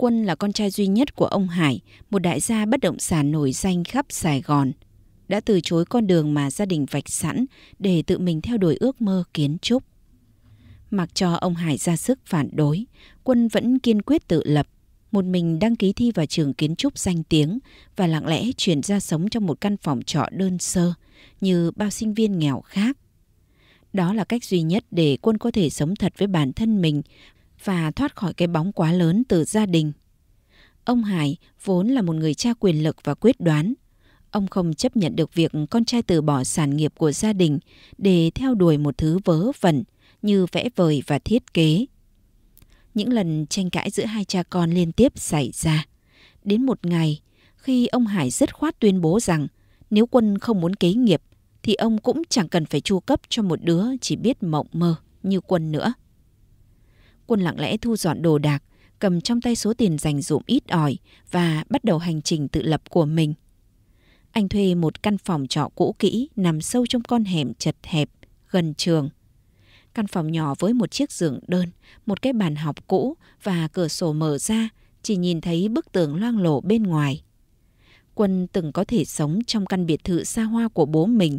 Quân là con trai duy nhất của ông Hải, một đại gia bất động sản nổi danh khắp Sài Gòn. Đã từ chối con đường mà gia đình vạch sẵn để tự mình theo đuổi ước mơ kiến trúc. Mặc cho ông Hải ra sức phản đối, Quân vẫn kiên quyết tự lập. Một mình đăng ký thi vào trường kiến trúc danh tiếng và lặng lẽ chuyển ra sống trong một căn phòng trọ đơn sơ như bao sinh viên nghèo khác. Đó là cách duy nhất để Quân có thể sống thật với bản thân mình và thoát khỏi cái bóng quá lớn từ gia đình. Ông Hải vốn là một người cha quyền lực và quyết đoán. Ông không chấp nhận được việc con trai từ bỏ sản nghiệp của gia đình để theo đuổi một thứ vớ vẩn như vẽ vời và thiết kế. Những lần tranh cãi giữa hai cha con liên tiếp xảy ra. Đến một ngày, khi ông Hải dứt khoát tuyên bố rằng nếu quân không muốn kế nghiệp thì ông cũng chẳng cần phải chu cấp cho một đứa chỉ biết mộng mơ như quân nữa. Quân lặng lẽ thu dọn đồ đạc, cầm trong tay số tiền dành dụm ít ỏi và bắt đầu hành trình tự lập của mình. Anh thuê một căn phòng trọ cũ kỹ nằm sâu trong con hẻm chật hẹp, gần trường. Căn phòng nhỏ với một chiếc giường đơn, một cái bàn học cũ và cửa sổ mở ra, chỉ nhìn thấy bức tường loang lổ bên ngoài. Quân từng có thể sống trong căn biệt thự xa hoa của bố mình,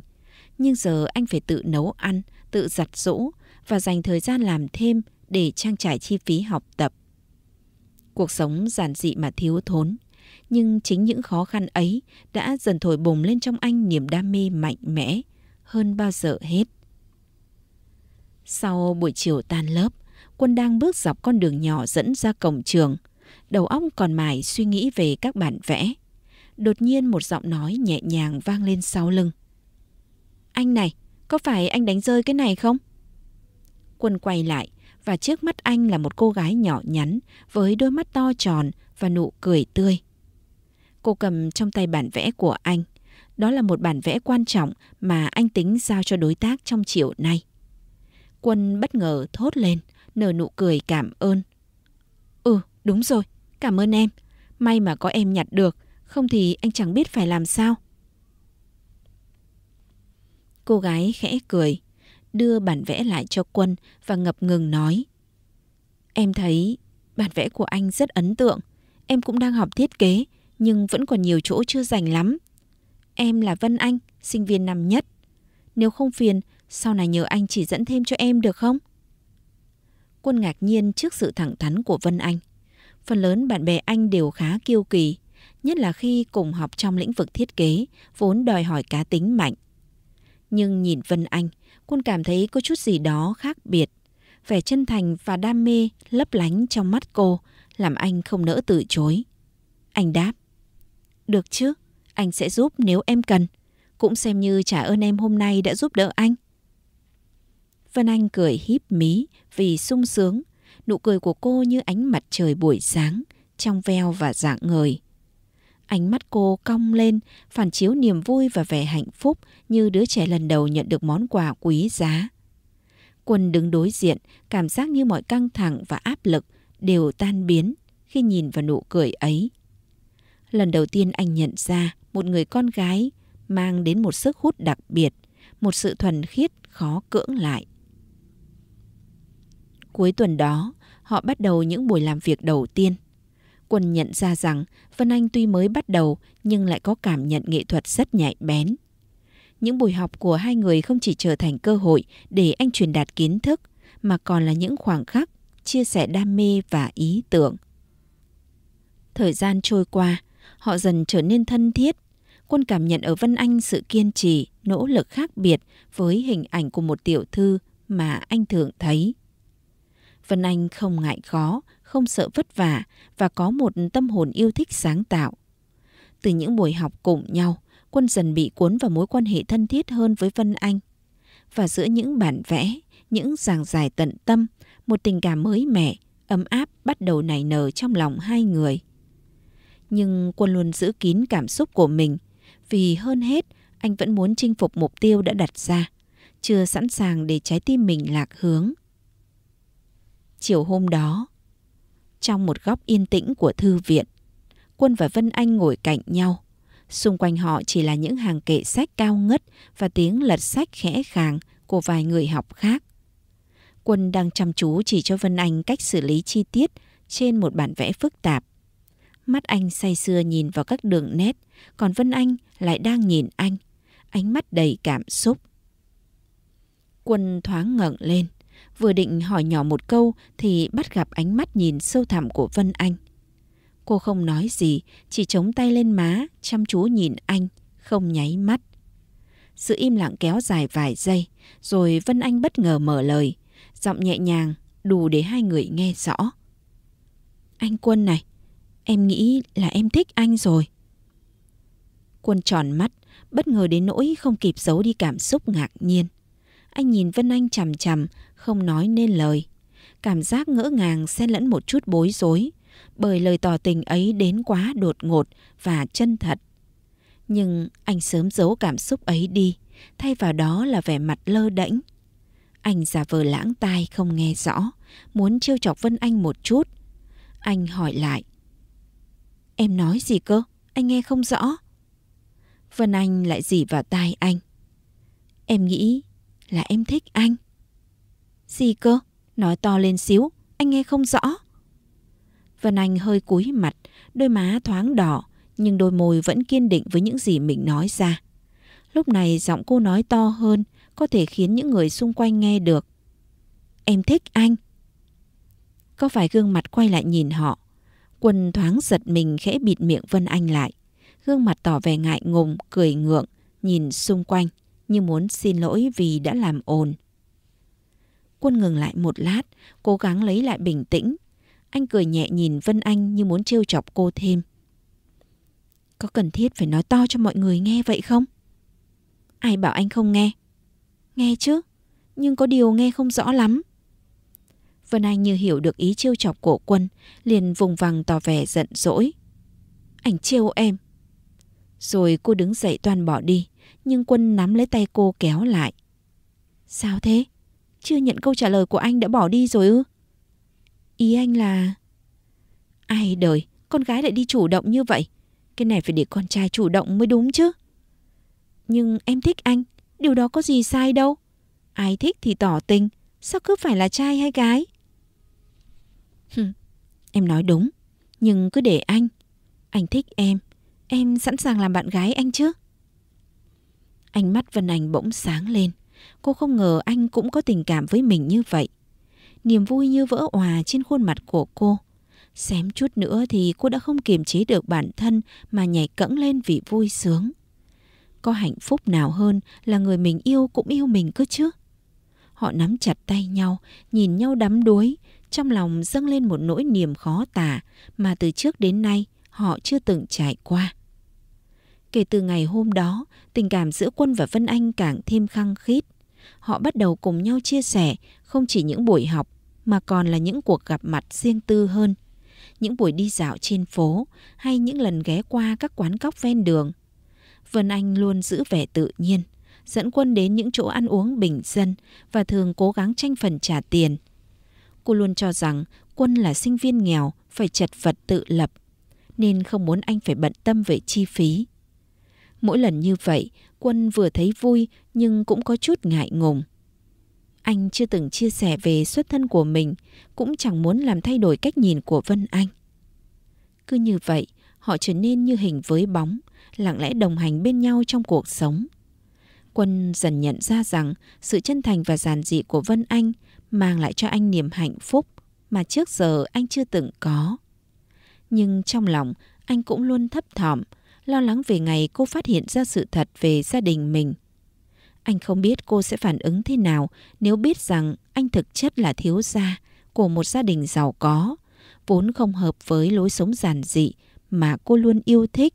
nhưng giờ anh phải tự nấu ăn, tự giặt rũ và dành thời gian làm thêm để trang trải chi phí học tập. Cuộc sống giản dị mà thiếu thốn, nhưng chính những khó khăn ấy đã dần thổi bùng lên trong anh niềm đam mê mạnh mẽ hơn bao giờ hết. Sau buổi chiều tan lớp, Quân đang bước dọc con đường nhỏ dẫn ra cổng trường. Đầu óc còn mải suy nghĩ về các bản vẽ. Đột nhiên một giọng nói nhẹ nhàng vang lên sau lưng. Anh này, có phải anh đánh rơi cái này không? Quân quay lại và trước mắt anh là một cô gái nhỏ nhắn với đôi mắt to tròn và nụ cười tươi. Cô cầm trong tay bản vẽ của anh. Đó là một bản vẽ quan trọng mà anh tính giao cho đối tác trong chiều nay. Quân bất ngờ thốt lên, nở nụ cười cảm ơn. Ừ, đúng rồi, cảm ơn em. May mà có em nhặt được, không thì anh chẳng biết phải làm sao. Cô gái khẽ cười, đưa bản vẽ lại cho Quân và ngập ngừng nói. Em thấy bản vẽ của anh rất ấn tượng. Em cũng đang học thiết kế, nhưng vẫn còn nhiều chỗ chưa dành lắm. Em là Vân Anh, sinh viên năm nhất. Nếu không phiền, sau này nhờ anh chỉ dẫn thêm cho em được không? Quân ngạc nhiên trước sự thẳng thắn của Vân Anh. Phần lớn bạn bè anh đều khá kiêu kỳ, nhất là khi cùng học trong lĩnh vực thiết kế, vốn đòi hỏi cá tính mạnh. Nhưng nhìn Vân Anh, Quân cảm thấy có chút gì đó khác biệt. Vẻ chân thành và đam mê lấp lánh trong mắt cô làm anh không nỡ từ chối. Anh đáp. Được chứ, anh sẽ giúp nếu em cần. Cũng xem như trả ơn em hôm nay đã giúp đỡ anh. Vân Anh cười híp mí vì sung sướng. Nụ cười của cô như ánh mặt trời buổi sáng, trong veo và dạng ngời. Ánh mắt cô cong lên, phản chiếu niềm vui và vẻ hạnh phúc như đứa trẻ lần đầu nhận được món quà quý giá. Quân đứng đối diện, cảm giác như mọi căng thẳng và áp lực đều tan biến khi nhìn vào nụ cười ấy. Lần đầu tiên anh nhận ra một người con gái mang đến một sức hút đặc biệt, một sự thuần khiết khó cưỡng lại. Cuối tuần đó, họ bắt đầu những buổi làm việc đầu tiên – Quân nhận ra rằng Vân Anh tuy mới bắt đầu nhưng lại có cảm nhận nghệ thuật rất nhạy bén. Những buổi học của hai người không chỉ trở thành cơ hội để anh truyền đạt kiến thức mà còn là những khoảng khắc chia sẻ đam mê và ý tưởng. Thời gian trôi qua, họ dần trở nên thân thiết. Quân cảm nhận ở Vân Anh sự kiên trì, nỗ lực khác biệt với hình ảnh của một tiểu thư mà anh thường thấy. Vân Anh không ngại khó, không sợ vất vả và có một tâm hồn yêu thích sáng tạo. Từ những buổi học cùng nhau, Quân dần bị cuốn vào mối quan hệ thân thiết hơn với Vân Anh. Và giữa những bản vẽ, những giảng giải tận tâm, một tình cảm mới mẻ, ấm áp bắt đầu nảy nở trong lòng hai người. Nhưng Quân luôn giữ kín cảm xúc của mình, vì hơn hết anh vẫn muốn chinh phục mục tiêu đã đặt ra, chưa sẵn sàng để trái tim mình lạc hướng. Chiều hôm đó, trong một góc yên tĩnh của thư viện, Quân và Vân Anh ngồi cạnh nhau. Xung quanh họ chỉ là những hàng kệ sách cao ngất và tiếng lật sách khẽ khàng của vài người học khác. Quân đang chăm chú chỉ cho Vân Anh cách xử lý chi tiết trên một bản vẽ phức tạp. Mắt anh say sưa nhìn vào các đường nét, còn Vân Anh lại đang nhìn anh, ánh mắt đầy cảm xúc. Quân thoáng ngẩng lên, vừa định hỏi nhỏ một câu thì bắt gặp ánh mắt nhìn sâu thẳm của Vân Anh. Cô không nói gì, chỉ chống tay lên má, chăm chú nhìn anh, không nháy mắt. Sự im lặng kéo dài vài giây, rồi Vân Anh bất ngờ mở lời, giọng nhẹ nhàng, đủ để hai người nghe rõ. Anh Quân này, em nghĩ là em thích anh rồi. Quân tròn mắt, bất ngờ đến nỗi không kịp giấu đi cảm xúc ngạc nhiên. Anh nhìn Vân Anh chằm chằm, không nói nên lời. Cảm giác ngỡ ngàng xen lẫn một chút bối rối, bởi lời tỏ tình ấy đến quá đột ngột và chân thật. Nhưng anh sớm giấu cảm xúc ấy đi, thay vào đó là vẻ mặt lơ đễnh. Anh giả vờ lãng tai không nghe rõ, muốn trêu chọc Vân Anh một chút. Anh hỏi lại. Em nói gì cơ? Anh nghe không rõ. Vân Anh lại dỉ vào tai anh. Em nghĩ là em thích anh. Gì cơ? Nói to lên xíu, anh nghe không rõ. Vân Anh hơi cúi mặt, đôi má thoáng đỏ, nhưng đôi môi vẫn kiên định với những gì mình nói ra. Lúc này giọng cô nói to hơn, có thể khiến những người xung quanh nghe được. Em thích anh. Có phải gương mặt quay lại nhìn họ. Quân thoáng giật mình khẽ bịt miệng Vân Anh lại. Gương mặt tỏ vẻ ngại ngùng, cười ngượng, nhìn xung quanh như muốn xin lỗi vì đã làm ồn. Quân ngừng lại một lát, cố gắng lấy lại bình tĩnh. Anh cười nhẹ nhìn Vân Anh như muốn trêu chọc cô thêm. Có cần thiết phải nói to cho mọi người nghe vậy không? Ai bảo anh không nghe? Nghe chứ, nhưng có điều nghe không rõ lắm. Vân Anh như hiểu được ý trêu chọc của quân, liền vùng vằng tỏ vẻ giận dỗi. Anh trêu em. Rồi cô đứng dậy toàn bỏ đi, nhưng quân nắm lấy tay cô kéo lại. Sao thế? Chưa nhận câu trả lời của anh đã bỏ đi rồi ư? Ý anh là... Ai đời, con gái lại đi chủ động như vậy. Cái này phải để con trai chủ động mới đúng chứ. Nhưng em thích anh, điều đó có gì sai đâu. Ai thích thì tỏ tình, sao cứ phải là trai hay gái? Hừm, em nói đúng, nhưng cứ để anh. Anh thích em, em sẵn sàng làm bạn gái anh chứ? Ánh mắt Vân Anh bỗng sáng lên. Cô không ngờ anh cũng có tình cảm với mình như vậy. Niềm vui như vỡ òa trên khuôn mặt của cô. Xém chút nữa thì cô đã không kiềm chế được bản thân mà nhảy cẫng lên vì vui sướng. Có hạnh phúc nào hơn là người mình yêu cũng yêu mình cơ chứ? Họ nắm chặt tay nhau, nhìn nhau đắm đuối, trong lòng dâng lên một nỗi niềm khó tả mà từ trước đến nay họ chưa từng trải qua. Kể từ ngày hôm đó, tình cảm giữa Quân và Vân Anh càng thêm khăng khít. Họ bắt đầu cùng nhau chia sẻ không chỉ những buổi học mà còn là những cuộc gặp mặt riêng tư hơn. Những buổi đi dạo trên phố hay những lần ghé qua các quán cóc ven đường. Vân Anh luôn giữ vẻ tự nhiên, dẫn Quân đến những chỗ ăn uống bình dân và thường cố gắng tranh phần trả tiền. Cô luôn cho rằng Quân là sinh viên nghèo, phải chật vật tự lập, nên không muốn anh phải bận tâm về chi phí. Mỗi lần như vậy, Quân vừa thấy vui nhưng cũng có chút ngại ngùng. Anh chưa từng chia sẻ về xuất thân của mình, cũng chẳng muốn làm thay đổi cách nhìn của Vân Anh. Cứ như vậy, họ trở nên như hình với bóng, lặng lẽ đồng hành bên nhau trong cuộc sống. Quân dần nhận ra rằng sự chân thành và giản dị của Vân Anh mang lại cho anh niềm hạnh phúc mà trước giờ anh chưa từng có. Nhưng trong lòng, anh cũng luôn thấp thỏm, lo lắng về ngày cô phát hiện ra sự thật về gia đình mình. Anh không biết cô sẽ phản ứng thế nào nếu biết rằng anh thực chất là thiếu gia của một gia đình giàu có, vốn không hợp với lối sống giản dị mà cô luôn yêu thích.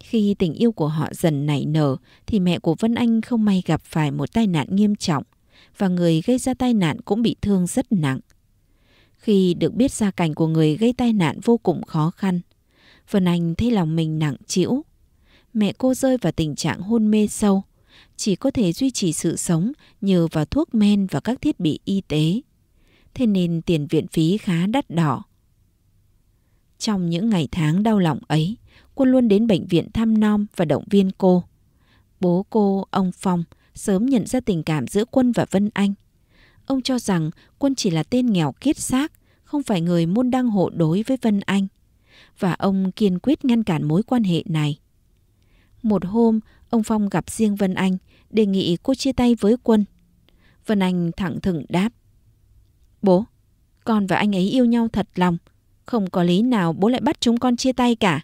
Khi tình yêu của họ dần nảy nở thì mẹ của Vân Anh không may gặp phải một tai nạn nghiêm trọng và người gây ra tai nạn cũng bị thương rất nặng. Khi được biết gia cảnh của người gây tai nạn vô cùng khó khăn, Vân Anh thấy lòng mình nặng trĩu. Mẹ cô rơi vào tình trạng hôn mê sâu, chỉ có thể duy trì sự sống nhờ vào thuốc men và các thiết bị y tế. Thế nên tiền viện phí khá đắt đỏ. Trong những ngày tháng đau lòng ấy, Quân luôn đến bệnh viện thăm nom và động viên cô. Bố cô, ông Phong, sớm nhận ra tình cảm giữa Quân và Vân Anh. Ông cho rằng Quân chỉ là tên nghèo kiết xác, không phải người môn đăng hộ đối với Vân Anh. Và ông kiên quyết ngăn cản mối quan hệ này. Một hôm, ông Phong gặp riêng Vân Anh, đề nghị cô chia tay với Quân. Vân Anh thẳng thừng đáp. Bố, con và anh ấy yêu nhau thật lòng. Không có lý nào bố lại bắt chúng con chia tay cả.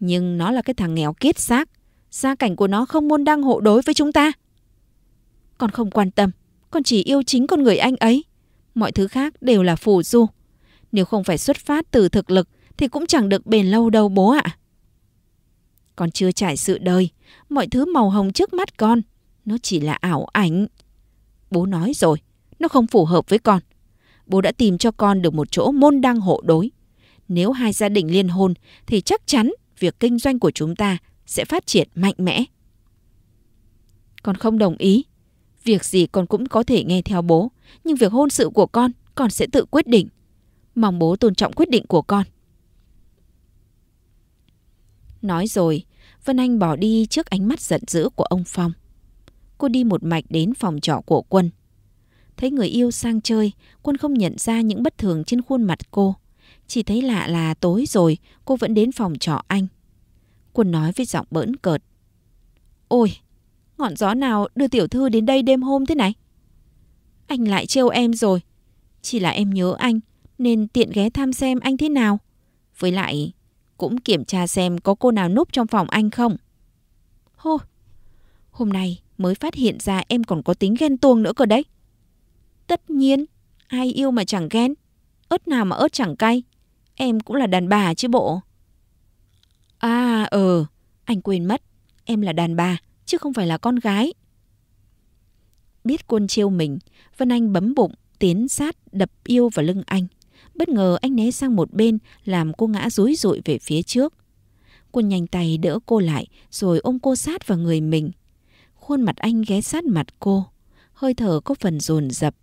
Nhưng nó là cái thằng nghèo kiết xác. Gia cảnh của nó không môn đăng hộ đối với chúng ta. Con không quan tâm. Con chỉ yêu chính con người anh ấy. Mọi thứ khác đều là phù du. Nếu không phải xuất phát từ thực lực thì cũng chẳng được bền lâu đâu bố ạ. Con chưa trải sự đời. Mọi thứ màu hồng trước mắt con. Nó chỉ là ảo ảnh. Bố nói rồi. Nó không phù hợp với con. Bố đã tìm cho con được một chỗ môn đăng hộ đối. Nếu hai gia đình liên hôn thì chắc chắn việc kinh doanh của chúng ta sẽ phát triển mạnh mẽ. Con không đồng ý. Việc gì con cũng có thể nghe theo bố, nhưng việc hôn sự của con, con sẽ tự quyết định. Mong bố tôn trọng quyết định của con. Nói rồi, Vân Anh bỏ đi trước ánh mắt giận dữ của ông Phong. Cô đi một mạch đến phòng trọ của Quân. Thấy người yêu sang chơi, Quân không nhận ra những bất thường trên khuôn mặt cô. Chỉ thấy lạ là tối rồi, cô vẫn đến phòng trọ anh. Quân nói với giọng bỡn cợt. Ôi, ngọn gió nào đưa tiểu thư đến đây đêm hôm thế này? Anh lại trêu em rồi. Chỉ là em nhớ anh, nên tiện ghé thăm xem anh thế nào. Với lại, cũng kiểm tra xem có cô nào núp trong phòng anh không. Hô, hôm nay mới phát hiện ra em còn có tính ghen tuông nữa cơ đấy. Tất nhiên, ai yêu mà chẳng ghen. Ớt nào mà ớt chẳng cay. Em cũng là đàn bà chứ bộ. À, ờ, anh quên mất. Em là đàn bà, chứ không phải là con gái. Biết quân chiêu mình, Vân Anh bấm bụng, tiến sát, đập yêu vào lưng anh. Bất ngờ anh né sang một bên, làm cô ngã rúi rụi về phía trước. Quân nhanh tay đỡ cô lại, rồi ôm cô sát vào người mình. Khuôn mặt anh ghé sát mặt cô, hơi thở có phần dồn dập.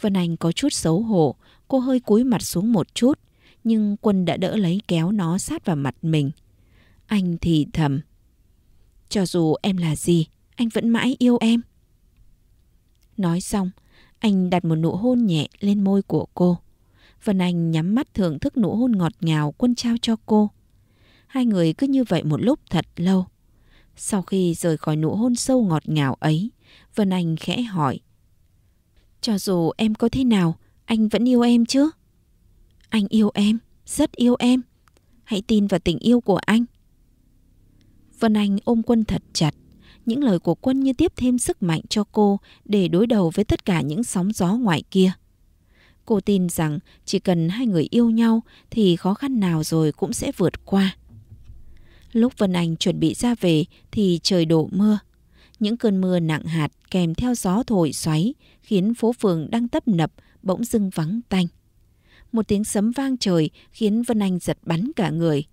Vân Anh có chút xấu hổ, cô hơi cúi mặt xuống một chút, nhưng Quân đã đỡ lấy kéo nó sát vào mặt mình. Anh thì thầm. Cho dù em là gì, anh vẫn mãi yêu em. Nói xong, anh đặt một nụ hôn nhẹ lên môi của cô. Vân Anh nhắm mắt thưởng thức nụ hôn ngọt ngào quân trao cho cô. Hai người cứ như vậy một lúc thật lâu. Sau khi rời khỏi nụ hôn sâu ngọt ngào ấy, Vân Anh khẽ hỏi. Cho dù em có thế nào, anh vẫn yêu em chứ? Anh yêu em, rất yêu em. Hãy tin vào tình yêu của anh. Vân Anh ôm quân thật chặt. Những lời của quân như tiếp thêm sức mạnh cho cô để đối đầu với tất cả những sóng gió ngoài kia. Cô tin rằng chỉ cần hai người yêu nhau thì khó khăn nào rồi cũng sẽ vượt qua. Lúc Vân Anh chuẩn bị ra về thì trời đổ mưa. Những cơn mưa nặng hạt kèm theo gió thổi xoáy khiến phố phường đang tấp nập bỗng dưng vắng tanh. Một tiếng sấm vang trời khiến Vân Anh giật bắn cả người.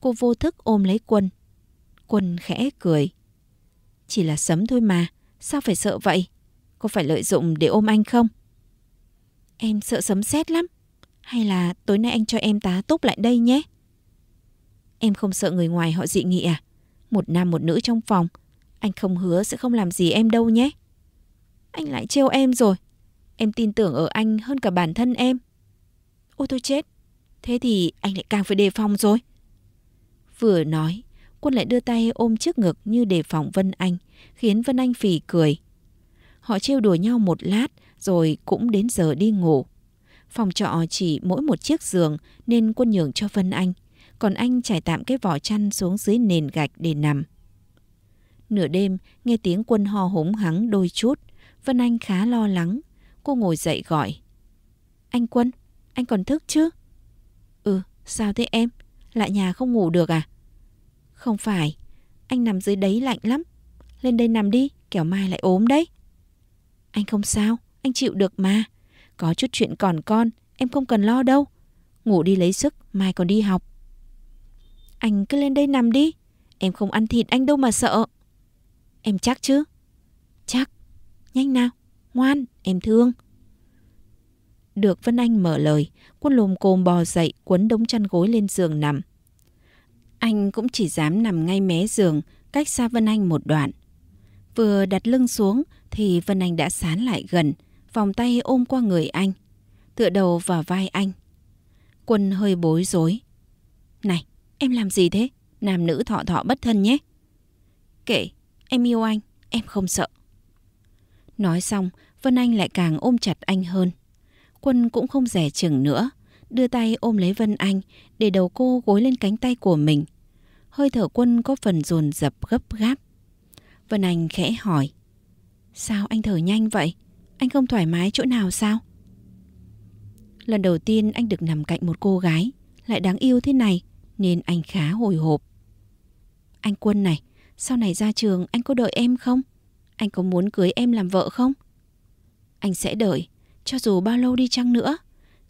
Cô vô thức ôm lấy quân. Quân khẽ cười. Chỉ là sấm thôi mà, sao phải sợ vậy? Có phải lợi dụng để ôm anh không? Em sợ sấm sét lắm. Hay là tối nay anh cho em tá túc lại đây nhé? Em không sợ người ngoài họ dị nghị à? Một nam một nữ trong phòng. Anh không hứa sẽ không làm gì em đâu nhé. Anh lại trêu em rồi. Em tin tưởng ở anh hơn cả bản thân em. Ôi tôi chết. Thế thì anh lại càng phải đề phòng rồi. Vừa nói, Quân lại đưa tay ôm trước ngực như đề phòng Vân Anh, khiến Vân Anh phì cười. Họ trêu đùa nhau một lát rồi cũng đến giờ đi ngủ. Phòng trọ chỉ mỗi một chiếc giường nên Quân nhường cho Vân Anh, còn anh trải tạm cái vỏ chăn xuống dưới nền gạch để nằm. Nửa đêm, nghe tiếng Quân ho húng hắng đôi chút, Vân Anh khá lo lắng. Cô ngồi dậy gọi. Anh Quân, anh còn thức chứ? Ừ, sao thế em? Lại nhà không ngủ được à? Không phải, anh nằm dưới đấy lạnh lắm. Lên đây nằm đi, kẻo mai lại ốm đấy. Anh không sao, anh chịu được mà. Có chút chuyện còn con, em không cần lo đâu. Ngủ đi lấy sức, mai còn đi học. Anh cứ lên đây nằm đi. Em không ăn thịt anh đâu mà sợ. Em chắc chứ? Chắc. Nhanh nào, ngoan, em thương. Được Vân Anh mở lời, quân lồm cồm bò dậy quấn đống chăn gối lên giường nằm. Anh cũng chỉ dám nằm ngay mé giường, cách xa Vân Anh một đoạn. Vừa đặt lưng xuống thì Vân Anh đã sán lại gần, vòng tay ôm qua người anh. tựa đầu vào vai anh. Quân hơi bối rối. Này, em làm gì thế? Nam nữ thọ thọ bất thân nhé. Kệ, em yêu anh, em không sợ. Nói xong, Vân Anh lại càng ôm chặt anh hơn. Quân cũng không rẻ chừng nữa, đưa tay ôm lấy Vân Anh để đầu cô gối lên cánh tay của mình. Hơi thở Quân có phần dồn dập gấp gáp. Vân Anh khẽ hỏi. Sao anh thở nhanh vậy? Anh không thoải mái chỗ nào sao? Lần đầu tiên anh được nằm cạnh một cô gái lại đáng yêu thế này nên anh khá hồi hộp. Anh Quân này, sau này ra trường anh có đợi em không? Anh có muốn cưới em làm vợ không? Anh sẽ đợi, cho dù bao lâu đi chăng nữa.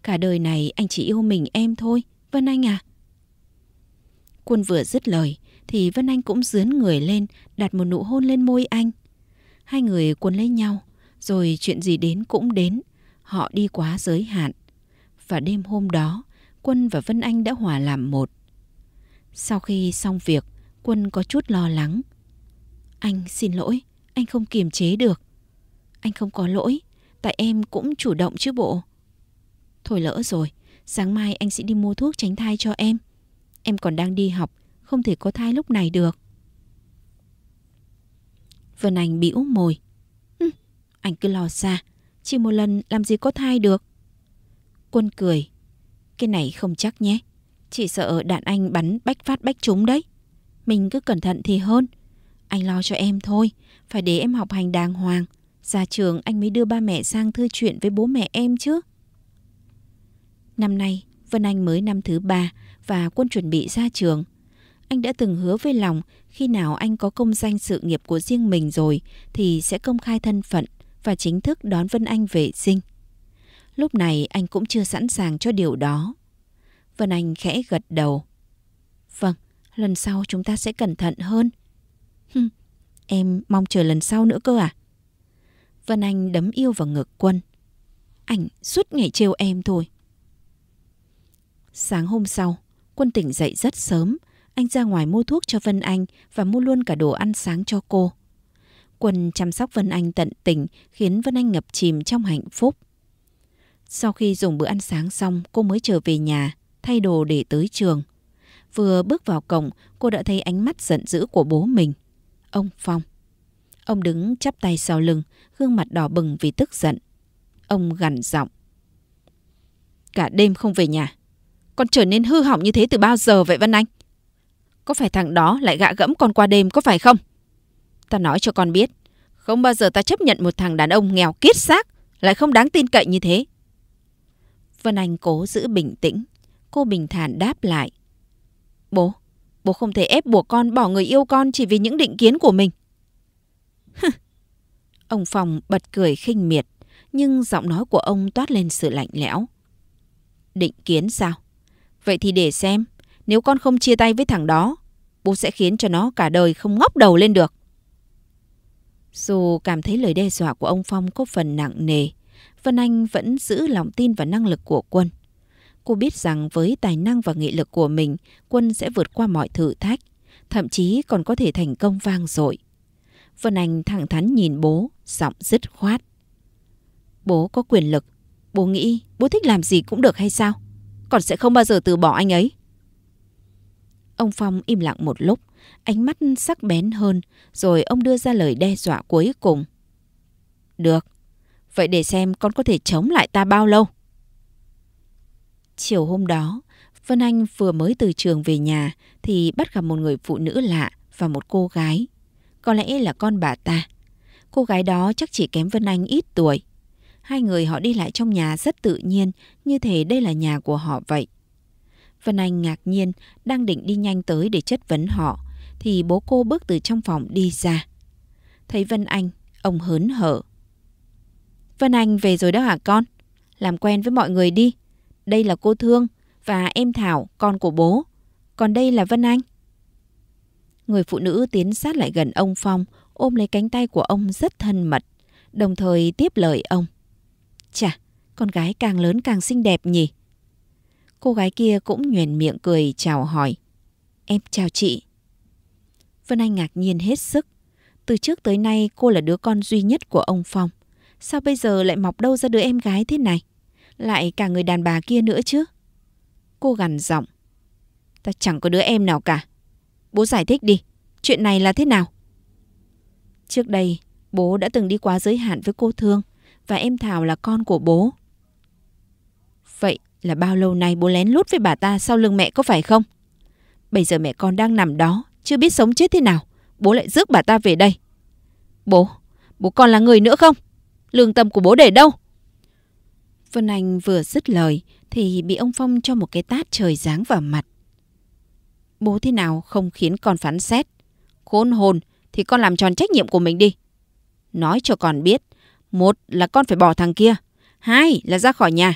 Cả đời này anh chỉ yêu mình em thôi, Vân Anh à. Quân vừa dứt lời thì Vân Anh cũng dướn người lên đặt một nụ hôn lên môi anh. Hai người cuốn lấy nhau, rồi chuyện gì đến cũng đến. Họ đi quá giới hạn. Và đêm hôm đó, Quân và Vân Anh đã hòa làm một. Sau khi xong việc, Quân có chút lo lắng. Anh xin lỗi, anh không kiềm chế được. Anh không có lỗi, tại em cũng chủ động chứ bộ. Thôi lỡ rồi, sáng mai anh sẽ đi mua thuốc tránh thai cho em. Em còn đang đi học, không thể có thai lúc này được. Vân Anh bĩu môi anh cứ lo xa, chỉ một lần làm gì có thai được. Quân cười. Cái này không chắc nhé. Chỉ sợ đạn anh bắn bách phát bách trúng đấy. Mình cứ cẩn thận thì hơn. Anh lo cho em thôi, phải để em học hành đàng hoàng. Ra trường anh mới đưa ba mẹ sang thư chuyện với bố mẹ em chứ. Năm nay, Vân Anh mới năm thứ ba và Quân chuẩn bị ra trường. Anh đã từng hứa với lòng khi nào anh có công danh sự nghiệp của riêng mình rồi thì sẽ công khai thân phận và chính thức đón Vân Anh về sinh. Lúc này anh cũng chưa sẵn sàng cho điều đó. Vân Anh khẽ gật đầu. Vâng, lần sau chúng ta sẽ cẩn thận hơn. Hừm, em mong chờ lần sau nữa cơ à? Vân Anh đấm yêu vào ngực quân. Anh suốt ngày trêu em thôi. Sáng hôm sau, quân tỉnh dậy rất sớm. Anh ra ngoài mua thuốc cho Vân Anh và mua luôn cả đồ ăn sáng cho cô. Quân chăm sóc Vân Anh tận tình khiến Vân Anh ngập chìm trong hạnh phúc. Sau khi dùng bữa ăn sáng xong, cô mới trở về nhà, thay đồ để tới trường. Vừa bước vào cổng, cô đã thấy ánh mắt giận dữ của bố mình. Ông Phong. Ông đứng chắp tay sau lưng, gương mặt đỏ bừng vì tức giận. Ông gằn giọng. Cả đêm không về nhà. Con trở nên hư hỏng như thế từ bao giờ vậy Vân Anh? Có phải thằng đó lại gạ gẫm con qua đêm có phải không? Ta nói cho con biết, không bao giờ ta chấp nhận một thằng đàn ông nghèo kiết xác lại không đáng tin cậy như thế. Vân Anh cố giữ bình tĩnh. Cô bình thản đáp lại. Bố, bố không thể ép buộc con bỏ người yêu con chỉ vì những định kiến của mình. ông Phòng bật cười khinh miệt, nhưng giọng nói của ông toát lên sự lạnh lẽo. Định kiến sao? Vậy thì để xem, nếu con không chia tay với thằng đó, bố sẽ khiến cho nó cả đời không ngóc đầu lên được. Dù cảm thấy lời đe dọa của ông Phong có phần nặng nề, Vân Anh vẫn giữ lòng tin và năng lực của Quân. Cô biết rằng với tài năng và nghị lực của mình, Quân sẽ vượt qua mọi thử thách, thậm chí còn có thể thành công vang dội. Vân Anh thẳng thắn nhìn bố, giọng dứt khoát. Bố có quyền lực, bố nghĩ bố thích làm gì cũng được hay sao? Còn sẽ không bao giờ từ bỏ anh ấy. Ông Phong im lặng một lúc, ánh mắt sắc bén hơn, rồi ông đưa ra lời đe dọa cuối cùng. Được, vậy để xem con có thể chống lại ta bao lâu. Chiều hôm đó, Vân Anh vừa mới từ trường về nhà thì bắt gặp một người phụ nữ lạ và một cô gái. Có lẽ là con bà ta. Cô gái đó chắc chỉ kém Vân Anh ít tuổi. Hai người họ đi lại trong nhà rất tự nhiên, như thể đây là nhà của họ vậy. Vân Anh ngạc nhiên, đang định đi nhanh tới để chất vấn họ, thì bố cô bước từ trong phòng đi ra. Thấy Vân Anh, ông hớn hở. Vân Anh về rồi đó hả con? Làm quen với mọi người đi. Đây là cô Thương và em Thảo, con của bố. Còn đây là Vân Anh. Người phụ nữ tiến sát lại gần ông Phong, ôm lấy cánh tay của ông rất thân mật, đồng thời tiếp lời ông. Chà, con gái càng lớn càng xinh đẹp nhỉ? Cô gái kia cũng nhuền miệng cười chào hỏi. Em chào chị. Vân Anh ngạc nhiên hết sức. Từ trước tới nay cô là đứa con duy nhất của ông Phong. Sao bây giờ lại mọc đâu ra đứa em gái thế này? lại cả người đàn bà kia nữa chứ. Cô gằn giọng. Ta chẳng có đứa em nào cả. Bố giải thích đi, chuyện này là thế nào? Trước đây, bố đã từng đi quá giới hạn với cô Thương và em Thảo là con của bố. Vậy là bao lâu nay bố lén lút với bà ta sau lưng mẹ có phải không? Bây giờ mẹ con đang nằm đó, chưa biết sống chết thế nào. Bố lại rước bà ta về đây. Bố, bố còn là người nữa không? Lương tâm của bố để đâu? Vân Anh vừa dứt lời thì bị ông Phong cho một cái tát trời giáng vào mặt. Bố thế nào không khiến con phán xét? Khốn hồn thì con làm tròn trách nhiệm của mình đi. Nói cho con biết, một là con phải bỏ thằng kia, hai là ra khỏi nhà.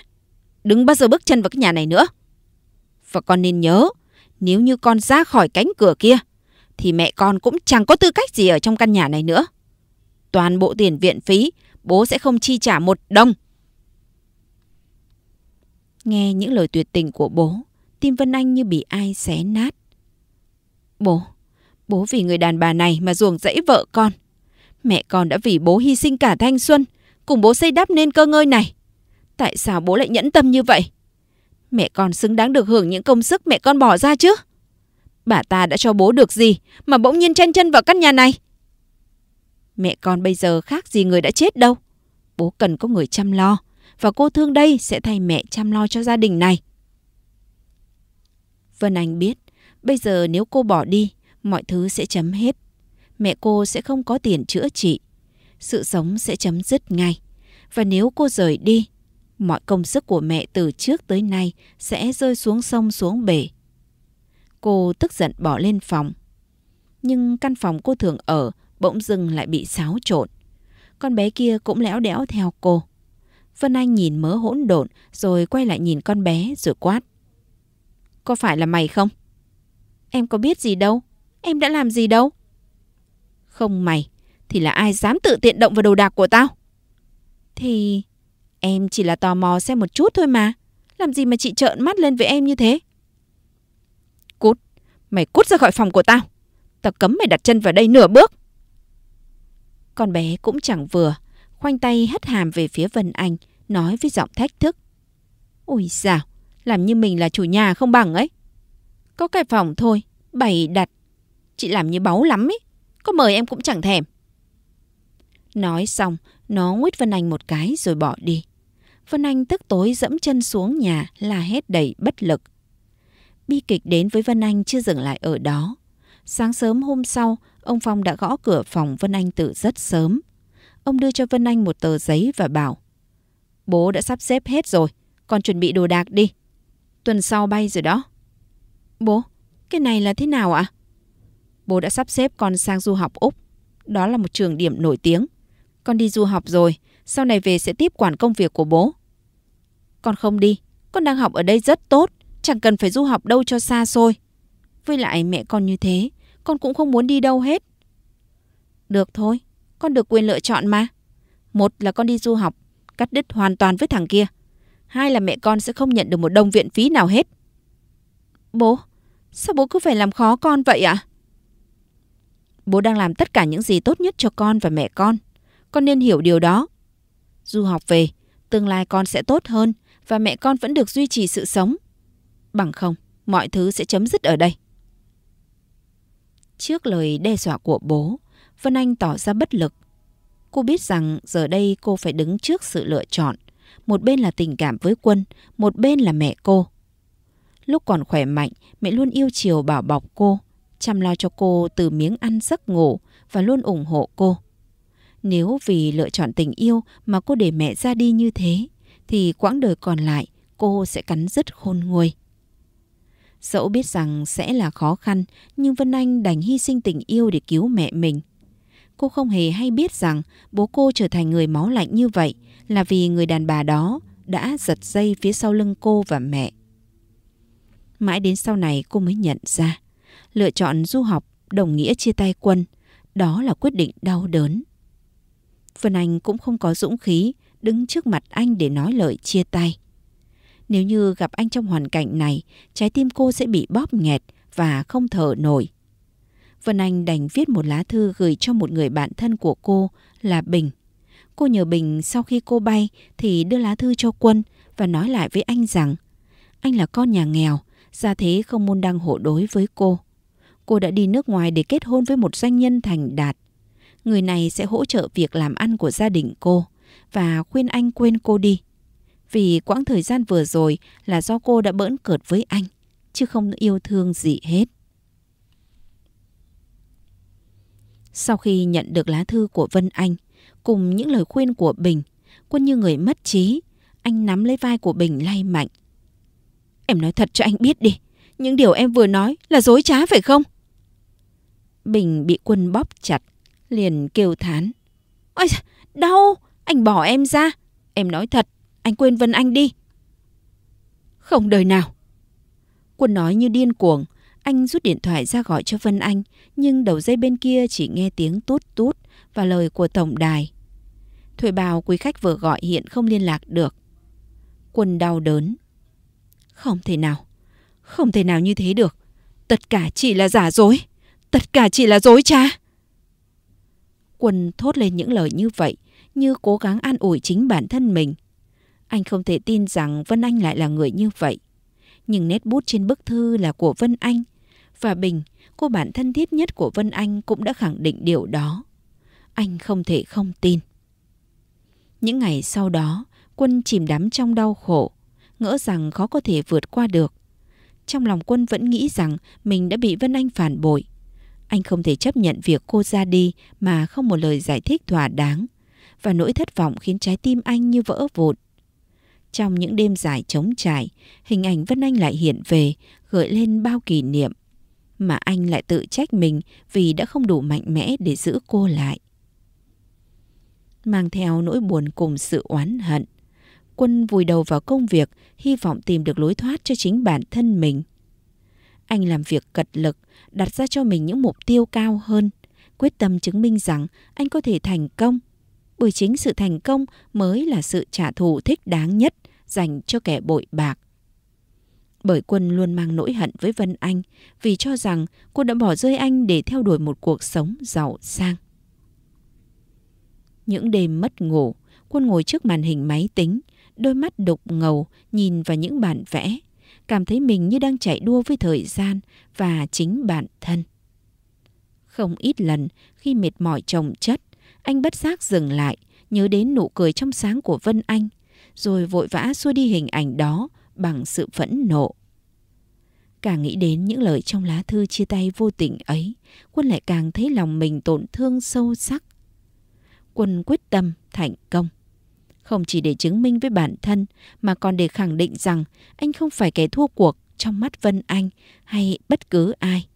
Đừng bao giờ bước chân vào cái nhà này nữa. Và con nên nhớ, nếu như con ra khỏi cánh cửa kia, thì mẹ con cũng chẳng có tư cách gì ở trong căn nhà này nữa. Toàn bộ tiền viện phí, bố sẽ không chi trả một đồng. Nghe những lời tuyệt tình của bố, tim Vân Anh như bị ai xé nát. Bố, bố vì người đàn bà này mà ruồng rẫy vợ con. Mẹ con đã vì bố hy sinh cả thanh xuân, cùng bố xây đắp nên cơ ngơi này. Tại sao bố lại nhẫn tâm như vậy? Mẹ con xứng đáng được hưởng những công sức mẹ con bỏ ra chứ? Bà ta đã cho bố được gì mà bỗng nhiên chen chân vào căn nhà này? Mẹ con bây giờ khác gì người đã chết đâu. Bố cần có người chăm lo và cô thương đây sẽ thay mẹ chăm lo cho gia đình này. Vân Anh biết, bây giờ nếu cô bỏ đi, mọi thứ sẽ chấm hết. Mẹ cô sẽ không có tiền chữa trị. Sự sống sẽ chấm dứt ngay. Và nếu cô rời đi, mọi công sức của mẹ từ trước tới nay sẽ rơi xuống sông xuống bể. Cô tức giận bỏ lên phòng. Nhưng căn phòng cô thường ở bỗng dưng lại bị xáo trộn. Con bé kia cũng léo đẽo theo cô. Vân Anh nhìn mớ hỗn độn rồi quay lại nhìn con bé rồi quát. Có phải là mày không? Em có biết gì đâu. Em đã làm gì đâu. Không mày, thì là ai dám tự tiện động vào đồ đạc của tao? Thì em chỉ là tò mò xem một chút thôi mà. Làm gì mà chị trợn mắt lên với em như thế? Mày cút ra khỏi phòng của tao. Tao cấm mày đặt chân vào đây nửa bước. Con bé cũng chẳng vừa, khoanh tay hất hàm về phía Vân Anh, nói với giọng thách thức. Ôi dào, làm như mình là chủ nhà không bằng ấy. Có cái phòng thôi, bày đặt. Chị làm như báu lắm ấy, có mời em cũng chẳng thèm. Nói xong, nó nguyết Vân Anh một cái rồi bỏ đi. Vân Anh tức tối dẫm chân xuống nhà, la hét đầy bất lực. Bi kịch đến với Vân Anh chưa dừng lại ở đó. Sáng sớm hôm sau, ông Phong đã gõ cửa phòng Vân Anh từ rất sớm. Ông đưa cho Vân Anh một tờ giấy và bảo Bố đã sắp xếp hết rồi, con chuẩn bị đồ đạc đi. Tuần sau bay rồi đó. Bố, cái này là thế nào ạ? Bố đã sắp xếp con sang du học Úc. Đó là một trường điểm nổi tiếng. Con đi du học rồi, sau này về sẽ tiếp quản công việc của bố. Con không đi, con đang học ở đây rất tốt, chẳng cần phải du học đâu cho xa xôi. Với lại mẹ con như thế, con cũng không muốn đi đâu hết. Được thôi, con được quyền lựa chọn mà. Một là con đi du học, cắt đứt hoàn toàn với thằng kia. Hai là mẹ con sẽ không nhận được một đồng viện phí nào hết. Bố, sao bố cứ phải làm khó con vậy ạ? Bố đang làm tất cả những gì tốt nhất cho con và mẹ con. Con nên hiểu điều đó. Du học về, tương lai con sẽ tốt hơn và mẹ con vẫn được duy trì sự sống. Bằng không, mọi thứ sẽ chấm dứt ở đây. Trước lời đe dọa của bố, Vân Anh tỏ ra bất lực. Cô biết rằng giờ đây cô phải đứng trước sự lựa chọn. Một bên là tình cảm với Quân, một bên là mẹ cô. Lúc còn khỏe mạnh, mẹ luôn yêu chiều bảo bọc cô, chăm lo cho cô từ miếng ăn giấc ngủ và luôn ủng hộ cô. Nếu vì lựa chọn tình yêu mà cô để mẹ ra đi như thế, thì quãng đời còn lại cô sẽ cắn rứt khôn nguôi. Dẫu biết rằng sẽ là khó khăn, nhưng Vân Anh đành hy sinh tình yêu để cứu mẹ mình. Cô không hề hay biết rằng bố cô trở thành người máu lạnh như vậy là vì người đàn bà đó đã giật dây phía sau lưng cô và mẹ. Mãi đến sau này cô mới nhận ra, lựa chọn du học đồng nghĩa chia tay quân, đó là quyết định đau đớn. Vân Anh cũng không có dũng khí đứng trước mặt anh để nói lời chia tay. Nếu như gặp anh trong hoàn cảnh này, trái tim cô sẽ bị bóp nghẹt và không thở nổi. Vân Anh đành viết một lá thư gửi cho một người bạn thân của cô là Bình. Cô nhờ Bình sau khi cô bay thì đưa lá thư cho Quân và nói lại với anh rằng anh là con nhà nghèo, ra thế không môn đăng hộ đối với cô. Cô đã đi nước ngoài để kết hôn với một doanh nhân thành đạt. Người này sẽ hỗ trợ việc làm ăn của gia đình cô và khuyên anh quên cô đi. Vì quãng thời gian vừa rồi là do cô đã bỡn cợt với anh, chứ không yêu thương gì hết. Sau khi nhận được lá thư của Vân Anh, cùng những lời khuyên của Bình, Quân như người mất trí, anh nắm lấy vai của Bình lay mạnh. Em nói thật cho anh biết đi, những điều em vừa nói là dối trá phải không? Bình bị Quân bóp chặt, liền kêu thán. Ôi, đau, anh bỏ em ra. Em nói thật, anh quên Vân Anh đi. Không đời nào. Quân nói như điên cuồng, anh rút điện thoại ra gọi cho Vân Anh, nhưng đầu dây bên kia chỉ nghe tiếng tút tút và lời của tổng đài. Thuê bào quý khách vừa gọi hiện không liên lạc được. Quân đau đớn. Không thể nào. Không thể nào như thế được. Tất cả chỉ là giả dối. Tất cả chỉ là dối trá. Quân thốt lên những lời như vậy, như cố gắng an ủi chính bản thân mình. Anh không thể tin rằng Vân Anh lại là người như vậy. Nhưng nét bút trên bức thư là của Vân Anh. Và Bình, cô bạn thân thiết nhất của Vân Anh cũng đã khẳng định điều đó. Anh không thể không tin. Những ngày sau đó, Quân chìm đắm trong đau khổ, ngỡ rằng khó có thể vượt qua được. Trong lòng Quân vẫn nghĩ rằng mình đã bị Vân Anh phản bội. Anh không thể chấp nhận việc cô ra đi mà không một lời giải thích thỏa đáng. Và nỗi thất vọng khiến trái tim anh như vỡ vụn. Trong những đêm dài trống trải, hình ảnh Vân Anh lại hiện về, gợi lên bao kỷ niệm. Mà anh lại tự trách mình vì đã không đủ mạnh mẽ để giữ cô lại. Mang theo nỗi buồn cùng sự oán hận, Quân vùi đầu vào công việc, hy vọng tìm được lối thoát cho chính bản thân mình. Anh làm việc cật lực, đặt ra cho mình những mục tiêu cao hơn, quyết tâm chứng minh rằng anh có thể thành công. Bởi chính sự thành công mới là sự trả thù thích đáng nhất dành cho kẻ bội bạc. Bởi quân luôn mang nỗi hận với Vân Anh vì cho rằng cô đã bỏ rơi anh để theo đuổi một cuộc sống giàu sang. Những đêm mất ngủ, quân ngồi trước màn hình máy tính, đôi mắt đục ngầu nhìn vào những bản vẽ, cảm thấy mình như đang chạy đua với thời gian và chính bản thân. Không ít lần khi mệt mỏi chồng chất, anh bất giác dừng lại, nhớ đến nụ cười trong sáng của Vân Anh, rồi vội vã xua đi hình ảnh đó bằng sự phẫn nộ. Càng nghĩ đến những lời trong lá thư chia tay vô tình ấy, Quân lại càng thấy lòng mình tổn thương sâu sắc. Quân quyết tâm thành công không chỉ để chứng minh với bản thân mà còn để khẳng định rằng anh không phải kẻ thua cuộc trong mắt Vân Anh hay bất cứ ai.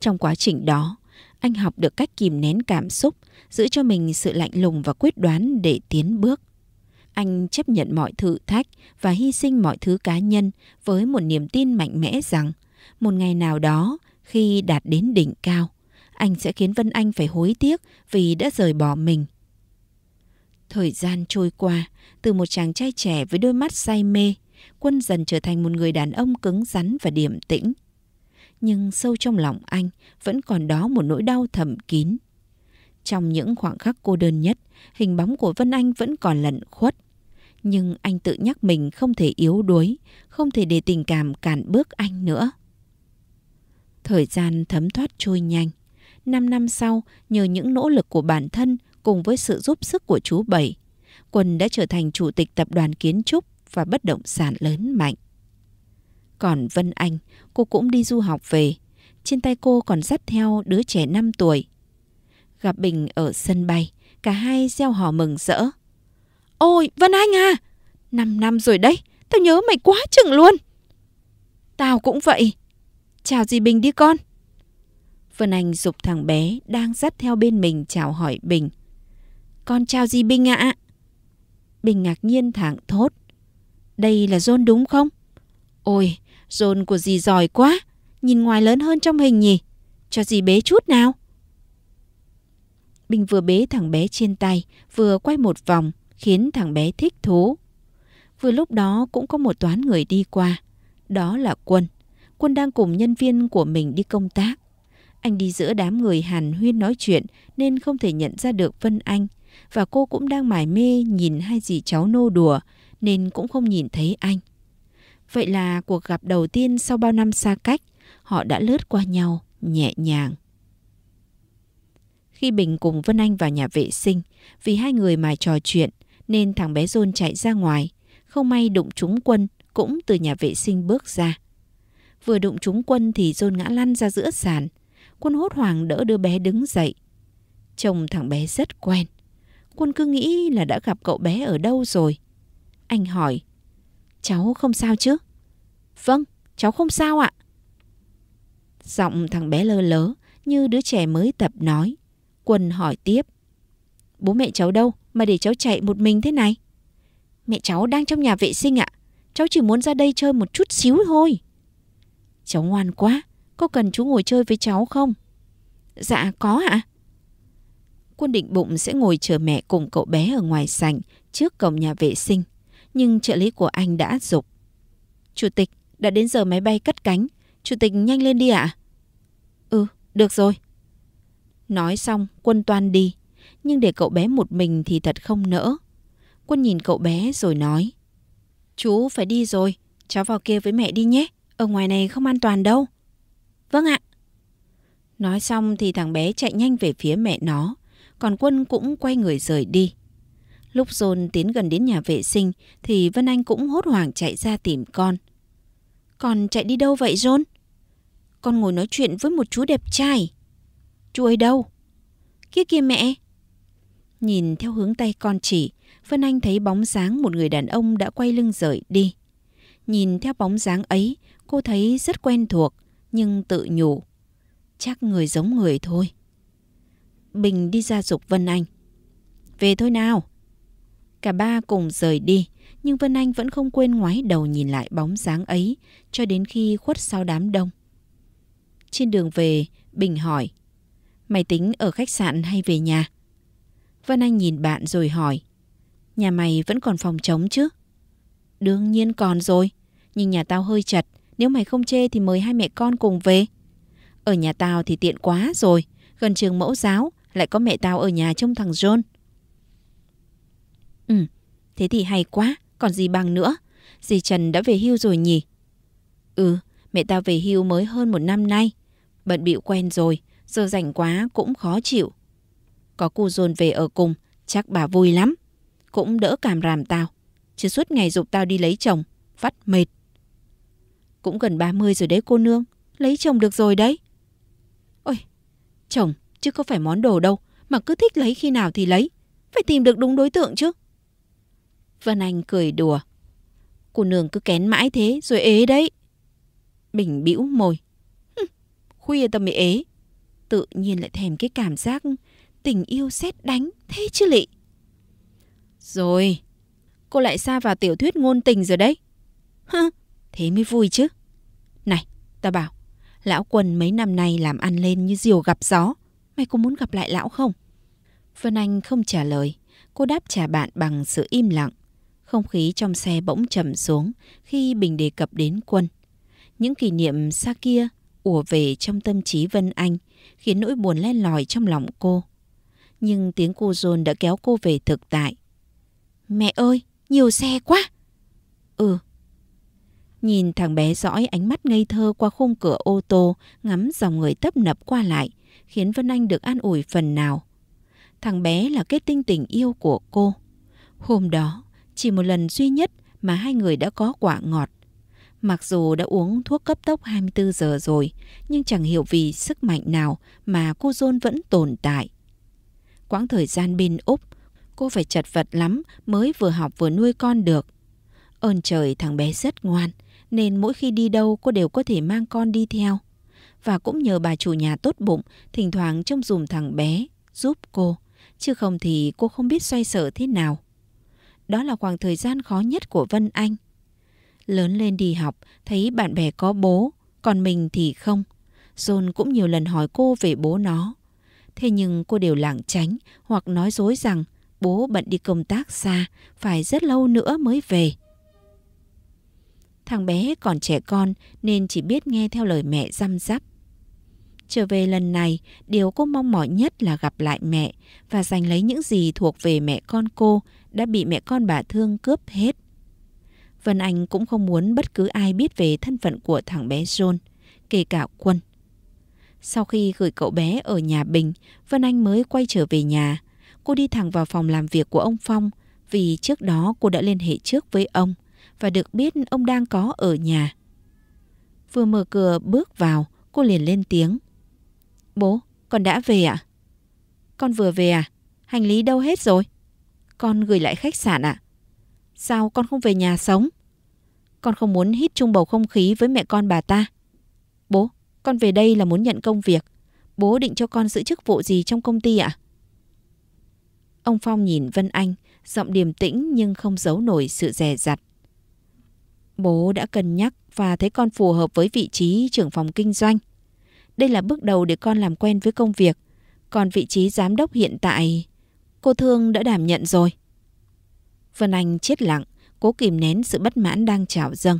Trong quá trình đó, anh học được cách kìm nén cảm xúc, giữ cho mình sự lạnh lùng và quyết đoán để tiến bước. Anh chấp nhận mọi thử thách và hy sinh mọi thứ cá nhân với một niềm tin mạnh mẽ rằng một ngày nào đó khi đạt đến đỉnh cao, anh sẽ khiến Vân Anh phải hối tiếc vì đã rời bỏ mình Thời gian trôi qua, từ một chàng trai trẻ với đôi mắt say mê, Quân dần trở thành một người đàn ông cứng rắn và điềm tĩnh. Nhưng sâu trong lòng anh vẫn còn đó một nỗi đau thầm kín. Trong những khoảng khắc cô đơn nhất, hình bóng của Vân Anh vẫn còn lẩn khuất. Nhưng anh tự nhắc mình không thể yếu đuối, không thể để tình cảm cản bước anh nữa. Thời gian thấm thoát trôi nhanh. Năm năm sau, nhờ những nỗ lực của bản thân, cùng với sự giúp sức của chú Bảy, Quân đã trở thành chủ tịch tập đoàn kiến trúc và bất động sản lớn mạnh. Còn Vân Anh, cô cũng đi du học về. Trên tay cô còn dắt theo đứa trẻ 5 tuổi. Gặp Bình ở sân bay, cả hai gieo hò mừng rỡ. Ôi, Vân Anh à! Năm năm rồi đấy, tao nhớ mày quá chừng luôn. Tao cũng vậy. Chào dì Bình đi con. Vân Anh dục thằng bé đang dắt theo bên mình chào hỏi Bình. Con chào dì Bình ạ. Bình ngạc nhiên thẳng thốt. Đây là John đúng không? Ôi, John của dì giỏi quá. Nhìn ngoài lớn hơn trong hình nhỉ? Cho dì bế chút nào. Bình vừa bế thằng bé trên tay, vừa quay một vòng, khiến thằng bé thích thú. Vừa lúc đó cũng có một toán người đi qua. Đó là Quân. Quân đang cùng nhân viên của mình đi công tác. Anh đi giữa đám người hàn huyên nói chuyện nên không thể nhận ra được Vân Anh và cô cũng đang mải mê nhìn hai dì cháu nô đùa nên cũng không nhìn thấy anh. Vậy là cuộc gặp đầu tiên sau bao năm xa cách, họ đã lướt qua nhau nhẹ nhàng. Khi Bình cùng Vân Anh vào nhà vệ sinh, vì hai người mà trò chuyện nên thằng bé John chạy ra ngoài. Không may đụng trúng quân cũng từ nhà vệ sinh bước ra. Vừa đụng trúng quân thì John ngã lăn ra giữa sàn. Quân hốt hoảng đỡ đứa bé đứng dậy. Chồng thằng bé rất quen. Quân cứ nghĩ là đã gặp cậu bé ở đâu rồi. Anh hỏi, cháu không sao chứ? Vâng, cháu không sao ạ. Giọng thằng bé lơ lớ như đứa trẻ mới tập nói. Quân hỏi tiếp. Bố mẹ cháu đâu mà để cháu chạy một mình thế này? Mẹ cháu đang trong nhà vệ sinh ạ. Cháu chỉ muốn ra đây chơi một chút xíu thôi. Cháu ngoan quá. Có cần chú ngồi chơi với cháu không? Dạ có ạ. Quân định bụng sẽ ngồi chờ mẹ cùng cậu bé ở ngoài sảnh trước cổng nhà vệ sinh. Nhưng trợ lý của anh đã dục. Chủ tịch, đã đến giờ máy bay cất cánh. Chủ tịch nhanh lên đi ạ. Ừ, được rồi. Nói xong, quân toan đi. Nhưng để cậu bé một mình thì thật không nỡ. Quân nhìn cậu bé rồi nói. Chú phải đi rồi, cháu vào kia với mẹ đi nhé. Ở ngoài này không an toàn đâu. Vâng ạ. Nói xong thì thằng bé chạy nhanh về phía mẹ nó. Còn Quân cũng quay người rời đi. Lúc John tiến gần đến nhà vệ sinh thì Vân Anh cũng hốt hoảng chạy ra tìm con. Con chạy đi đâu vậy John? Con ngồi nói chuyện với một chú đẹp trai. Chú ấy đâu? Kia kia mẹ. Nhìn theo hướng tay con chỉ, Vân Anh thấy bóng dáng một người đàn ông đã quay lưng rời đi. Nhìn theo bóng dáng ấy, cô thấy rất quen thuộc, nhưng tự nhủ. Chắc người giống người thôi. Bình đi ra dục Vân Anh. Về thôi nào. Cả ba cùng rời đi, nhưng Vân Anh vẫn không quên ngoái đầu nhìn lại bóng dáng ấy cho đến khi khuất sau đám đông. Trên đường về, Bình hỏi. Mày tính ở khách sạn hay về nhà? Vân Anh nhìn bạn rồi hỏi. Nhà mày vẫn còn phòng trống chứ? Đương nhiên còn rồi. Nhưng nhà tao hơi chật. Nếu mày không chê thì mời hai mẹ con cùng về. Ở nhà tao thì tiện quá rồi. Gần trường mẫu giáo. Lại có mẹ tao ở nhà trông thằng John. Ừ, thế thì hay quá. Còn gì bằng nữa. Dì Trần đã về hưu rồi nhỉ? Ừ, mẹ tao về hưu mới hơn một năm nay. Bận bịu quen rồi. Giờ rảnh quá cũng khó chịu. Có cô dồn về ở cùng, chắc bà vui lắm. Cũng đỡ cảm ràm tao. Chứ suốt ngày dục tao đi lấy chồng, vắt mệt. Cũng gần 30 rồi đấy cô nương, lấy chồng được rồi đấy. Ôi, chồng chứ có phải món đồ đâu, mà cứ thích lấy khi nào thì lấy. Phải tìm được đúng đối tượng chứ. Vân Anh cười đùa. Cô nương cứ kén mãi thế rồi ế đấy. Bình bĩu môi. Khuya tao mới ế. Tự nhiên lại thèm cái cảm giác tình yêu xét đánh thế chứ lị. Rồi, cô lại xa vào tiểu thuyết ngôn tình rồi đấy. Hơ, thế mới vui chứ. Này, ta bảo, lão quân mấy năm nay làm ăn lên như diều gặp gió. Mày có muốn gặp lại lão không? Vân Anh không trả lời. Cô đáp trả bạn bằng sự im lặng. Không khí trong xe bỗng trầm xuống khi Bình đề cập đến quân. Những kỷ niệm xa kia ùa về trong tâm trí Vân Anh, khiến nỗi buồn len lỏi trong lòng cô nhưng tiếng cô dồn đã kéo cô về thực tại. Mẹ ơi, nhiều xe quá! Ừ. Nhìn thằng bé dõi ánh mắt ngây thơ qua khung cửa ô tô, ngắm dòng người tấp nập qua lại, khiến Vân Anh được an ủi phần nào. Thằng bé là kết tinh tình yêu của cô. Hôm đó, chỉ một lần duy nhất mà hai người đã có quả ngọt. Mặc dù đã uống thuốc cấp tốc 24 giờ rồi, nhưng chẳng hiểu vì sức mạnh nào mà cô John vẫn tồn tại. Quãng thời gian bên Úc, cô phải chật vật lắm mới vừa học vừa nuôi con được. Ơn trời thằng bé rất ngoan, nên mỗi khi đi đâu cô đều có thể mang con đi theo. Và cũng nhờ bà chủ nhà tốt bụng, thỉnh thoảng trông dùm thằng bé, giúp cô. Chứ không thì cô không biết xoay sở thế nào. Đó là khoảng thời gian khó nhất của Vân Anh. Lớn lên đi học, thấy bạn bè có bố, còn mình thì không. John cũng nhiều lần hỏi cô về bố nó. Thế nhưng cô đều lảng tránh hoặc nói dối rằng bố bận đi công tác xa, phải rất lâu nữa mới về. Thằng bé còn trẻ con nên chỉ biết nghe theo lời mẹ răm rắp. Trở về lần này, điều cô mong mỏi nhất là gặp lại mẹ và giành lấy những gì thuộc về mẹ con cô đã bị mẹ con bà Thương cướp hết. Vân Anh cũng không muốn bất cứ ai biết về thân phận của thằng bé John, kể cả Quân. Sau khi gửi cậu bé ở nhà Bình, Vân Anh mới quay trở về nhà. Cô đi thẳng vào phòng làm việc của ông Phong vì trước đó cô đã liên hệ trước với ông và được biết ông đang có ở nhà. Vừa mở cửa bước vào, cô liền lên tiếng. Bố, con đã về ạ? Con vừa về à? Hành lý đâu hết rồi? Con gửi lại khách sạn ạ. Sao con không về nhà sống? Con không muốn hít chung bầu không khí với mẹ con bà ta. Bố, con về đây là muốn nhận công việc. Bố định cho con giữ chức vụ gì trong công ty ạ? Ông Phong nhìn Vân Anh, giọng điềm tĩnh nhưng không giấu nổi sự dè dặt. Bố đã cân nhắc và thấy con phù hợp với vị trí trưởng phòng kinh doanh. Đây là bước đầu để con làm quen với công việc. Còn vị trí giám đốc hiện tại, cô Thương đã đảm nhận rồi. Vân Anh chết lặng, cố kìm nén sự bất mãn đang trào dâng.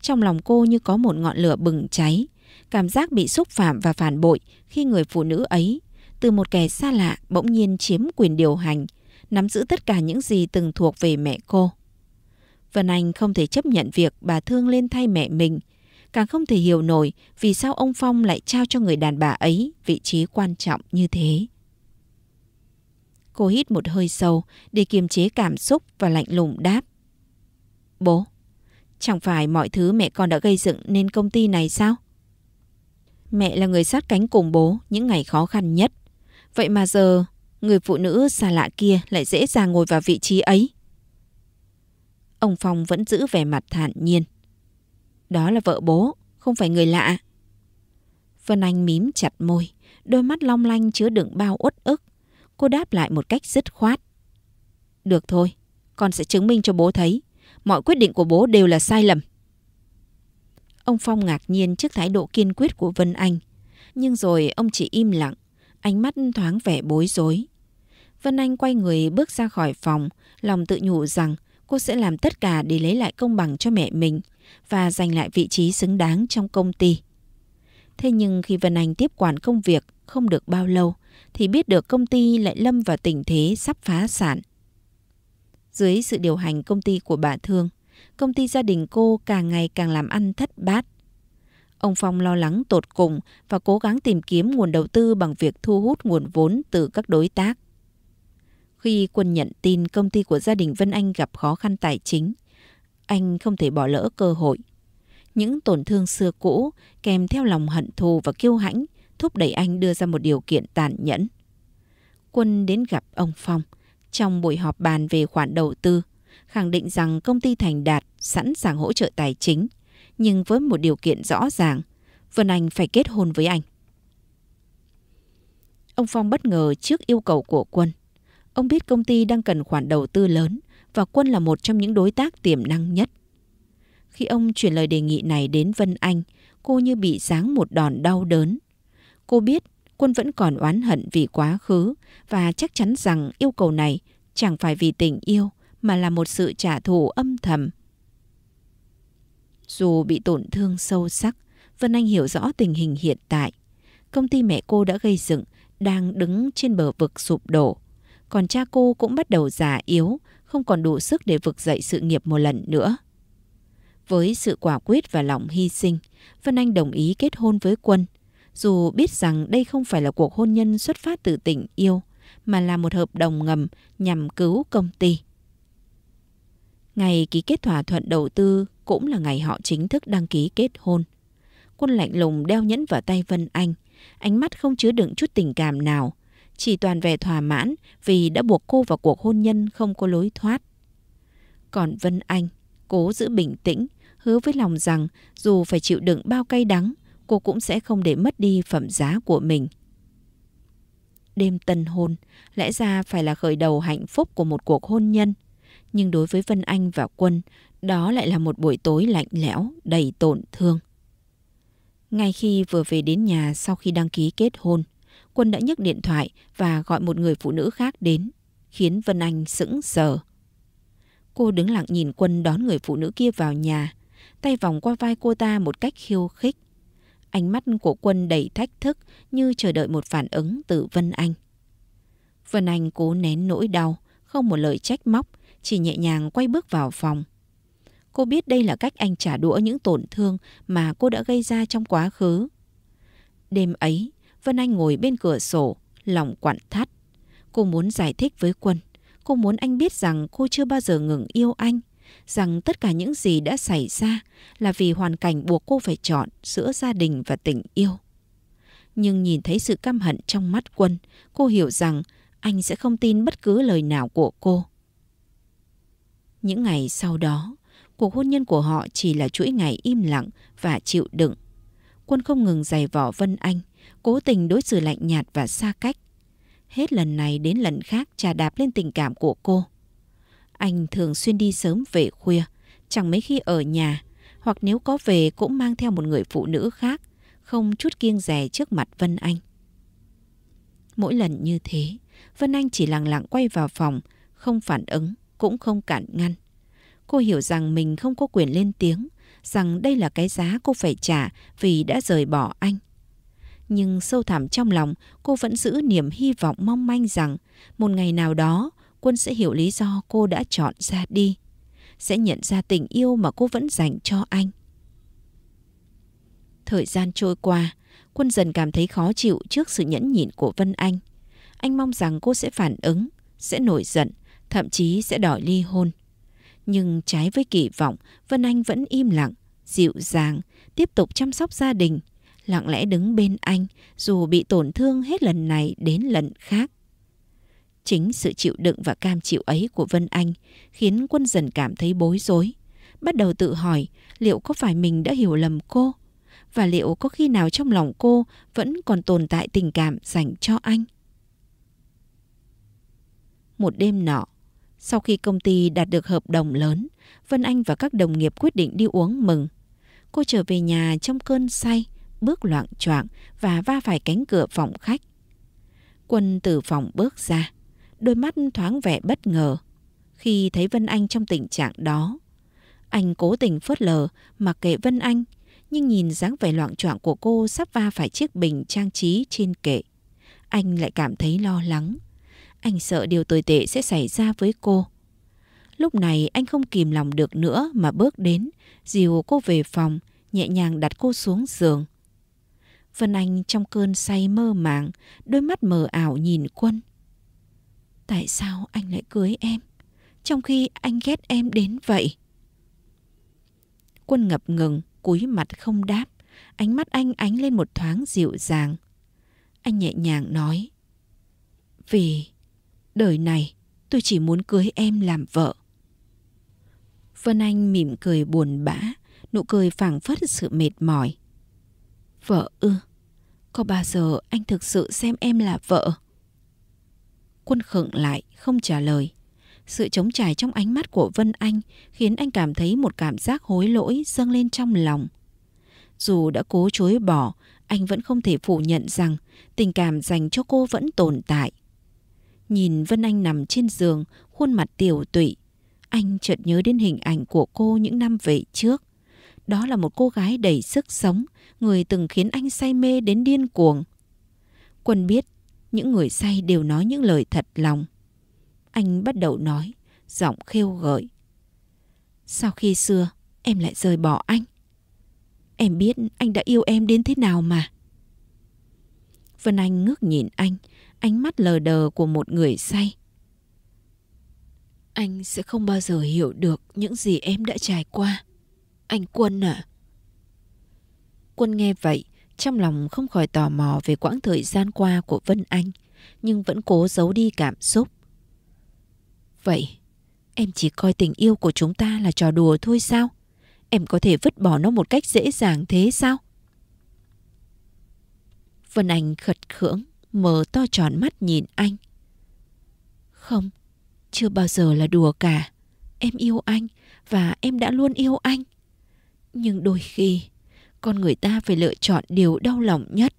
Trong lòng cô như có một ngọn lửa bừng cháy, cảm giác bị xúc phạm và phản bội khi người phụ nữ ấy, từ một kẻ xa lạ bỗng nhiên chiếm quyền điều hành, nắm giữ tất cả những gì từng thuộc về mẹ cô. Vân Anh không thể chấp nhận việc bà Thương lên thay mẹ mình, càng không thể hiểu nổi vì sao ông Phong lại trao cho người đàn bà ấy vị trí quan trọng như thế. Cô hít một hơi sâu để kiềm chế cảm xúc và lạnh lùng đáp. Bố, chẳng phải mọi thứ mẹ con đã gây dựng nên công ty này sao? Mẹ là người sát cánh cùng bố những ngày khó khăn nhất. Vậy mà giờ, người phụ nữ xa lạ kia lại dễ dàng ngồi vào vị trí ấy. Ông Phong vẫn giữ vẻ mặt thản nhiên. Đó là vợ bố, không phải người lạ. Vân Anh mím chặt môi, đôi mắt long lanh chứa đựng bao uất ức. Cô đáp lại một cách dứt khoát. Được thôi, con sẽ chứng minh cho bố thấy. Mọi quyết định của bố đều là sai lầm. Ông Phong ngạc nhiên trước thái độ kiên quyết của Vân Anh. Nhưng rồi ông chỉ im lặng, ánh mắt thoáng vẻ bối rối. Vân Anh quay người bước ra khỏi phòng, lòng tự nhủ rằng cô sẽ làm tất cả để lấy lại công bằng cho mẹ mình và giành lại vị trí xứng đáng trong công ty. Thế nhưng khi Vân Anh tiếp quản công việc không được bao lâu thì biết được công ty lại lâm vào tình thế sắp phá sản. Dưới sự điều hành công ty của bà Thương, công ty gia đình cô càng ngày càng làm ăn thất bát. Ông Phong lo lắng tột cùng và cố gắng tìm kiếm nguồn đầu tư bằng việc thu hút nguồn vốn từ các đối tác. Khi quân nhận tin công ty của gia đình Vân Anh gặp khó khăn tài chính, anh không thể bỏ lỡ cơ hội. Những tổn thương xưa cũ kèm theo lòng hận thù và kiêu hãnh thúc đẩy anh đưa ra một điều kiện tàn nhẫn. Quân đến gặp ông Phong trong buổi họp bàn về khoản đầu tư, khẳng định rằng công ty Thành Đạt sẵn sàng hỗ trợ tài chính, nhưng với một điều kiện rõ ràng, Vân Anh phải kết hôn với anh. Ông Phong bất ngờ trước yêu cầu của Quân. Ông biết công ty đang cần khoản đầu tư lớn và Quân là một trong những đối tác tiềm năng nhất. Khi ông chuyển lời đề nghị này đến Vân Anh, cô như bị giáng một đòn đau đớn. Cô biết Quân vẫn còn oán hận vì quá khứ và chắc chắn rằng yêu cầu này chẳng phải vì tình yêu mà là một sự trả thù âm thầm. Dù bị tổn thương sâu sắc, Vân Anh hiểu rõ tình hình hiện tại. Công ty mẹ cô đã gây dựng đang đứng trên bờ vực sụp đổ. Còn cha cô cũng bắt đầu già yếu, không còn đủ sức để vực dậy sự nghiệp một lần nữa. Với sự quả quyết và lòng hy sinh, Vân Anh đồng ý kết hôn với Quân. Dù biết rằng đây không phải là cuộc hôn nhân xuất phát từ tình yêu, mà là một hợp đồng ngầm nhằm cứu công ty. Ngày ký kết thỏa thuận đầu tư cũng là ngày họ chính thức đăng ký kết hôn. Quân lạnh lùng đeo nhẫn vào tay Vân Anh, ánh mắt không chứa đựng chút tình cảm nào, chỉ toàn vẻ thỏa mãn vì đã buộc cô vào cuộc hôn nhân không có lối thoát. Còn Vân Anh cố giữ bình tĩnh, hứa với lòng rằng dù phải chịu đựng bao cay đắng, cô cũng sẽ không để mất đi phẩm giá của mình. Đêm tân hôn, lẽ ra phải là khởi đầu hạnh phúc của một cuộc hôn nhân. Nhưng đối với Vân Anh và Quân, đó lại là một buổi tối lạnh lẽo, đầy tổn thương. Ngay khi vừa về đến nhà sau khi đăng ký kết hôn, Quân đã nhấc điện thoại và gọi một người phụ nữ khác đến, khiến Vân Anh sững sờ. Cô đứng lặng nhìn Quân đón người phụ nữ kia vào nhà, tay vòng qua vai cô ta một cách khiêu khích. Ánh mắt của quân đầy thách thức như chờ đợi một phản ứng từ Vân Anh. Vân Anh cố nén nỗi đau, không một lời trách móc, chỉ nhẹ nhàng quay bước vào phòng. Cô biết đây là cách anh trả đũa những tổn thương mà cô đã gây ra trong quá khứ. Đêm ấy, Vân Anh ngồi bên cửa sổ, lòng quặn thắt. Cô muốn giải thích với Quân. Cô muốn anh biết rằng cô chưa bao giờ ngừng yêu anh. Rằng tất cả những gì đã xảy ra là vì hoàn cảnh buộc cô phải chọn giữa gia đình và tình yêu. Nhưng nhìn thấy sự căm hận trong mắt Quân, cô hiểu rằng anh sẽ không tin bất cứ lời nào của cô. Những ngày sau đó, cuộc hôn nhân của họ chỉ là chuỗi ngày im lặng và chịu đựng. Quân không ngừng giày vỏ Vân Anh, cố tình đối xử lạnh nhạt và xa cách. Hết lần này đến lần khác trà đạp lên tình cảm của cô. Anh thường xuyên đi sớm về khuya, chẳng mấy khi ở nhà, hoặc nếu có về cũng mang theo một người phụ nữ khác, không chút kiêng rè trước mặt Vân Anh. Mỗi lần như thế, Vân Anh chỉ lặng lặng quay vào phòng, không phản ứng, cũng không cản ngăn. Cô hiểu rằng mình không có quyền lên tiếng, rằng đây là cái giá cô phải trả vì đã rời bỏ anh. Nhưng sâu thẳm trong lòng, cô vẫn giữ niềm hy vọng mong manh rằng một ngày nào đó Quân sẽ hiểu lý do cô đã chọn ra đi. Sẽ nhận ra tình yêu mà cô vẫn dành cho anh. Thời gian trôi qua, Quân dần cảm thấy khó chịu trước sự nhẫn nhịn của Vân Anh. Anh mong rằng cô sẽ phản ứng, sẽ nổi giận, thậm chí sẽ đòi ly hôn. Nhưng trái với kỳ vọng, Vân Anh vẫn im lặng, dịu dàng, tiếp tục chăm sóc gia đình, lặng lẽ đứng bên anh dù bị tổn thương hết lần này đến lần khác. Chính sự chịu đựng và cam chịu ấy của Vân Anh khiến quân dần cảm thấy bối rối. Bắt đầu tự hỏi liệu có phải mình đã hiểu lầm cô? Và liệu có khi nào trong lòng cô vẫn còn tồn tại tình cảm dành cho anh? Một đêm nọ, sau khi công ty đạt được hợp đồng lớn, Vân Anh và các đồng nghiệp quyết định đi uống mừng. Cô trở về nhà trong cơn say, bước loạn choạng và va phải cánh cửa phòng khách. Quân từ phòng bước ra, đôi mắt thoáng vẻ bất ngờ khi thấy Vân Anh trong tình trạng đó. Anh cố tình phớt lờ mặc kệ Vân Anh, nhưng nhìn dáng vẻ loạn choạng của cô sắp va phải chiếc bình trang trí trên kệ. Anh lại cảm thấy lo lắng. Anh sợ điều tồi tệ sẽ xảy ra với cô. Lúc này anh không kìm lòng được nữa mà bước đến, dìu cô về phòng, nhẹ nhàng đặt cô xuống giường. Vân Anh trong cơn say mơ màng, đôi mắt mờ ảo nhìn Quân. Tại sao anh lại cưới em, trong khi anh ghét em đến vậy? Quân ngập ngừng, cúi mặt không đáp, ánh mắt anh ánh lên một thoáng dịu dàng. Anh nhẹ nhàng nói, Vì đời này tôi chỉ muốn cưới em làm vợ. Vân Anh mỉm cười buồn bã, nụ cười phảng phất sự mệt mỏi. Vợ ư? Có bao giờ anh thực sự xem em là vợ? Quân khựng lại, không trả lời. Sự chống trải trong ánh mắt của Vân Anh khiến anh cảm thấy một cảm giác hối lỗi dâng lên trong lòng. Dù đã cố chối bỏ, anh vẫn không thể phủ nhận rằng tình cảm dành cho cô vẫn tồn tại. Nhìn Vân Anh nằm trên giường, khuôn mặt tiểu tụy, anh chợt nhớ đến hình ảnh của cô những năm về trước. Đó là một cô gái đầy sức sống, người từng khiến anh say mê đến điên cuồng. Quân biết những người say đều nói những lời thật lòng. Anh bắt đầu nói, giọng khêu gợi. Sau khi xưa, em lại rời bỏ anh. Em biết anh đã yêu em đến thế nào mà. Vân Anh ngước nhìn anh, ánh mắt lờ đờ của một người say. Anh sẽ không bao giờ hiểu được những gì em đã trải qua. Anh Quân à? Quân nghe vậy, trong lòng không khỏi tò mò về quãng thời gian qua của Vân Anh, nhưng vẫn cố giấu đi cảm xúc. Vậy, em chỉ coi tình yêu của chúng ta là trò đùa thôi sao? Em có thể vứt bỏ nó một cách dễ dàng thế sao? Vân Anh khật khưỡng, mở to tròn mắt nhìn anh. Không, chưa bao giờ là đùa cả. Em yêu anh và em đã luôn yêu anh. Nhưng đôi khi con người ta phải lựa chọn điều đau lòng nhất.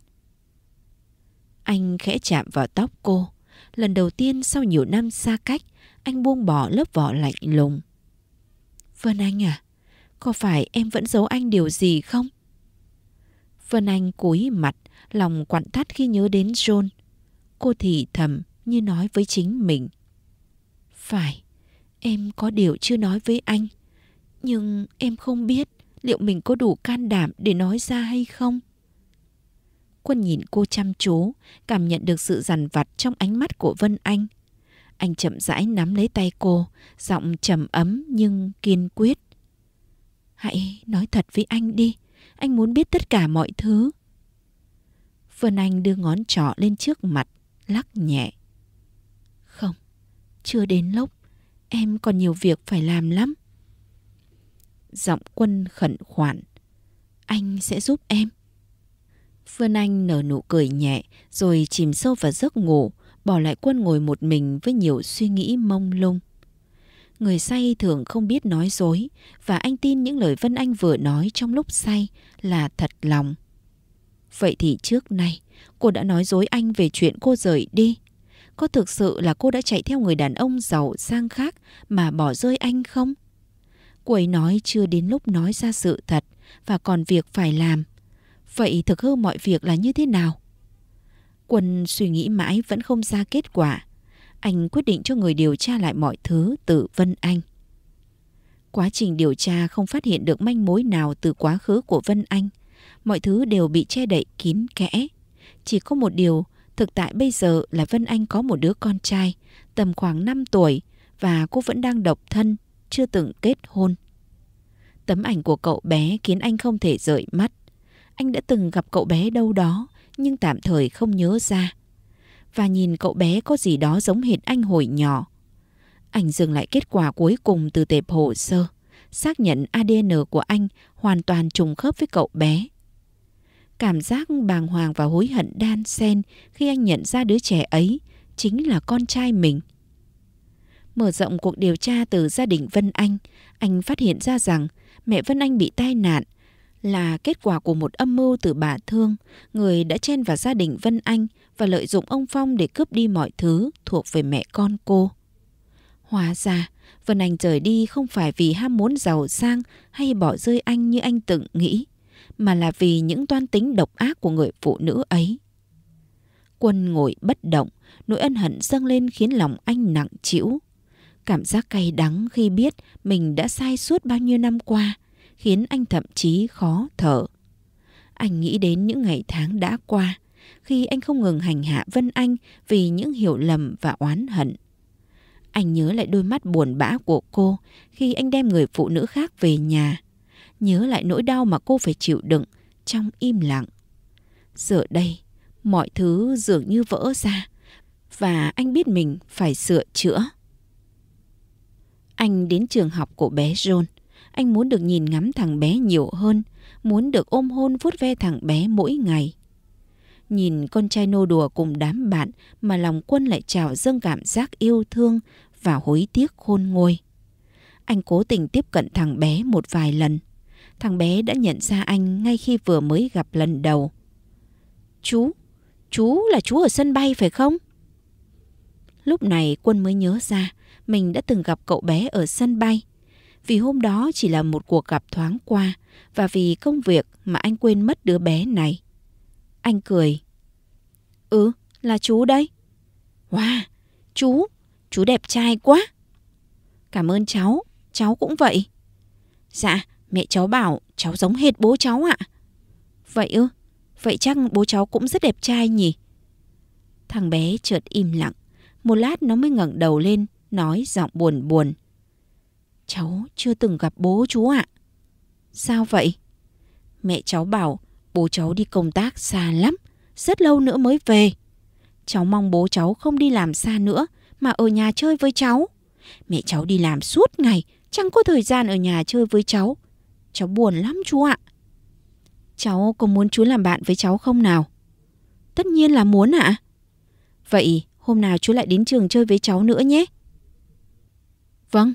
Anh khẽ chạm vào tóc cô. Lần đầu tiên sau nhiều năm xa cách, anh buông bỏ lớp vỏ lạnh lùng. Vân Anh à, có phải em vẫn giấu anh điều gì không? Vân Anh cúi mặt, lòng quặn thắt khi nhớ đến John. Cô thì thầm như nói với chính mình. Phải, em có điều chưa nói với anh. Nhưng em không biết liệu mình có đủ can đảm để nói ra hay không. Quân nhìn cô chăm chú, cảm nhận được sự dằn vặt trong ánh mắt của Vân Anh. Anh chậm rãi nắm lấy tay cô, giọng trầm ấm nhưng kiên quyết. Hãy nói thật với anh đi, anh muốn biết tất cả mọi thứ. Vân Anh đưa ngón trỏ lên trước mặt, lắc nhẹ. Không, chưa đến lúc, em còn nhiều việc phải làm lắm. Giọng quân khẩn khoản. Anh sẽ giúp em. Vân Anh nở nụ cười nhẹ rồi chìm sâu vào giấc ngủ, bỏ lại quân ngồi một mình với nhiều suy nghĩ mông lung. Người say thường không biết nói dối và anh tin những lời Vân Anh vừa nói trong lúc say là thật lòng. Vậy thì trước nay cô đã nói dối anh về chuyện cô rời đi. Có thực sự là cô đã chạy theo người đàn ông giàu sang khác mà bỏ rơi anh không? Cô ấy nói chưa đến lúc nói ra sự thật và còn việc phải làm. Vậy thực hư mọi việc là như thế nào? Quân suy nghĩ mãi vẫn không ra kết quả. Anh quyết định cho người điều tra lại mọi thứ từ Vân Anh. Quá trình điều tra không phát hiện được manh mối nào từ quá khứ của Vân Anh. Mọi thứ đều bị che đậy kín kẽ. Chỉ có một điều, thực tại bây giờ là Vân Anh có một đứa con trai, tầm khoảng 5 tuổi và cô vẫn đang độc thân, chưa từng kết hôn. Tấm ảnh của cậu bé khiến anh không thể rời mắt. Anh đã từng gặp cậu bé đâu đó, nhưng tạm thời không nhớ ra. Và nhìn cậu bé có gì đó giống hệt anh hồi nhỏ. Anh dừng lại kết quả cuối cùng từ tệp hồ sơ, xác nhận ADN của anh hoàn toàn trùng khớp với cậu bé. Cảm giác bàng hoàng và hối hận đan xen khi anh nhận ra đứa trẻ ấy chính là con trai mình. Mở rộng cuộc điều tra từ gia đình Vân Anh, anh phát hiện ra rằng mẹ Vân Anh bị tai nạn là kết quả của một âm mưu từ bà Thương, người đã chen vào gia đình Vân Anh và lợi dụng ông Phong để cướp đi mọi thứ thuộc về mẹ con cô. Hóa ra, Vân Anh rời đi không phải vì ham muốn giàu sang hay bỏ rơi anh như anh từng nghĩ, mà là vì những toan tính độc ác của người phụ nữ ấy. Quân ngồi bất động, nỗi ân hận dâng lên khiến lòng anh nặng trĩu. Cảm giác cay đắng khi biết mình đã sai suốt bao nhiêu năm qua khiến anh thậm chí khó thở. Anh nghĩ đến những ngày tháng đã qua, khi anh không ngừng hành hạ Vân Anh vì những hiểu lầm và oán hận. Anh nhớ lại đôi mắt buồn bã của cô khi anh đem người phụ nữ khác về nhà. Nhớ lại nỗi đau mà cô phải chịu đựng trong im lặng. Giờ đây, mọi thứ dường như vỡ ra và anh biết mình phải sửa chữa. Anh đến trường học của bé John. Anh muốn được nhìn ngắm thằng bé nhiều hơn, muốn được ôm hôn vuốt ve thằng bé mỗi ngày. Nhìn con trai nô đùa cùng đám bạn mà lòng quân lại trào dâng cảm giác yêu thương và hối tiếc khôn nguôi. Anh cố tình tiếp cận thằng bé một vài lần. Thằng bé đã nhận ra anh ngay khi vừa mới gặp lần đầu. Chú, chú là chú ở sân bay phải không? Lúc này quân mới nhớ ra mình đã từng gặp cậu bé ở sân bay. Vì hôm đó chỉ là một cuộc gặp thoáng qua và vì công việc mà anh quên mất đứa bé này. Anh cười. Ừ, là chú đây. Wow, chú, chú đẹp trai quá. Cảm ơn cháu, cháu cũng vậy. Dạ, mẹ cháu bảo cháu giống hệt bố cháu ạ. Vậy ư, vậy chắc bố cháu cũng rất đẹp trai nhỉ? Thằng bé chợt im lặng, một lát nó mới ngẩng đầu lên, nói giọng buồn buồn. Cháu chưa từng gặp bố chú ạ. Sao vậy? Mẹ cháu bảo bố cháu đi công tác xa lắm, rất lâu nữa mới về. Cháu mong bố cháu không đi làm xa nữa mà ở nhà chơi với cháu. Mẹ cháu đi làm suốt ngày, chẳng có thời gian ở nhà chơi với cháu. Cháu buồn lắm chú ạ. Cháu có muốn chú làm bạn với cháu không nào? Tất nhiên là muốn ạ. Vậy hôm nào chú lại đến trường chơi với cháu nữa nhé. Vâng,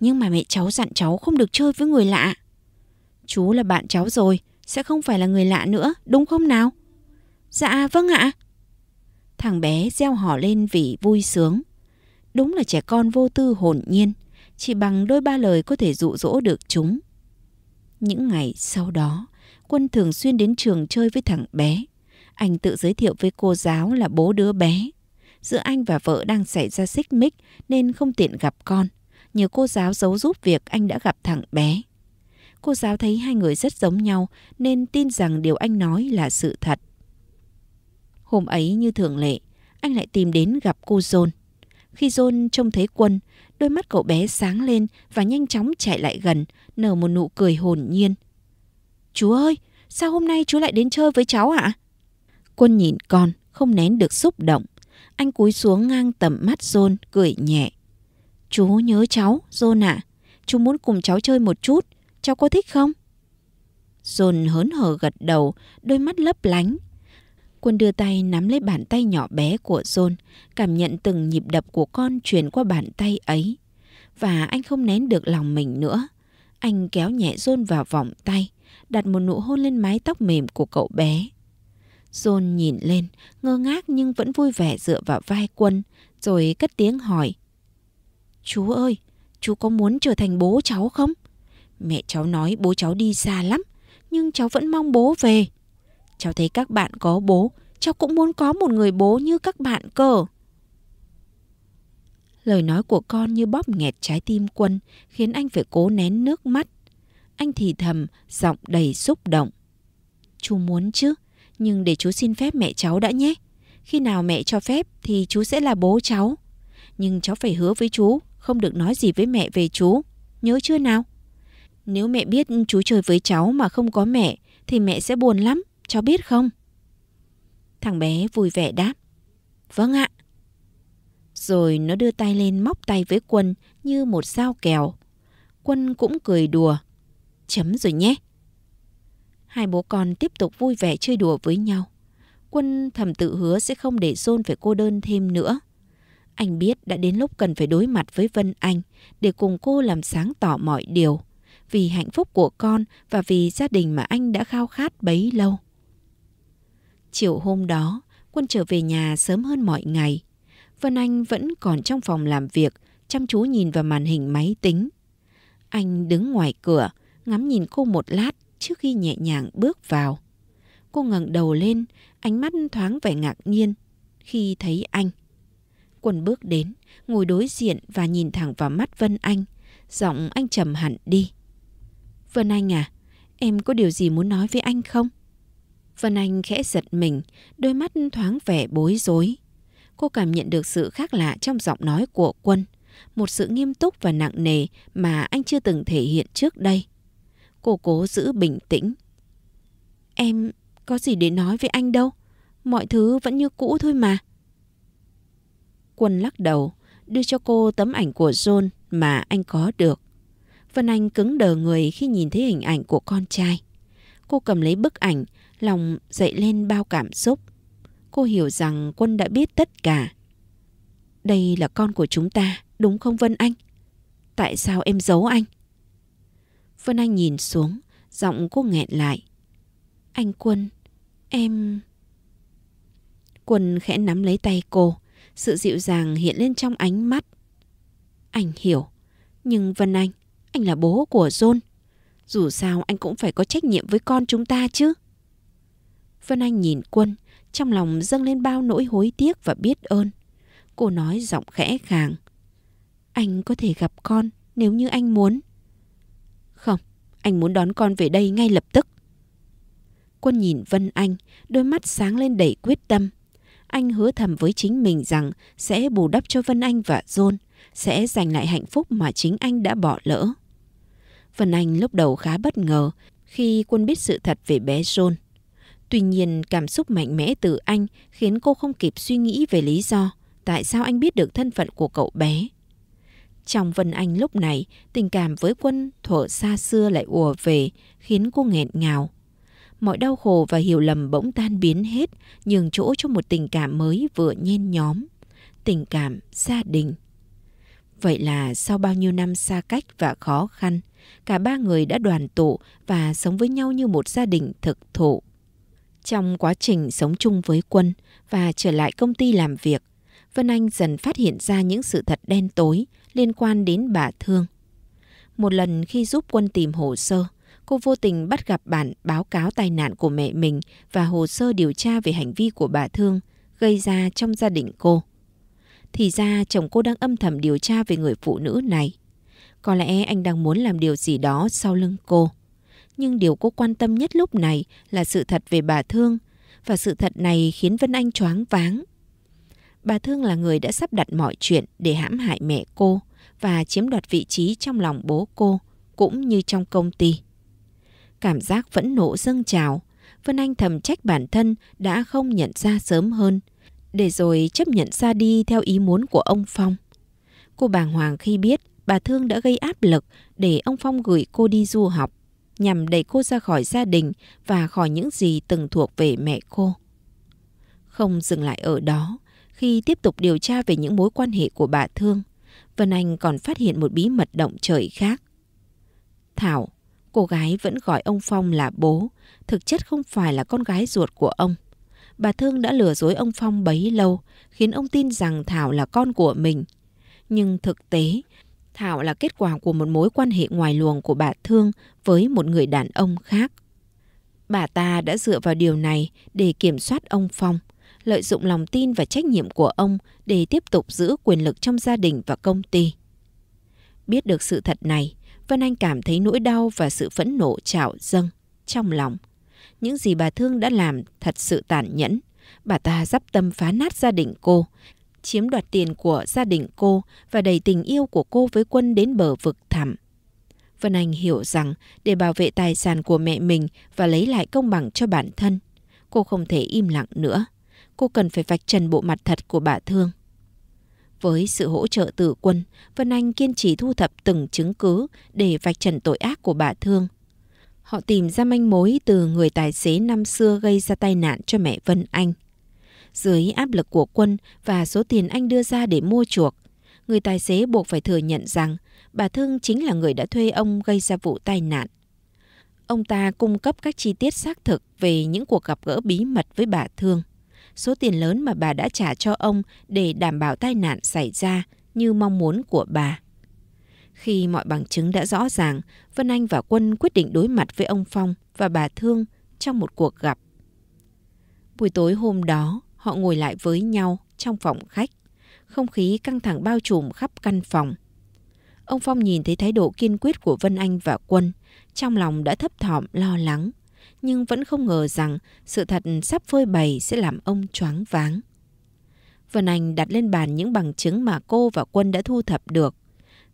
nhưng mà mẹ cháu dặn cháu không được chơi với người lạ. Chú là bạn cháu rồi, sẽ không phải là người lạ nữa, đúng không nào? Dạ vâng ạ. Thằng bé reo hò lên vì vui sướng. Đúng là trẻ con vô tư hồn nhiên, chỉ bằng đôi ba lời có thể dụ dỗ được chúng. Những ngày sau đó, Quân thường xuyên đến trường chơi với thằng bé. Anh tự giới thiệu với cô giáo là bố đứa bé. Giữa anh và vợ đang xảy ra xích mích nên không tiện gặp con. Nhờ cô giáo giấu giúp việc anh đã gặp thằng bé. Cô giáo thấy hai người rất giống nhau nên tin rằng điều anh nói là sự thật. Hôm ấy như thường lệ, anh lại tìm đến gặp cô John. Khi John trông thấy Quân, đôi mắt cậu bé sáng lên và nhanh chóng chạy lại gần, nở một nụ cười hồn nhiên. Chú ơi, sao hôm nay chú lại đến chơi với cháu ạ? Quân nhìn con, không nén được xúc động. Anh cúi xuống ngang tầm mắt John, cười nhẹ. Chú nhớ cháu, John ạ. Chú muốn cùng cháu chơi một chút. Cháu có thích không? John hớn hở gật đầu, đôi mắt lấp lánh. Quân đưa tay nắm lấy bàn tay nhỏ bé của John, cảm nhận từng nhịp đập của con truyền qua bàn tay ấy. Và anh không nén được lòng mình nữa. Anh kéo nhẹ John vào vòng tay, đặt một nụ hôn lên mái tóc mềm của cậu bé. John nhìn lên, ngơ ngác nhưng vẫn vui vẻ dựa vào vai quân, rồi cất tiếng hỏi. Chú ơi, chú có muốn trở thành bố cháu không? Mẹ cháu nói bố cháu đi xa lắm, nhưng cháu vẫn mong bố về. Cháu thấy các bạn có bố, cháu cũng muốn có một người bố như các bạn cơ. Lời nói của con như bóp nghẹt trái tim quân, khiến anh phải cố nén nước mắt. Anh thì thầm, giọng đầy xúc động. Chú muốn chứ, nhưng để chú xin phép mẹ cháu đã nhé. Khi nào mẹ cho phép thì chú sẽ là bố cháu. Nhưng cháu phải hứa với chú, không được nói gì với mẹ về chú. Nhớ chưa nào? Nếu mẹ biết chú chơi với cháu mà không có mẹ thì mẹ sẽ buồn lắm, cháu biết không? Thằng bé vui vẻ đáp. Vâng ạ. Rồi nó đưa tay lên móc tay với Quân như một dao kèo. Quân cũng cười đùa. Chấm rồi nhé. Hai bố con tiếp tục vui vẻ chơi đùa với nhau. Quân thầm tự hứa sẽ không để John phải cô đơn thêm nữa. Anh biết đã đến lúc cần phải đối mặt với Vân Anh để cùng cô làm sáng tỏ mọi điều. Vì hạnh phúc của con và vì gia đình mà anh đã khao khát bấy lâu. Chiều hôm đó, Quân trở về nhà sớm hơn mọi ngày. Vân Anh vẫn còn trong phòng làm việc, chăm chú nhìn vào màn hình máy tính. Anh đứng ngoài cửa, ngắm nhìn cô một lát trước khi nhẹ nhàng bước vào. Cô ngẩng đầu lên, ánh mắt thoáng vẻ ngạc nhiên khi thấy anh. Quân bước đến, ngồi đối diện và nhìn thẳng vào mắt Vân Anh. Giọng anh trầm hẳn đi. Vân Anh à, em có điều gì muốn nói với anh không? Vân Anh khẽ giật mình, đôi mắt thoáng vẻ bối rối. Cô cảm nhận được sự khác lạ trong giọng nói của Quân, một sự nghiêm túc và nặng nề mà anh chưa từng thể hiện trước đây. Cô cố giữ bình tĩnh. Em có gì để nói với anh đâu, mọi thứ vẫn như cũ thôi mà. Quân lắc đầu, đưa cho cô tấm ảnh của John mà anh có được. Vân Anh cứng đờ người khi nhìn thấy hình ảnh của con trai. Cô cầm lấy bức ảnh, lòng dậy lên bao cảm xúc. Cô hiểu rằng Quân đã biết tất cả. Đây là con của chúng ta, đúng không Vân Anh? Tại sao em giấu anh? Vân Anh nhìn xuống, giọng cô nghẹn lại. Anh Quân, em... Quân khẽ nắm lấy tay cô, sự dịu dàng hiện lên trong ánh mắt. Anh hiểu, nhưng Vân Anh, anh là bố của John. Dù sao anh cũng phải có trách nhiệm với con chúng ta chứ. Vân Anh nhìn Quân, trong lòng dâng lên bao nỗi hối tiếc và biết ơn. Cô nói giọng khẽ khàng. Anh có thể gặp con nếu như anh muốn. Không, anh muốn đón con về đây ngay lập tức. Quân nhìn Vân Anh, đôi mắt sáng lên đầy quyết tâm. Anh hứa thầm với chính mình rằng sẽ bù đắp cho Vân Anh và John, sẽ giành lại hạnh phúc mà chính anh đã bỏ lỡ. Vân Anh lúc đầu khá bất ngờ khi Quân biết sự thật về bé John. Tuy nhiên, cảm xúc mạnh mẽ từ anh khiến cô không kịp suy nghĩ về lý do tại sao anh biết được thân phận của cậu bé. Trong Vân Anh lúc này, tình cảm với Quân thuở xa xưa lại ùa về, khiến cô nghẹn ngào. Mọi đau khổ và hiểu lầm bỗng tan biến hết, nhường chỗ cho một tình cảm mới vừa nhen nhóm. Tình cảm gia đình. Vậy là sau bao nhiêu năm xa cách và khó khăn, cả ba người đã đoàn tụ và sống với nhau như một gia đình thực thụ. Trong quá trình sống chung với Quân và trở lại công ty làm việc, Vân Anh dần phát hiện ra những sự thật đen tối liên quan đến bà Thương. Một lần khi giúp Quân tìm hồ sơ, cô vô tình bắt gặp bản báo cáo tai nạn của mẹ mình và hồ sơ điều tra về hành vi của bà Thương, gây ra trong gia đình cô. Thì ra chồng cô đang âm thầm điều tra về người phụ nữ này. Có lẽ anh đang muốn làm điều gì đó sau lưng cô. Nhưng điều cô quan tâm nhất lúc này là sự thật về bà Thương. Và sự thật này khiến Vân Anh choáng váng. Bà Thương là người đã sắp đặt mọi chuyện để hãm hại mẹ cô và chiếm đoạt vị trí trong lòng bố cô, cũng như trong công ty. Cảm giác vẫn nộ dâng trào, Vân Anh thầm trách bản thân đã không nhận ra sớm hơn, để rồi chấp nhận ra đi theo ý muốn của ông Phong. Cô bàng hoàng khi biết bà Thương đã gây áp lực để ông Phong gửi cô đi du học, nhằm đẩy cô ra khỏi gia đình và khỏi những gì từng thuộc về mẹ cô. Không dừng lại ở đó, khi tiếp tục điều tra về những mối quan hệ của bà Thương, Vân Anh còn phát hiện một bí mật động trời khác. Thảo, cô gái vẫn gọi ông Phong là bố, thực chất không phải là con gái ruột của ông. Bà Thương đã lừa dối ông Phong bấy lâu, khiến ông tin rằng Thảo là con của mình. Nhưng thực tế, Thảo là kết quả của một mối quan hệ ngoài luồng của bà Thương với một người đàn ông khác. Bà ta đã dựa vào điều này để kiểm soát ông Phong, lợi dụng lòng tin và trách nhiệm của ông để tiếp tục giữ quyền lực trong gia đình và công ty. Biết được sự thật này, Vân Anh cảm thấy nỗi đau và sự phẫn nộ trào dâng trong lòng. Những gì bà Thương đã làm thật sự tàn nhẫn. Bà ta dắp tâm phá nát gia đình cô, chiếm đoạt tiền của gia đình cô và đẩy tình yêu của cô với quân đến bờ vực thẳm. Vân Anh hiểu rằng để bảo vệ tài sản của mẹ mình và lấy lại công bằng cho bản thân, cô không thể im lặng nữa. Cô cần phải vạch trần bộ mặt thật của bà Thương. Với sự hỗ trợ từ quân, Vân Anh kiên trì thu thập từng chứng cứ để vạch trần tội ác của bà Thương. Họ tìm ra manh mối từ người tài xế năm xưa gây ra tai nạn cho mẹ Vân Anh. Dưới áp lực của quân và số tiền anh đưa ra để mua chuộc, người tài xế buộc phải thừa nhận rằng bà Thương chính là người đã thuê ông gây ra vụ tai nạn. Ông ta cung cấp các chi tiết xác thực về những cuộc gặp gỡ bí mật với bà Thương số tiền lớn mà bà đã trả cho ông để đảm bảo tai nạn xảy ra như mong muốn của bà. Khi mọi bằng chứng đã rõ ràng, Vân Anh và Quân quyết định đối mặt với ông Phong và bà Thương trong một cuộc gặp. Buổi tối hôm đó, họ ngồi lại với nhau trong phòng khách. Không khí căng thẳng bao trùm khắp căn phòng. Ông Phong nhìn thấy thái độ kiên quyết của Vân Anh và Quân, trong lòng đã thấp thỏm lo lắng nhưng vẫn không ngờ rằng sự thật sắp phơi bày sẽ làm ông choáng váng. Vân Anh đặt lên bàn những bằng chứng mà cô và Quân đã thu thập được.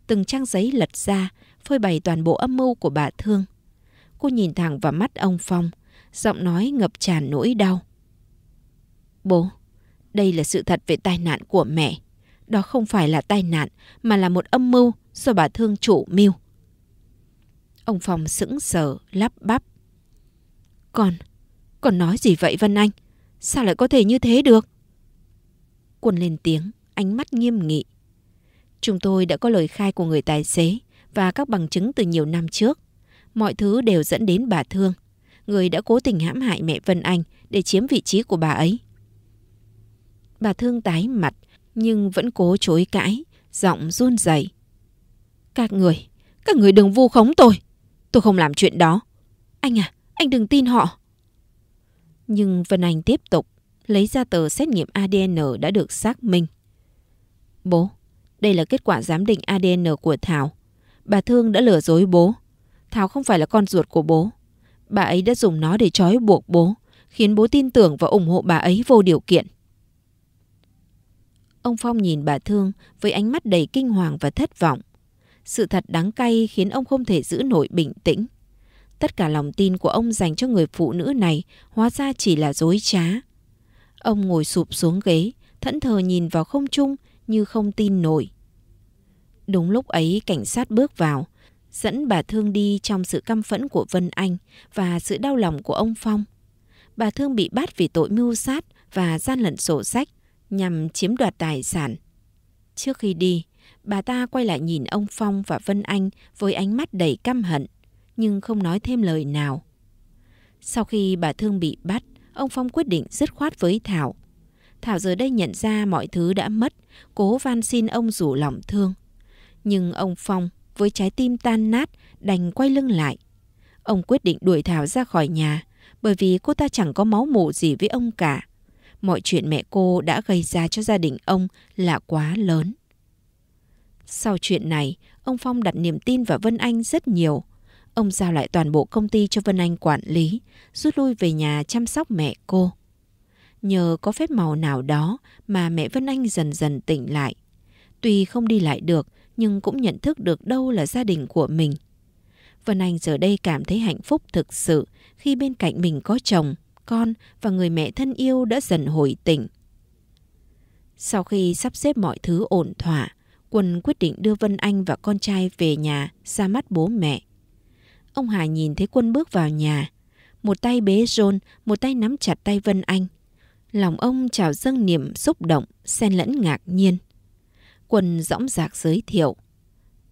Từng trang giấy lật ra, phơi bày toàn bộ âm mưu của bà Thương. Cô nhìn thẳng vào mắt ông Phong, giọng nói ngập tràn nỗi đau. Bố, đây là sự thật về tai nạn của mẹ. Đó không phải là tai nạn, mà là một âm mưu do bà Thương chủ mưu. Ông Phong sững sờ, lắp bắp còn còn nói gì vậy Vân Anh? Sao lại có thể như thế được? Quân lên tiếng, ánh mắt nghiêm nghị. Chúng tôi đã có lời khai của người tài xế và các bằng chứng từ nhiều năm trước. Mọi thứ đều dẫn đến bà Thương, người đã cố tình hãm hại mẹ Vân Anh để chiếm vị trí của bà ấy. Bà Thương tái mặt nhưng vẫn cố chối cãi, giọng run rẩy. Các người, các người đừng vu khống tôi. Tôi không làm chuyện đó. Anh à, anh đừng tin họ. Nhưng Vân Anh tiếp tục lấy ra tờ xét nghiệm ADN đã được xác minh. Bố, đây là kết quả giám định ADN của Thảo. Bà Thương đã lừa dối bố. Thảo không phải là con ruột của bố. Bà ấy đã dùng nó để trói buộc bố, khiến bố tin tưởng và ủng hộ bà ấy vô điều kiện. Ông Phong nhìn bà Thương với ánh mắt đầy kinh hoàng và thất vọng. Sự thật đáng cay khiến ông không thể giữ nổi bình tĩnh. Tất cả lòng tin của ông dành cho người phụ nữ này hóa ra chỉ là dối trá. Ông ngồi sụp xuống ghế, thẫn thờ nhìn vào không trung như không tin nổi. Đúng lúc ấy cảnh sát bước vào, dẫn bà Thương đi trong sự căm phẫn của Vân Anh và sự đau lòng của ông Phong. Bà Thương bị bắt vì tội mưu sát và gian lận sổ sách nhằm chiếm đoạt tài sản. Trước khi đi, bà ta quay lại nhìn ông Phong và Vân Anh với ánh mắt đầy căm hận nhưng không nói thêm lời nào. Sau khi bà Thương bị bắt, ông Phong quyết định dứt khoát với Thảo. Thảo giờ đây nhận ra mọi thứ đã mất, cố van xin ông rủ lòng thương. Nhưng ông Phong với trái tim tan nát đành quay lưng lại. Ông quyết định đuổi Thảo ra khỏi nhà bởi vì cô ta chẳng có máu mủ gì với ông cả. Mọi chuyện mẹ cô đã gây ra cho gia đình ông là quá lớn. Sau chuyện này, ông Phong đặt niềm tin vào Vân Anh rất nhiều. Ông giao lại toàn bộ công ty cho Vân Anh quản lý, rút lui về nhà chăm sóc mẹ cô. Nhờ có phép màu nào đó mà mẹ Vân Anh dần dần tỉnh lại. Tuy không đi lại được, nhưng cũng nhận thức được đâu là gia đình của mình. Vân Anh giờ đây cảm thấy hạnh phúc thực sự khi bên cạnh mình có chồng, con và người mẹ thân yêu đã dần hồi tỉnh. Sau khi sắp xếp mọi thứ ổn thỏa, Quân quyết định đưa Vân Anh và con trai về nhà ra mắt bố mẹ. Ông Hà nhìn thấy Quân bước vào nhà, một tay bế John, một tay nắm chặt tay Vân Anh. Lòng ông trào dâng niềm xúc động, xen lẫn ngạc nhiên. Quân dõng dạc giới thiệu.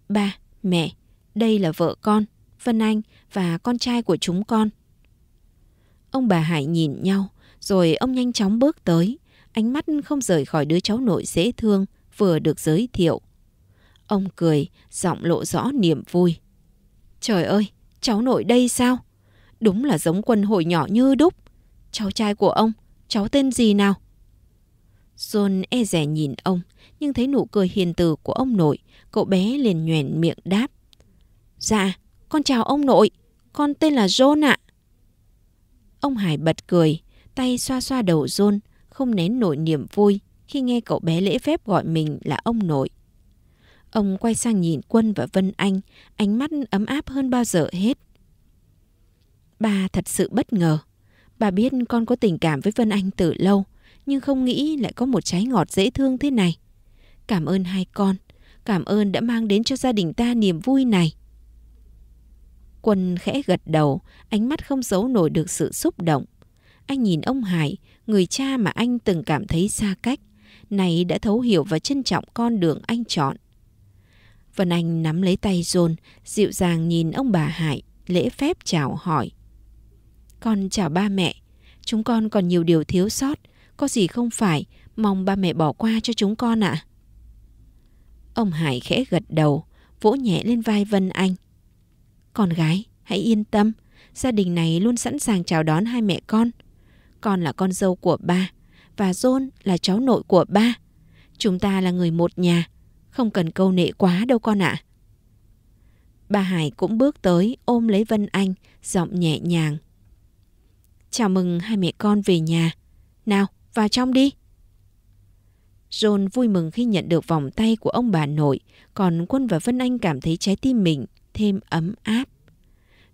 Ba, mẹ, đây là vợ con, Vân Anh và con trai của chúng con. Ông bà Hải nhìn nhau, rồi ông nhanh chóng bước tới, ánh mắt không rời khỏi đứa cháu nội dễ thương vừa được giới thiệu. Ông cười, giọng lộ rõ niềm vui. Trời ơi, cháu nội đây sao? Đúng là giống quân hồi nhỏ như đúc. Cháu trai của ông, cháu tên gì nào? John e rẻ nhìn ông, nhưng thấy nụ cười hiền từ của ông nội, cậu bé liền nhoẻn miệng đáp. Dạ, con chào ông nội, con tên là John ạ. Ông Hải bật cười, tay xoa xoa đầu John, không nén nổi niềm vui khi nghe cậu bé lễ phép gọi mình là ông nội. Ông quay sang nhìn Quân và Vân Anh, ánh mắt ấm áp hơn bao giờ hết. Bà thật sự bất ngờ. Bà biết con có tình cảm với Vân Anh từ lâu, nhưng không nghĩ lại có một trái ngọt dễ thương thế này. Cảm ơn hai con, cảm ơn đã mang đến cho gia đình ta niềm vui này. Quân khẽ gật đầu, ánh mắt không giấu nổi được sự xúc động. Anh nhìn ông Hải, người cha mà anh từng cảm thấy xa cách, này đã thấu hiểu và trân trọng con đường anh chọn. Vân Anh nắm lấy tay John, dịu dàng nhìn ông bà Hải, lễ phép chào hỏi. Con chào ba mẹ, chúng con còn nhiều điều thiếu sót, có gì không phải, mong ba mẹ bỏ qua cho chúng con ạ. Ông Hải khẽ gật đầu, vỗ nhẹ lên vai Vân Anh. Con gái, hãy yên tâm, gia đình này luôn sẵn sàng chào đón hai mẹ con. Con là con dâu của ba, và John là cháu nội của ba. Chúng ta là người một nhà, không cần câu nệ quá đâu con ạ. À. Bà Hải cũng bước tới ôm lấy Vân Anh, giọng nhẹ nhàng. Chào mừng hai mẹ con về nhà. Nào, vào trong đi. John vui mừng khi nhận được vòng tay của ông bà nội, còn Quân và Vân Anh cảm thấy trái tim mình thêm ấm áp.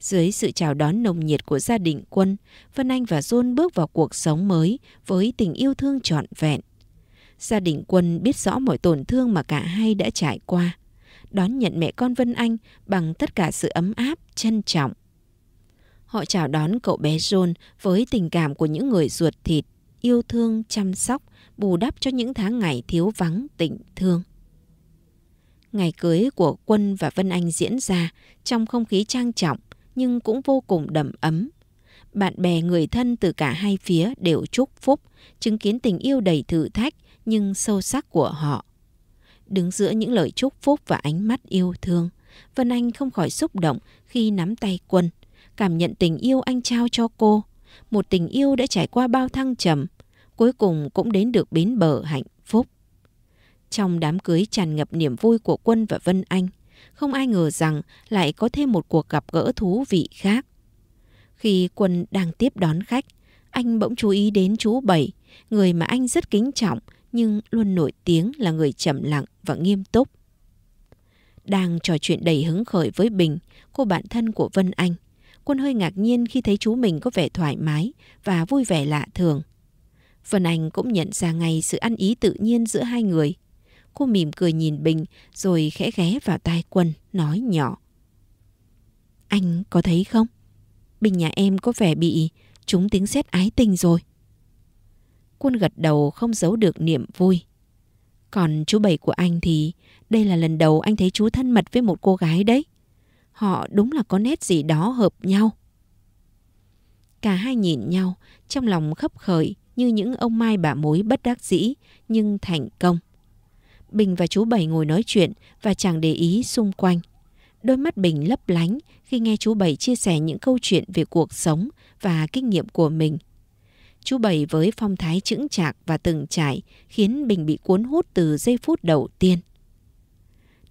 Dưới sự chào đón nồng nhiệt của gia đình Quân, Vân Anh và John bước vào cuộc sống mới với tình yêu thương trọn vẹn. Gia đình Quân biết rõ mọi tổn thương mà cả hai đã trải qua, đón nhận mẹ con Vân Anh bằng tất cả sự ấm áp, trân trọng. Họ chào đón cậu bé John với tình cảm của những người ruột thịt, yêu thương, chăm sóc, bù đắp cho những tháng ngày thiếu vắng tình thương. Ngày cưới của Quân và Vân Anh diễn ra trong không khí trang trọng nhưng cũng vô cùng đầm ấm. Bạn bè người thân từ cả hai phía đều chúc phúc, chứng kiến tình yêu đầy thử thách nhưng sâu sắc của họ. Đứng giữa những lời chúc phúc và ánh mắt yêu thương, Vân Anh không khỏi xúc động khi nắm tay Quân, cảm nhận tình yêu anh trao cho cô, một tình yêu đã trải qua bao thăng trầm, cuối cùng cũng đến được bến bờ hạnh phúc. Trong đám cưới tràn ngập niềm vui của Quân và Vân Anh, không ai ngờ rằng lại có thêm một cuộc gặp gỡ thú vị khác. Khi Quân đang tiếp đón khách, anh bỗng chú ý đến chú Bảy, người mà anh rất kính trọng nhưng luôn nổi tiếng là người chậm lặng và nghiêm túc. Đang trò chuyện đầy hứng khởi với Bình, cô bạn thân của Vân Anh, Quân hơi ngạc nhiên khi thấy chú mình có vẻ thoải mái và vui vẻ lạ thường. Vân Anh cũng nhận ra ngay sự ăn ý tự nhiên giữa hai người. Cô mỉm cười nhìn Bình rồi khẽ ghé vào tai Quân, nói nhỏ. Anh có thấy không? Bình nhà em có vẻ bị chúng tiếng xét ái tình rồi. Quân gật đầu không giấu được niềm vui. Còn chú Bảy của anh thì đây là lần đầu anh thấy chú thân mật với một cô gái đấy. Họ đúng là có nét gì đó hợp nhau. Cả hai nhìn nhau, trong lòng khấp khởi như những ông mai bà mối bất đắc dĩ nhưng thành công. Bình và chú Bảy ngồi nói chuyện và chẳng để ý xung quanh. Đôi mắt Bình lấp lánh khi nghe chú Bảy chia sẻ những câu chuyện về cuộc sống và kinh nghiệm của mình. Chú Bảy với phong thái chững chạc và từng trải khiến Bình bị cuốn hút từ giây phút đầu tiên.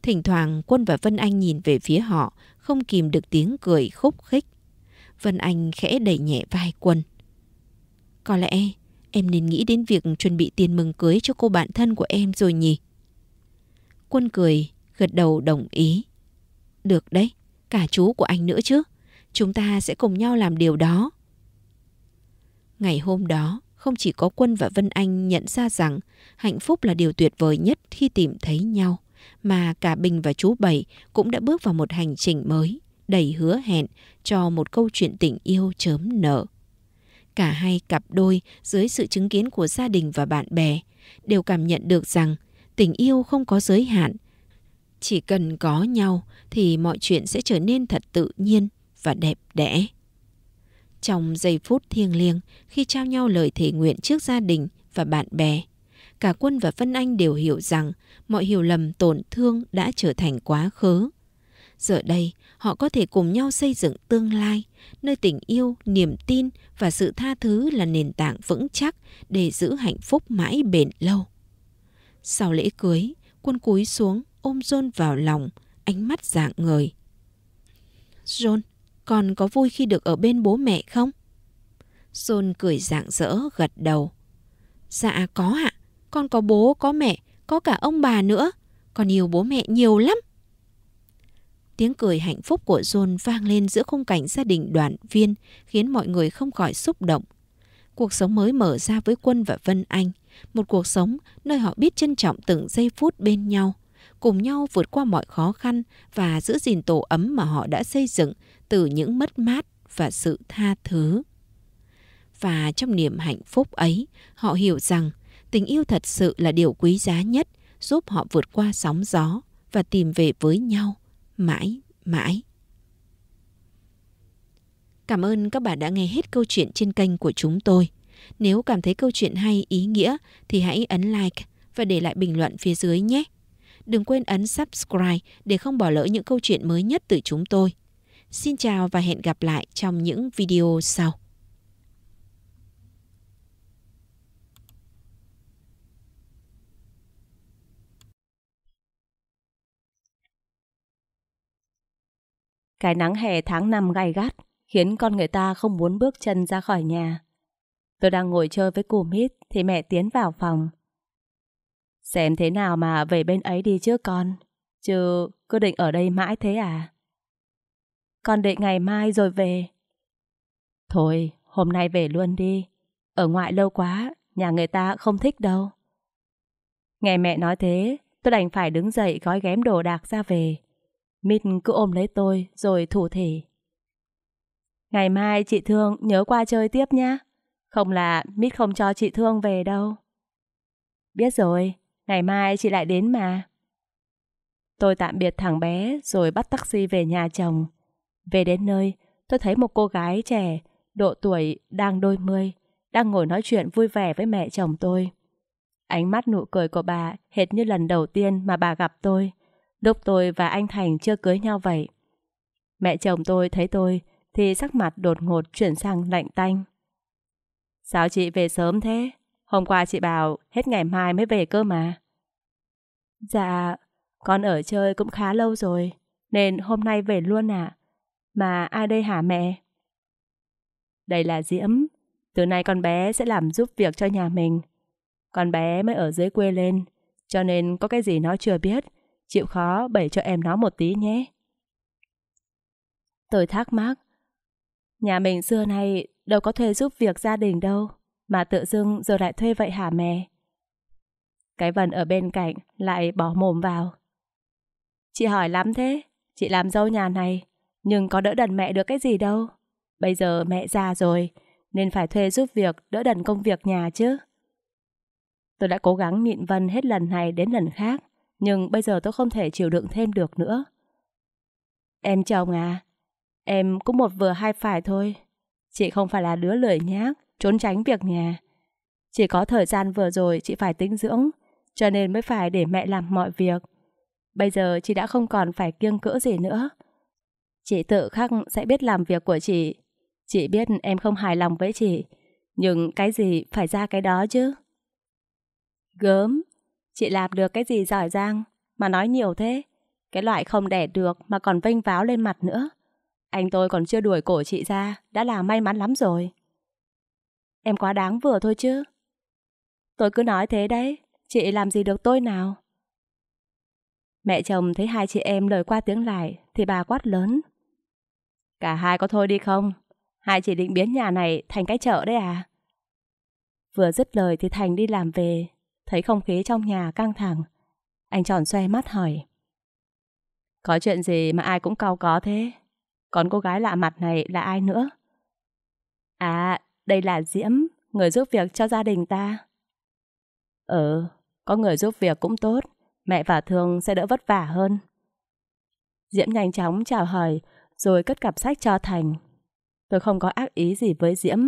Thỉnh thoảng Quân và Vân Anh nhìn về phía họ, không kìm được tiếng cười khúc khích. Vân Anh khẽ đẩy nhẹ vai Quân. Có lẽ em nên nghĩ đến việc chuẩn bị tiền mừng cưới cho cô bạn thân của em rồi nhỉ? Quân cười, gật đầu đồng ý. Được đấy, cả chú của anh nữa chứ. Chúng ta sẽ cùng nhau làm điều đó. Ngày hôm đó, không chỉ có Quân và Vân Anh nhận ra rằng hạnh phúc là điều tuyệt vời nhất khi tìm thấy nhau, mà cả Bình và chú Bảy cũng đã bước vào một hành trình mới, đầy hứa hẹn cho một câu chuyện tình yêu chớm nở. Cả hai cặp đôi dưới sự chứng kiến của gia đình và bạn bè đều cảm nhận được rằng tình yêu không có giới hạn. Chỉ cần có nhau thì mọi chuyện sẽ trở nên thật tự nhiên và đẹp đẽ. Trong giây phút thiêng liêng khi trao nhau lời thể nguyện trước gia đình và bạn bè, cả Quân và Vân Anh đều hiểu rằng mọi hiểu lầm tổn thương đã trở thành quá khứ. Giờ đây, họ có thể cùng nhau xây dựng tương lai, nơi tình yêu, niềm tin và sự tha thứ là nền tảng vững chắc để giữ hạnh phúc mãi bền lâu. Sau lễ cưới, Quân cúi xuống ôm John vào lòng, ánh mắt dạng người. John, con có vui khi được ở bên bố mẹ không? John cười rạng rỡ gật đầu. Dạ có ạ, con có bố, có mẹ, có cả ông bà nữa. Con yêu bố mẹ nhiều lắm. Tiếng cười hạnh phúc của John vang lên giữa khung cảnh gia đình đoàn viên khiến mọi người không khỏi xúc động. Cuộc sống mới mở ra với Quân và Vân Anh. Một cuộc sống nơi họ biết trân trọng từng giây phút bên nhau, cùng nhau vượt qua mọi khó khăn và giữ gìn tổ ấm mà họ đã xây dựng từ những mất mát và sự tha thứ. Và trong niềm hạnh phúc ấy, họ hiểu rằng tình yêu thật sự là điều quý giá nhất giúp họ vượt qua sóng gió và tìm về với nhau mãi mãi. Cảm ơn các bạn đã nghe hết câu chuyện trên kênh của chúng tôi. Nếu cảm thấy câu chuyện hay, ý nghĩa thì hãy ấn like và để lại bình luận phía dưới nhé. Đừng quên ấn subscribe để không bỏ lỡ những câu chuyện mới nhất từ chúng tôi. Xin chào và hẹn gặp lại trong những video sau. Cái nắng hè tháng 5 gay gắt khiến con người ta không muốn bước chân ra khỏi nhà. Tôi đang ngồi chơi với cô Mít thì mẹ tiến vào phòng. Xem thế nào mà về bên ấy đi chứ con. Chứ cứ định ở đây mãi thế à? Con đợi ngày mai rồi về. Thôi, hôm nay về luôn đi. Ở ngoại lâu quá, nhà người ta không thích đâu. Nghe mẹ nói thế, tôi đành phải đứng dậy gói ghém đồ đạc ra về. Mít cứ ôm lấy tôi rồi thủ thể. Ngày mai chị Thương nhớ qua chơi tiếp nhé. Không là Mít không cho chị Thương về đâu. Biết rồi, ngày mai chị lại đến mà. Tôi tạm biệt thằng bé rồi bắt taxi về nhà chồng. Về đến nơi, tôi thấy một cô gái trẻ, độ tuổi đang đôi mươi, đang ngồi nói chuyện vui vẻ với mẹ chồng tôi. Ánh mắt nụ cười của bà hệt như lần đầu tiên mà bà gặp tôi, lúc tôi và anh Thành chưa cưới nhau vậy. Mẹ chồng tôi thấy tôi thì sắc mặt đột ngột chuyển sang lạnh tanh. Sao chị về sớm thế? Hôm qua chị bảo hết ngày mai mới về cơ mà. Dạ, con ở chơi cũng khá lâu rồi, nên hôm nay về luôn ạ. Mà ai đây hả mẹ? Đây là Diễm, từ nay con bé sẽ làm giúp việc cho nhà mình. Con bé mới ở dưới quê lên, cho nên có cái gì nó chưa biết, chịu khó bày cho em nó một tí nhé. Tôi thắc mắc, nhà mình xưa nay đâu có thuê giúp việc gia đình đâu, mà tự dưng giờ lại thuê vậy hả mẹ? Cái vần ở bên cạnh lại bỏ mồm vào. Chị hỏi lắm thế, chị làm dâu nhà này, nhưng có đỡ đần mẹ được cái gì đâu. Bây giờ mẹ già rồi, nên phải thuê giúp việc đỡ đần công việc nhà chứ. Tôi đã cố gắng nhịn Vân hết lần này đến lần khác, nhưng bây giờ tôi không thể chịu đựng thêm được nữa. Em chồng à, em cũng một vừa hai phải thôi. Chị không phải là đứa lười nhác, trốn tránh việc nhà. Chỉ có thời gian vừa rồi chị phải tính dưỡng, cho nên mới phải để mẹ làm mọi việc. Bây giờ chị đã không còn phải kiêng cỡ gì nữa. Chị tự khắc sẽ biết làm việc của chị. Chị biết em không hài lòng với chị, nhưng cái gì phải ra cái đó chứ. Gớm, chị làm được cái gì giỏi giang mà nói nhiều thế. Cái loại không đẻ được mà còn vênh váo lên mặt nữa. Anh tôi còn chưa đuổi cổ chị ra, đã là may mắn lắm rồi. Em quá đáng vừa thôi chứ. Tôi cứ nói thế đấy, chị làm gì được tôi nào. Mẹ chồng thấy hai chị em lời qua tiếng lại thì bà quát lớn. Cả hai có thôi đi không? Hai chỉ định biến nhà này thành cái chợ đấy à? Vừa dứt lời thì Thành đi làm về, thấy không khí trong nhà căng thẳng. Anh tròn xoay mắt hỏi. Có chuyện gì mà ai cũng cau có thế? Còn cô gái lạ mặt này là ai nữa? À, đây là Diễm, người giúp việc cho gia đình ta. Ừ, có người giúp việc cũng tốt, mẹ và Thương sẽ đỡ vất vả hơn. Diễm nhanh chóng chào hỏi, rồi cất cặp sách cho Thành. Tôi không có ác ý gì với Diễm,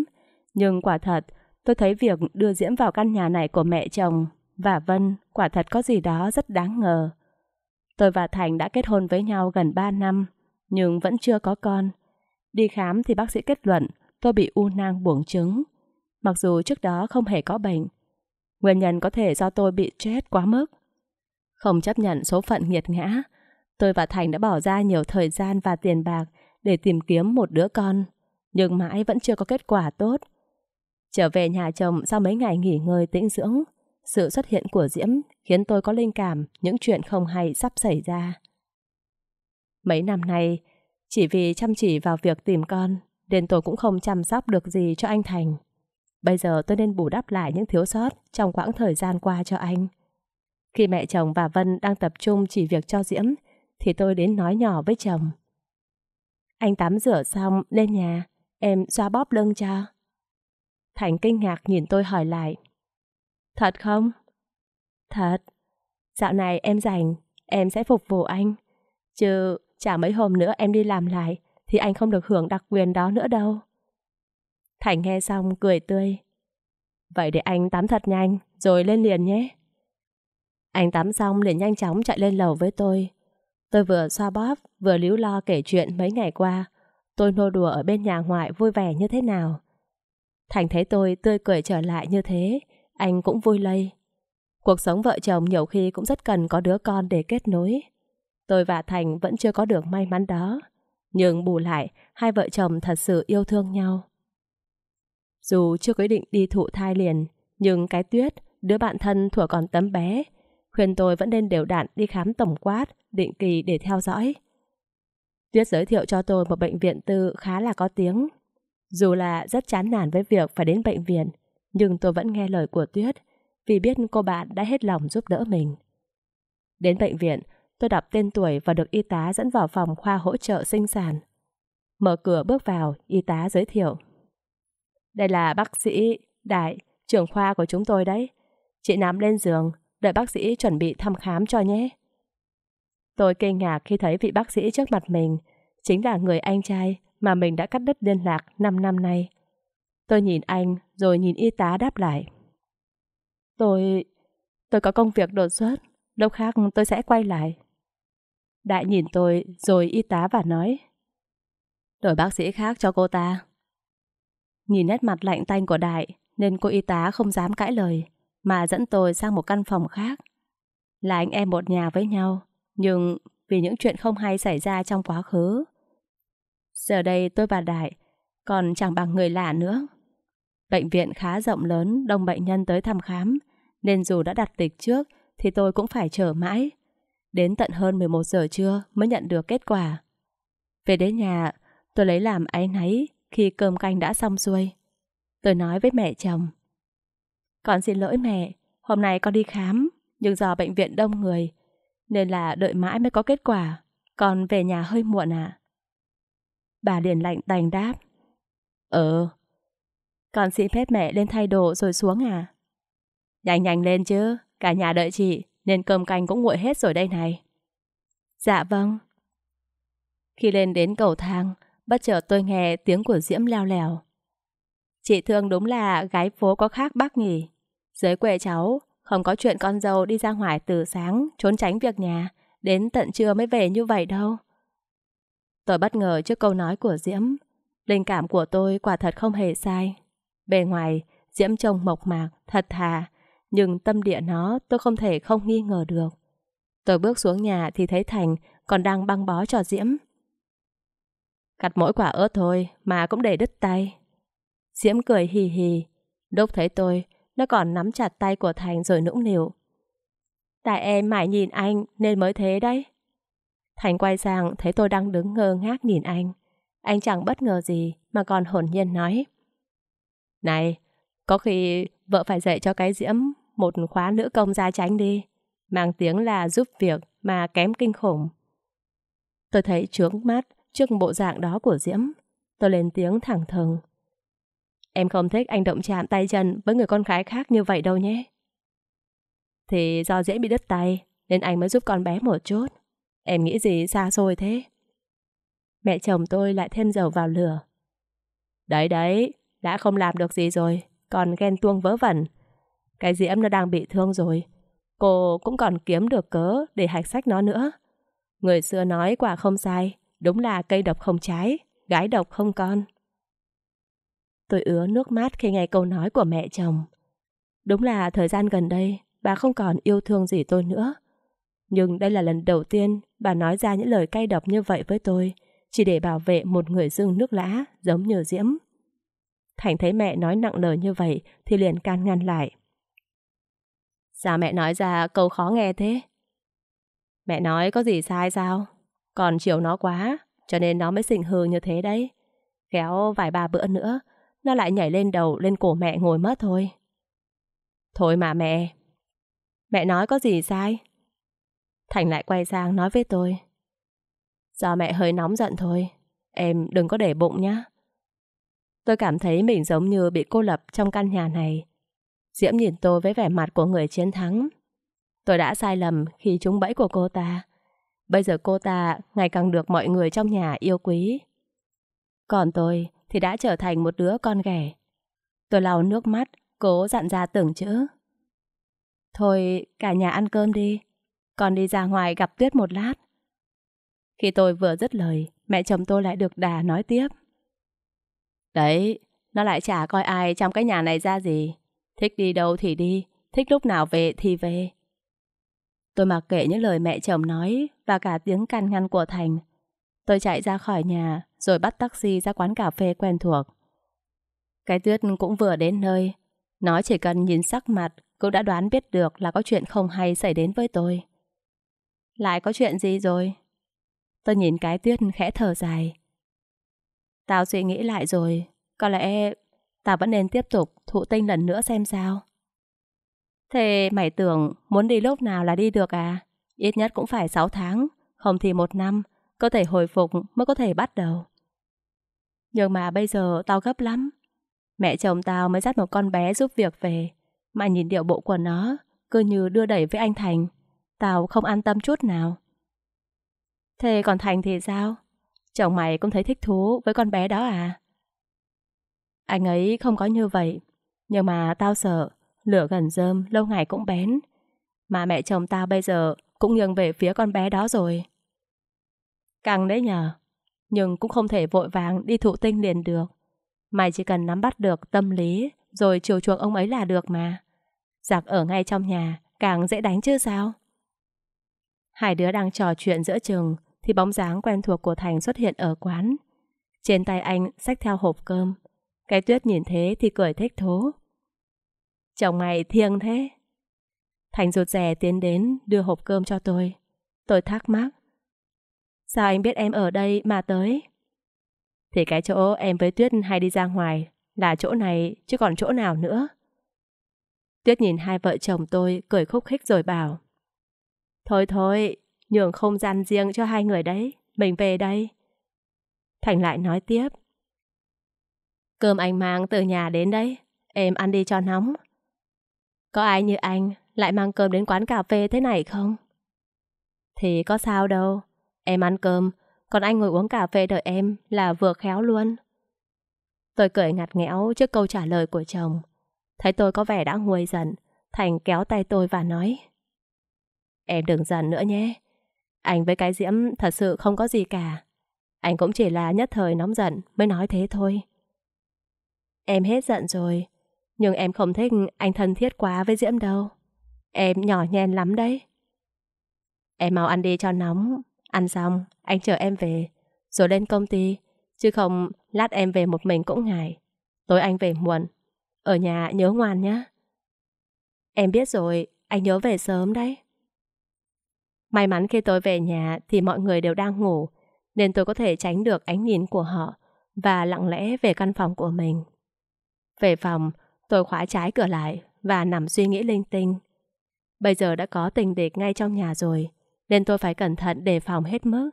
nhưng quả thật, tôi thấy việc đưa Diễm vào căn nhà này của mẹ chồng và Vân quả thật có gì đó rất đáng ngờ. Tôi và Thành đã kết hôn với nhau gần 3 năm, nhưng vẫn chưa có con. Đi khám thì bác sĩ kết luận tôi bị u nang buồng trứng, mặc dù trước đó không hề có bệnh. Nguyên nhân có thể do tôi bị stress quá mức. Không chấp nhận số phận nghiệt ngã, tôi và Thành đã bỏ ra nhiều thời gian và tiền bạc để tìm kiếm một đứa con, nhưng mãi vẫn chưa có kết quả tốt. Trở về nhà chồng sau mấy ngày nghỉ ngơi tĩnh dưỡng, sự xuất hiện của Diễm khiến tôi có linh cảm những chuyện không hay sắp xảy ra. Mấy năm nay, chỉ vì chăm chỉ vào việc tìm con, nên tôi cũng không chăm sóc được gì cho anh Thành. Bây giờ tôi nên bù đắp lại những thiếu sót trong quãng thời gian qua cho anh. Khi mẹ chồng và Vân đang tập trung chỉ việc cho Diễm, thì tôi đến nói nhỏ với chồng. Anh tắm rửa xong, lên nhà, em xoa bóp lưng cho. Thành kinh ngạc nhìn tôi hỏi lại. Thật không? Thật. Dạo này em rảnh, em sẽ phục vụ anh. Chứ chả mấy hôm nữa em đi làm lại, thì anh không được hưởng đặc quyền đó nữa đâu. Thành nghe xong cười tươi. Vậy để anh tắm thật nhanh, rồi lên liền nhé. Anh tắm xong liền nhanh chóng chạy lên lầu với tôi. Tôi vừa xoa bóp, vừa líu lo kể chuyện mấy ngày qua. Tôi nô đùa ở bên nhà ngoại vui vẻ như thế nào. Thành thấy tôi tươi cười trở lại như thế, anh cũng vui lây. Cuộc sống vợ chồng nhiều khi cũng rất cần có đứa con để kết nối. Tôi và Thành vẫn chưa có được may mắn đó. Nhưng bù lại, hai vợ chồng thật sự yêu thương nhau. Dù chưa quyết định đi thụ thai liền, nhưng cái tuyết, đứa bạn thân thuở còn tấm bé, khuyên tôi vẫn nên đều đặn đi khám tổng quát, định kỳ để theo dõi. Tuyết giới thiệu cho tôi một bệnh viện tư khá là có tiếng. Dù là rất chán nản với việc phải đến bệnh viện, nhưng tôi vẫn nghe lời của Tuyết vì biết cô bạn đã hết lòng giúp đỡ mình. Đến bệnh viện, tôi đọc tên tuổi và được y tá dẫn vào phòng khoa hỗ trợ sinh sản. Mở cửa bước vào, y tá giới thiệu. Đây là bác sĩ Đại, trưởng khoa của chúng tôi đấy. Chị nằm lên giường, đợi bác sĩ chuẩn bị thăm khám cho nhé. Tôi kinh ngạc khi thấy vị bác sĩ trước mặt mình chính là người anh trai mà mình đã cắt đứt liên lạc 5 năm nay. Tôi nhìn anh rồi nhìn y tá đáp lại. Tôi... tôi có công việc đột xuất, lúc khác tôi sẽ quay lại. Đại nhìn tôi rồi y tá và nói Đổi bác sĩ khác cho cô ta. Nhìn nét mặt lạnh tanh của Đại nên cô y tá không dám cãi lời mà dẫn tôi sang một căn phòng khác. Là anh em một nhà với nhau nhưng vì những chuyện không hay xảy ra trong quá khứ. Giờ đây tôi và Đại còn chẳng bằng người lạ nữa. Bệnh viện khá rộng lớn, đông bệnh nhân tới thăm khám, nên dù đã đặt lịch trước thì tôi cũng phải chờ mãi. Đến tận hơn 11 giờ trưa mới nhận được kết quả. Về đến nhà, tôi lấy làm áy náy khi cơm canh đã xong xuôi. Tôi nói với mẹ chồng. Con xin lỗi mẹ, hôm nay con đi khám, nhưng do bệnh viện đông người, nên là đợi mãi mới có kết quả. Con về nhà hơi muộn à? Bà liền lạnh đành đáp. Ờ, con xin phép mẹ lên thay đồ rồi xuống à? Nhanh nhanh lên chứ, cả nhà đợi chị, nên cơm canh cũng nguội hết rồi đây này. Dạ vâng. Khi lên đến cầu thang, bất chợt tôi nghe tiếng của Diễm leo lèo. Chị thương đúng là gái phố có khác bác nhỉ. Dưới quê cháu, không có chuyện con dâu đi ra ngoài từ sáng trốn tránh việc nhà đến tận trưa mới về như vậy đâu. Tôi bất ngờ trước câu nói của Diễm. Linh cảm của tôi quả thật không hề sai. Bề ngoài, Diễm trông mộc mạc, thật thà, nhưng tâm địa nó tôi không thể không nghi ngờ được. Tôi bước xuống nhà thì thấy Thành còn đang băng bó cho Diễm. Cắt mỗi quả ớt thôi mà cũng để đứt tay. Diễm cười hì hì. Lúc thấy tôi, nó còn nắm chặt tay của Thành rồi nũng nịu. Tại em mãi nhìn anh nên mới thế đấy. Thành quay sang thấy tôi đang đứng ngơ ngác nhìn anh. Anh chẳng bất ngờ gì mà còn hồn nhiên nói. Này, có khi vợ phải dạy cho cái diễm một khóa nữ công gia tránh đi. Mang tiếng là giúp việc mà kém kinh khủng. Tôi thấy trướng mắt trước bộ dạng đó của Diễm. Tôi lên tiếng thẳng thừng. Em không thích anh động chạm tay chân với người con gái khác như vậy đâu nhé. Thì do dễ bị đứt tay nên anh mới giúp con bé một chút. Em nghĩ gì xa xôi thế? Mẹ chồng tôi lại thêm dầu vào lửa. Đấy đấy, đã không làm được gì rồi, còn ghen tuông vớ vẩn. Cái gì em nó đang bị thương rồi. Cô cũng còn kiếm được cớ để hạch sách nó nữa. Người xưa nói quả không sai, đúng là cây độc không trái, gái độc không con. Tôi ứa nước mắt khi nghe câu nói của mẹ chồng. Đúng là thời gian gần đây, bà không còn yêu thương gì tôi nữa. Nhưng đây là lần đầu tiên bà nói ra những lời cay độc như vậy với tôi, chỉ để bảo vệ một người dưng nước lã giống như Diễm. Thành thấy mẹ nói nặng lời như vậy thì liền can ngăn lại. Sao mẹ nói ra câu khó nghe thế? Mẹ nói có gì sai sao? Còn chiều nó quá, cho nên nó mới xình hư như thế đấy. Kéo vài ba bữa nữa, nó lại nhảy lên đầu, lên cổ mẹ ngồi mất thôi. Thôi mà mẹ. Mẹ nói có gì sai? Thành lại quay sang nói với tôi. Do mẹ hơi nóng giận thôi, em đừng có để bụng nhé. Tôi cảm thấy mình giống như bị cô lập trong căn nhà này. Diễm nhìn tôi với vẻ mặt của người chiến thắng. Tôi đã sai lầm khi trúng bẫy của cô ta. Bây giờ cô ta ngày càng được mọi người trong nhà yêu quý. Còn tôi thì đã trở thành một đứa con ghẻ. Tôi lau nước mắt, cố dặn ra từng chữ. Thôi, cả nhà ăn cơm đi. Con đi ra ngoài gặp Tuyết một lát. Khi tôi vừa dứt lời, mẹ chồng tôi lại được đà nói tiếp. Đấy, nó lại chả coi ai trong cái nhà này ra gì. Thích đi đâu thì đi, thích lúc nào về thì về. Tôi mặc kệ những lời mẹ chồng nói và cả tiếng can ngăn của Thành. Tôi chạy ra khỏi nhà rồi bắt taxi ra quán cà phê quen thuộc. Cái tuyết cũng vừa đến nơi. Nó chỉ cần nhìn sắc mặt cũng đã đoán biết được là có chuyện không hay xảy đến với tôi. Lại có chuyện gì rồi? Tôi nhìn cái tuyết khẽ thở dài. Tao suy nghĩ lại rồi, có lẽ tao vẫn nên tiếp tục thụ tinh lần nữa xem sao. Thế mày tưởng muốn đi lúc nào là đi được à? Ít nhất cũng phải 6 tháng, không thì một năm, cơ thể hồi phục mới có thể bắt đầu. Nhưng mà bây giờ tao gấp lắm. Mẹ chồng tao mới dắt một con bé giúp việc về, mà nhìn điệu bộ của nó, cứ như đưa đẩy với anh Thành. Tao không an tâm chút nào. Thế còn Thành thì sao? Chồng mày cũng thấy thích thú với con bé đó à? Anh ấy không có như vậy. Nhưng mà tao sợ lửa gần rơm lâu ngày cũng bén. Mà mẹ chồng tao bây giờ cũng nghiêng về phía con bé đó rồi. Căng đấy nhờ. Nhưng cũng không thể vội vàng đi thụ tinh liền được. Mày chỉ cần nắm bắt được tâm lý, rồi chiều chuộng ông ấy là được mà. Giặc ở ngay trong nhà, càng dễ đánh chứ sao? Hai đứa đang trò chuyện giữa chừng, thì bóng dáng quen thuộc của Thành xuất hiện ở quán. Trên tay anh xách theo hộp cơm. Cái tuyết nhìn thế thì cười thích thố Chồng mày thiêng thế. Thành rụt rè tiến đến đưa hộp cơm cho tôi. Tôi thắc mắc. Sao anh biết em ở đây mà tới? Thì cái chỗ em với Tuyết hay đi ra ngoài là chỗ này chứ còn chỗ nào nữa. Tuyết nhìn hai vợ chồng tôi cười khúc khích rồi bảo. Thôi thôi, nhường không gian riêng cho hai người đấy, mình về đây. Thành lại nói tiếp. Cơm anh mang từ nhà đến đấy, em ăn đi cho nóng. Có ai như anh lại mang cơm đến quán cà phê thế này không? Thì có sao đâu, em ăn cơm, còn anh ngồi uống cà phê đợi em là vừa khéo luôn. Tôi cười ngặt nghẽo trước câu trả lời của chồng. Thấy tôi có vẻ đã nguôi giận, Thành kéo tay tôi và nói Em đừng giận nữa nhé. Anh với cái Diễm thật sự không có gì cả. Anh cũng chỉ là nhất thời nóng giận mới nói thế thôi. Em hết giận rồi, nhưng em không thích anh thân thiết quá với Diễm đâu. Em nhỏ nhen lắm đấy. Em mau ăn đi cho nóng. Ăn xong, anh chờ em về. Rồi lên công ty. Chứ không, lát em về một mình cũng ngại. Tối anh về muộn. Ở nhà nhớ ngoan nhé. Em biết rồi, anh nhớ về sớm đấy. May mắn khi tôi về nhà thì mọi người đều đang ngủ, nên tôi có thể tránh được ánh nhìn của họ và lặng lẽ về căn phòng của mình. Về phòng, tôi khóa trái cửa lại và nằm suy nghĩ linh tinh. Bây giờ đã có tình địch ngay trong nhà rồi, nên tôi phải cẩn thận đề phòng hết mức.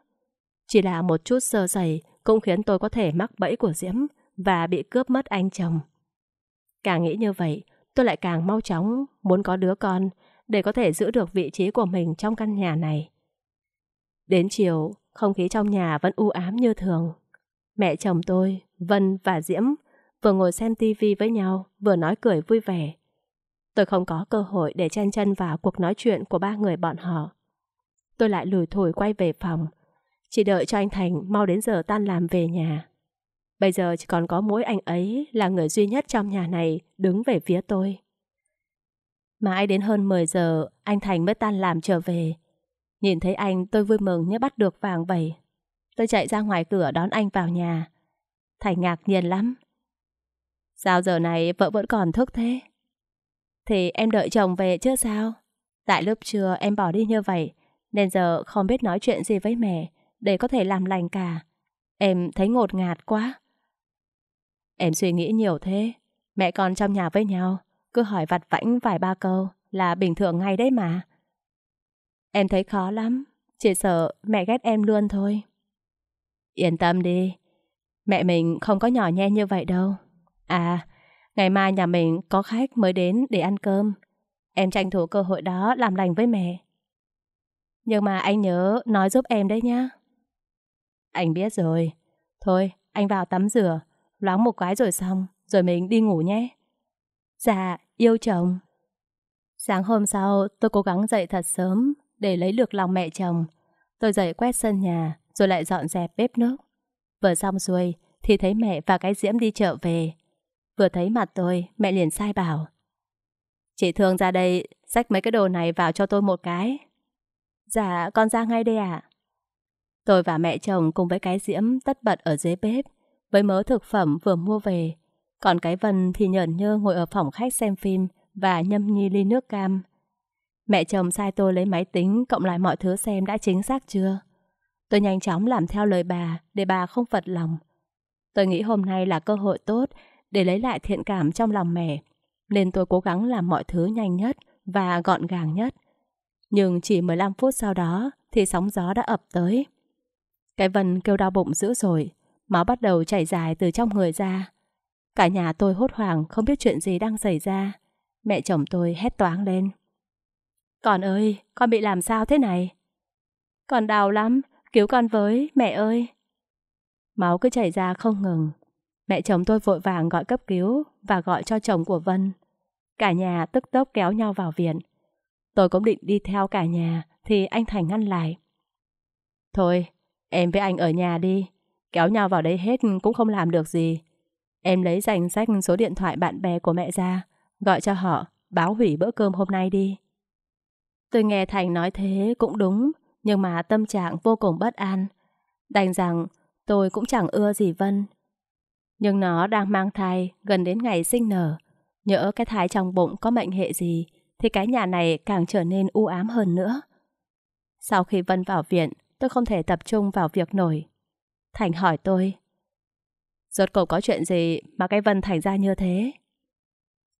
Chỉ là một chút sơ sẩy cũng khiến tôi có thể mắc bẫy của Diễm và bị cướp mất anh chồng. Càng nghĩ như vậy, tôi lại càng mau chóng muốn có đứa con để có thể giữ được vị trí của mình trong căn nhà này. Đến chiều, không khí trong nhà vẫn u ám như thường. Mẹ chồng tôi, Vân và Diễm vừa ngồi xem tivi với nhau, vừa nói cười vui vẻ. Tôi không có cơ hội để chen chân vào cuộc nói chuyện của ba người bọn họ. Tôi lại lùi thổi quay về phòng, chỉ đợi cho anh Thành mau đến giờ tan làm về nhà. Bây giờ chỉ còn có mỗi anh ấy là người duy nhất trong nhà này đứng về phía tôi. Mãi đến hơn 10 giờ, anh Thành mới tan làm trở về. Nhìn thấy anh tôi vui mừng như bắt được vàng vậy. Tôi chạy ra ngoài cửa đón anh vào nhà. Thành ngạc nhiên lắm. Sao giờ này vợ vẫn còn thức thế? Thì em đợi chồng về chứ sao? Tại lúc trưa em bỏ đi như vậy, nên giờ không biết nói chuyện gì với mẹ để có thể làm lành cả. Em thấy ngột ngạt quá. Em suy nghĩ nhiều thế. Mẹ con trong nhà với nhau, cứ hỏi vặt vãnh vài ba câu là bình thường ngay đấy mà. Em thấy khó lắm, chỉ sợ mẹ ghét em luôn thôi. Yên tâm đi, mẹ mình không có nhỏ nhe như vậy đâu. À, ngày mai nhà mình có khách mới đến để ăn cơm. Em tranh thủ cơ hội đó làm lành với mẹ. Nhưng mà anh nhớ nói giúp em đấy nhá. Anh biết rồi. Thôi, anh vào tắm rửa, loáng một cái rồi xong, rồi mình đi ngủ nhé. Dạ, yêu chồng. Sáng hôm sau, tôi cố gắng dậy thật sớm để lấy được lòng mẹ chồng. Tôi dậy quét sân nhà, rồi lại dọn dẹp bếp nước. Vừa xong xuôi, thì thấy mẹ và cái diễm đi chợ về. Vừa thấy mặt tôi, mẹ liền sai bảo. Chị Thương ra đây, xách mấy cái đồ này vào cho tôi một cái. Dạ, con ra ngay đây ạ. Tôi và mẹ chồng cùng với cái diễm tất bật ở dưới bếp, với mớ thực phẩm vừa mua về. Còn cái Vân thì nhởn nhơ ngồi ở phòng khách xem phim và nhâm nhi ly nước cam. Mẹ chồng sai tôi lấy máy tính cộng lại mọi thứ xem đã chính xác chưa. Tôi nhanh chóng làm theo lời bà để bà không phật lòng. Tôi nghĩ hôm nay là cơ hội tốt để lấy lại thiện cảm trong lòng mẹ, nên tôi cố gắng làm mọi thứ nhanh nhất và gọn gàng nhất. Nhưng chỉ 15 phút sau đó thì sóng gió đã ập tới. Cái Vân kêu đau bụng dữ rồi, máu bắt đầu chảy dài từ trong người ra. Cả nhà tôi hốt hoảng không biết chuyện gì đang xảy ra. Mẹ chồng tôi hét toáng lên. Con ơi, con bị làm sao thế này? Con đau lắm, cứu con với, mẹ ơi. Máu cứ chảy ra không ngừng. Mẹ chồng tôi vội vàng gọi cấp cứu và gọi cho chồng của Vân. Cả nhà tức tốc kéo nhau vào viện. Tôi cũng định đi theo cả nhà thì anh Thành ngăn lại. Thôi, em với anh ở nhà đi. Kéo nhau vào đây hết cũng không làm được gì. Em lấy danh sách số điện thoại bạn bè của mẹ ra, gọi cho họ, báo hủy bữa cơm hôm nay đi. Tôi nghe Thành nói thế cũng đúng, nhưng mà tâm trạng vô cùng bất an. Đành rằng tôi cũng chẳng ưa gì Vân. Nhưng nó đang mang thai gần đến ngày sinh nở. Nhỡ cái thai trong bụng có mệnh hệ gì thì cái nhà này càng trở nên u ám hơn nữa. Sau khi Vân vào viện, tôi không thể tập trung vào việc nổi. Thành hỏi tôi. Rốt cuộc có chuyện gì mà cái Vân thành ra như thế?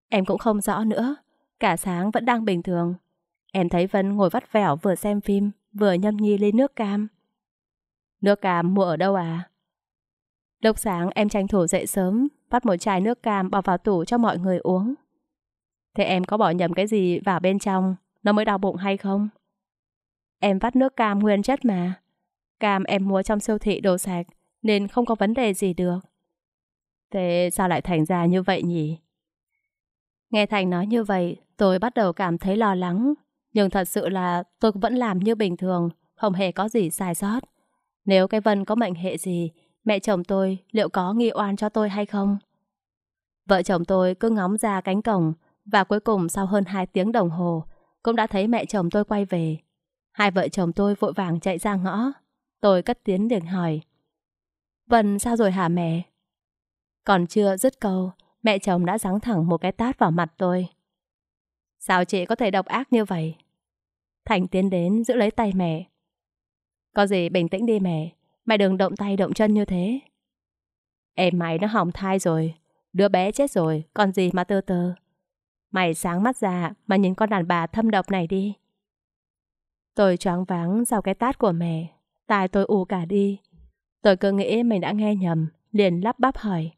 Em cũng không rõ nữa. Cả sáng vẫn đang bình thường. Em thấy Vân ngồi vắt vẻo vừa xem phim, vừa nhâm nhi ly nước cam. Nước cam mua ở đâu à? Lúc sáng em tranh thủ dậy sớm, vắt một chai nước cam bỏ vào tủ cho mọi người uống. Thế em có bỏ nhầm cái gì vào bên trong, nó mới đau bụng hay không? Em vắt nước cam nguyên chất mà. Cam em mua trong siêu thị đồ sạch, nên không có vấn đề gì được. Thế sao lại thành ra như vậy nhỉ? Nghe Thành nói như vậy, tôi bắt đầu cảm thấy lo lắng. Nhưng thật sự là tôi vẫn làm như bình thường, không hề có gì sai sót. Nếu cái Vân có mệnh hệ gì, mẹ chồng tôi liệu có nghi oan cho tôi hay không? Vợ chồng tôi cứ ngóng ra cánh cổng và cuối cùng sau hơn 2 tiếng đồng hồ cũng đã thấy mẹ chồng tôi quay về. Hai vợ chồng tôi vội vàng chạy ra ngõ. Tôi cất tiếng điện hỏi. Vân sao rồi hả mẹ? Còn chưa dứt câu, mẹ chồng đã giáng thẳng một cái tát vào mặt tôi. Sao chị có thể độc ác như vậy? Thành tiến đến giữ lấy tay mẹ. Có gì bình tĩnh đi mẹ, mẹ đừng động tay động chân như thế. Em mày nó hỏng thai rồi, đứa bé chết rồi, còn gì mà tơ tơ. Mày sáng mắt ra mà nhìn con đàn bà thâm độc này đi. Tôi choáng váng sau cái tát của mẹ, tai tôi ù cả đi. Tôi cứ nghĩ mình đã nghe nhầm, liền lắp bắp hỏi.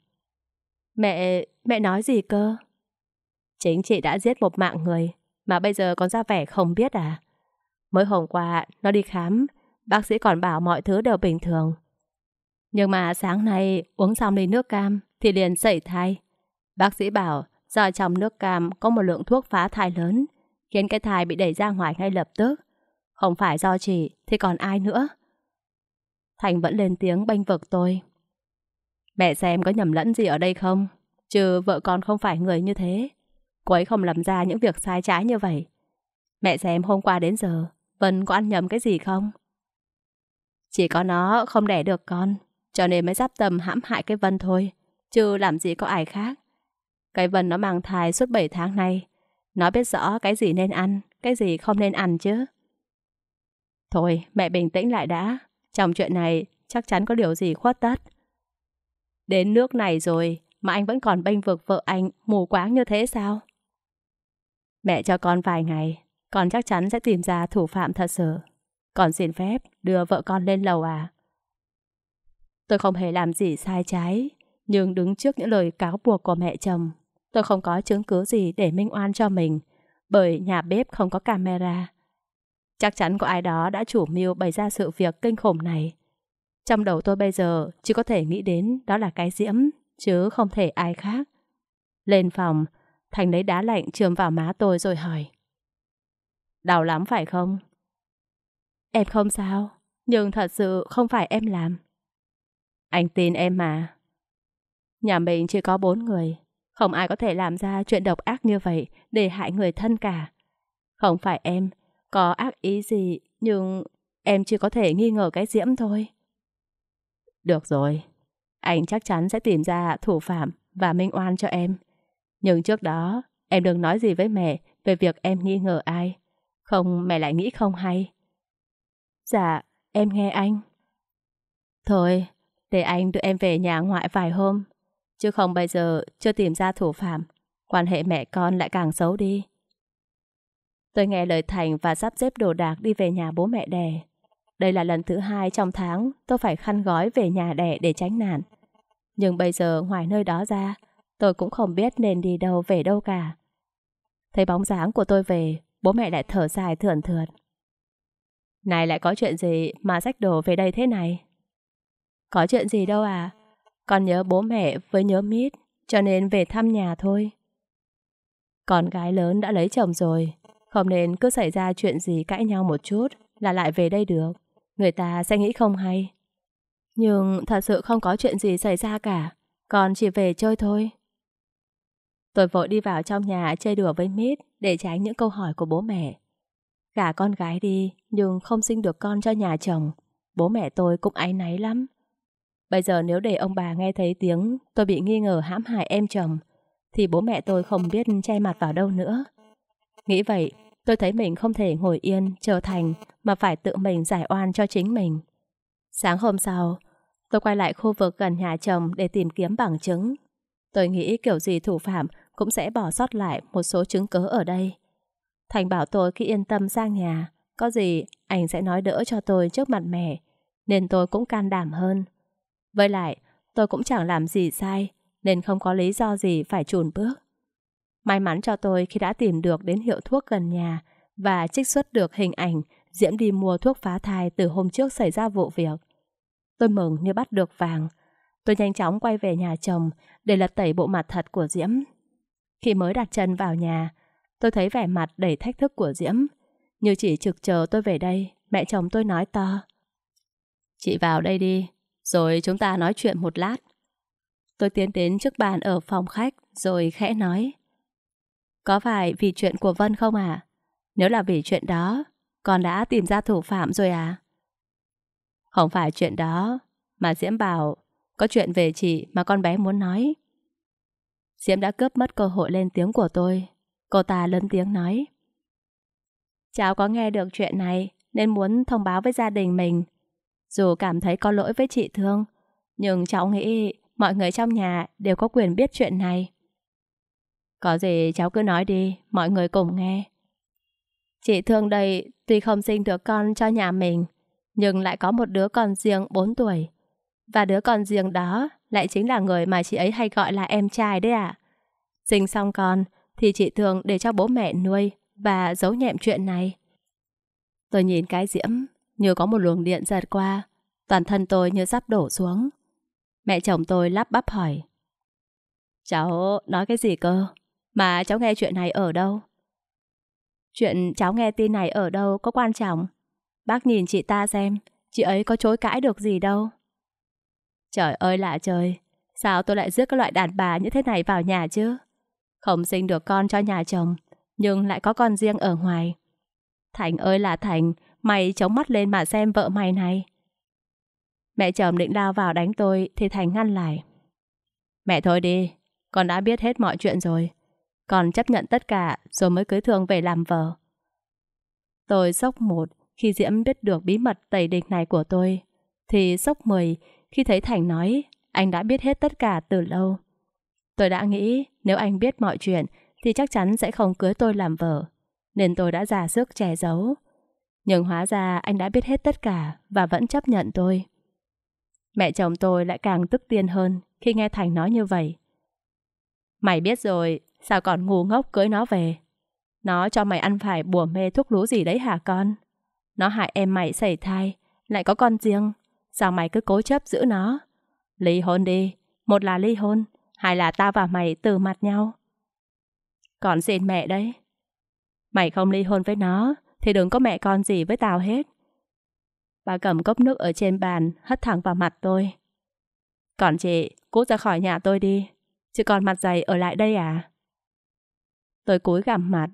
Mẹ, mẹ nói gì cơ? Chính chị đã giết một mạng người, mà bây giờ còn ra vẻ không biết à? Mới hôm qua, nó đi khám, bác sĩ còn bảo mọi thứ đều bình thường. Nhưng mà sáng nay uống xong ly nước cam thì liền sẩy thai. Bác sĩ bảo do trong nước cam có một lượng thuốc phá thai lớn, khiến cái thai bị đẩy ra ngoài ngay lập tức. Không phải do chị thì còn ai nữa? Thành vẫn lên tiếng bênh vực tôi. Mẹ xem có nhầm lẫn gì ở đây không? Chứ vợ con không phải người như thế. Cô ấy không làm ra những việc sai trái như vậy. Mẹ xem hôm qua đến giờ, Vân có ăn nhầm cái gì không? Chỉ có nó không đẻ được con, cho nên mới giáp tầm hãm hại cái Vân thôi, chứ làm gì có ai khác. Cái Vân nó mang thai suốt 7 tháng nay, nó biết rõ cái gì nên ăn, cái gì không nên ăn chứ. Thôi, mẹ bình tĩnh lại đã. Trong chuyện này chắc chắn có điều gì khuất tất. Đến nước này rồi mà anh vẫn còn bênh vực vợ anh mù quáng như thế sao? Mẹ cho con vài ngày, con chắc chắn sẽ tìm ra thủ phạm thật sự. Con xin phép đưa vợ con lên lầu à? Tôi không hề làm gì sai trái, nhưng đứng trước những lời cáo buộc của mẹ chồng, tôi không có chứng cứ gì để minh oan cho mình, bởi nhà bếp không có camera. Chắc chắn có ai đó đã chủ mưu bày ra sự việc kinh khủng này. Trong đầu tôi bây giờ chỉ có thể nghĩ đến đó là cái diễm, chứ không thể ai khác. Lên phòng, Thành lấy đá lạnh chườm vào má tôi rồi hỏi. Đau lắm phải không? Em không sao, nhưng thật sự không phải em làm. Anh tin em mà. Nhà mình chỉ có bốn người, không ai có thể làm ra chuyện độc ác như vậy để hại người thân cả. Không phải em, có ác ý gì, nhưng em chỉ có thể nghi ngờ cái diễm thôi. Được rồi, anh chắc chắn sẽ tìm ra thủ phạm và minh oan cho em. Nhưng trước đó, em đừng nói gì với mẹ về việc em nghi ngờ ai. Không mẹ lại nghĩ không hay. Dạ, em nghe anh. Thôi, để anh đưa em về nhà ngoại vài hôm. Chứ không bây giờ chưa tìm ra thủ phạm. Quan hệ mẹ con lại càng xấu đi. Tôi nghe lời Thành và sắp xếp đồ đạc đi về nhà bố mẹ đẻ. Đây là lần thứ hai trong tháng tôi phải khăn gói về nhà đẻ để tránh nạn. Nhưng bây giờ ngoài nơi đó ra, tôi cũng không biết nên đi đâu về đâu cả. Thấy bóng dáng của tôi về, bố mẹ lại thở dài thườn thượt. Này lại có chuyện gì mà sách đồ về đây thế này? Có chuyện gì đâu à? Con nhớ bố mẹ với nhớ mít, cho nên về thăm nhà thôi. Con gái lớn đã lấy chồng rồi, không nên cứ xảy ra chuyện gì cãi nhau một chút là lại về đây được. Người ta sẽ nghĩ không hay. Nhưng thật sự không có chuyện gì xảy ra cả. Con chỉ về chơi thôi. Tôi vội đi vào trong nhà chơi đùa với Mít để tránh những câu hỏi của bố mẹ. Gả con gái đi nhưng không sinh được con cho nhà chồng. Bố mẹ tôi cũng áy náy lắm. Bây giờ nếu để ông bà nghe thấy tiếng tôi bị nghi ngờ hãm hại em chồng thì bố mẹ tôi không biết che mặt vào đâu nữa. Nghĩ vậy, tôi thấy mình không thể ngồi yên, trở thành, mà phải tự mình giải oan cho chính mình. Sáng hôm sau, tôi quay lại khu vực gần nhà chồng để tìm kiếm bằng chứng. Tôi nghĩ kiểu gì thủ phạm cũng sẽ bỏ sót lại một số chứng cứ ở đây. Thành bảo tôi khi yên tâm sang nhà, có gì anh sẽ nói đỡ cho tôi trước mặt mẹ, nên tôi cũng can đảm hơn. Với lại, tôi cũng chẳng làm gì sai, nên không có lý do gì phải chùn bước. May mắn cho tôi khi đã tìm được đến hiệu thuốc gần nhà và trích xuất được hình ảnh Diễm đi mua thuốc phá thai từ hôm trước xảy ra vụ việc. Tôi mừng như bắt được vàng. Tôi nhanh chóng quay về nhà chồng để lật tẩy bộ mặt thật của Diễm. Khi mới đặt chân vào nhà, tôi thấy vẻ mặt đầy thách thức của Diễm, như chỉ trực chờ tôi về đây mẹ chồng tôi nói to. Chị vào đây đi, rồi chúng ta nói chuyện một lát. Tôi tiến đến trước bàn ở phòng khách, rồi khẽ nói. Có phải vì chuyện của Vân không à? Nếu là vì chuyện đó, con đã tìm ra thủ phạm rồi à? Không phải chuyện đó, mà Diễm bảo có chuyện về chị mà con bé muốn nói. Diễm đã cướp mất cơ hội lên tiếng của tôi. Cô ta lớn tiếng nói. Cháu có nghe được chuyện này nên muốn thông báo với gia đình mình. Dù cảm thấy có lỗi với chị Thương, nhưng cháu nghĩ mọi người trong nhà đều có quyền biết chuyện này. Có gì cháu cứ nói đi, mọi người cùng nghe. Chị Thương đây tuy không sinh được con cho nhà mình, nhưng lại có một đứa con riêng 4 tuổi. Và đứa con riêng đó lại chính là người mà chị ấy hay gọi là em trai đấy ạ. Sinh xong con thì chị thường để cho bố mẹ nuôi và giấu nhẹm chuyện này. Tôi nhìn cái diễm như có một luồng điện giật qua, toàn thân tôi như sắp đổ xuống. Mẹ chồng tôi lắp bắp hỏi. Cháu nói cái gì cơ? Mà cháu nghe chuyện này ở đâu? Chuyện cháu nghe tin này ở đâu có quan trọng. Bác nhìn chị ta xem, chị ấy có chối cãi được gì đâu. Trời ơi lạ trời, sao tôi lại rước cái loại đàn bà như thế này vào nhà chứ? Không sinh được con cho nhà chồng, nhưng lại có con riêng ở ngoài. Thành ơi là Thành, mày chống mắt lên mà xem vợ mày này. Mẹ chồng định lao vào đánh tôi thì Thành ngăn lại. Mẹ thôi đi, con đã biết hết mọi chuyện rồi. Con chấp nhận tất cả rồi mới cưới Thương về làm vợ. Tôi sốc một khi Diễm biết được bí mật tẩy địch này của tôi. Thì sốc 10 khi thấy Thành nói anh đã biết hết tất cả từ lâu. Tôi đã nghĩ nếu anh biết mọi chuyện thì chắc chắn sẽ không cưới tôi làm vợ. Nên tôi đã giả sức che giấu. Nhưng hóa ra anh đã biết hết tất cả và vẫn chấp nhận tôi. Mẹ chồng tôi lại càng tức tiên hơn khi nghe Thành nói như vậy. Mày biết rồi, sao còn ngu ngốc cưới nó về? Nó cho mày ăn phải bùa mê thuốc lú gì đấy hả con? Nó hại em mày sẩy thai, lại có con riêng. Sao mày cứ cố chấp giữ nó? Ly hôn đi, một là ly hôn, hai là tao và mày từ mặt nhau. Còn xin mẹ đấy. Mày không ly hôn với nó, thì đừng có mẹ con gì với tao hết. Bà cầm cốc nước ở trên bàn, hất thẳng vào mặt tôi. Còn chị, cút ra khỏi nhà tôi đi. Chứ còn mặt dày ở lại đây à? Tôi cúi gằm mặt,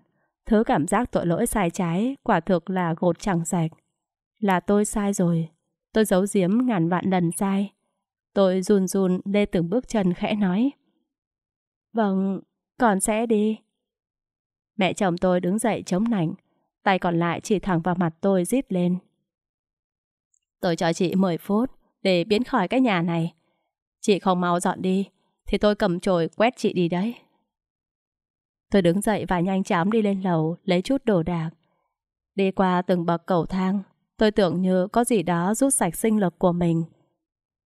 thứ cảm giác tội lỗi sai trái quả thực là gột chẳng sạch. Là tôi sai rồi, tôi giấu giếm ngàn vạn lần sai. Tôi run run lê từng bước chân khẽ nói. Vâng, còn sẽ đi. Mẹ chồng tôi đứng dậy chống nảnh, tay còn lại chỉ thẳng vào mặt tôi rít lên. Tôi cho chị 10 phút để biến khỏi cái nhà này. Chị không mau dọn đi, thì tôi cầm chổi quét chị đi đấy. Tôi đứng dậy và nhanh chóng đi lên lầu lấy chút đồ đạc. Đi qua từng bậc cầu thang, tôi tưởng như có gì đó rút sạch sinh lực của mình.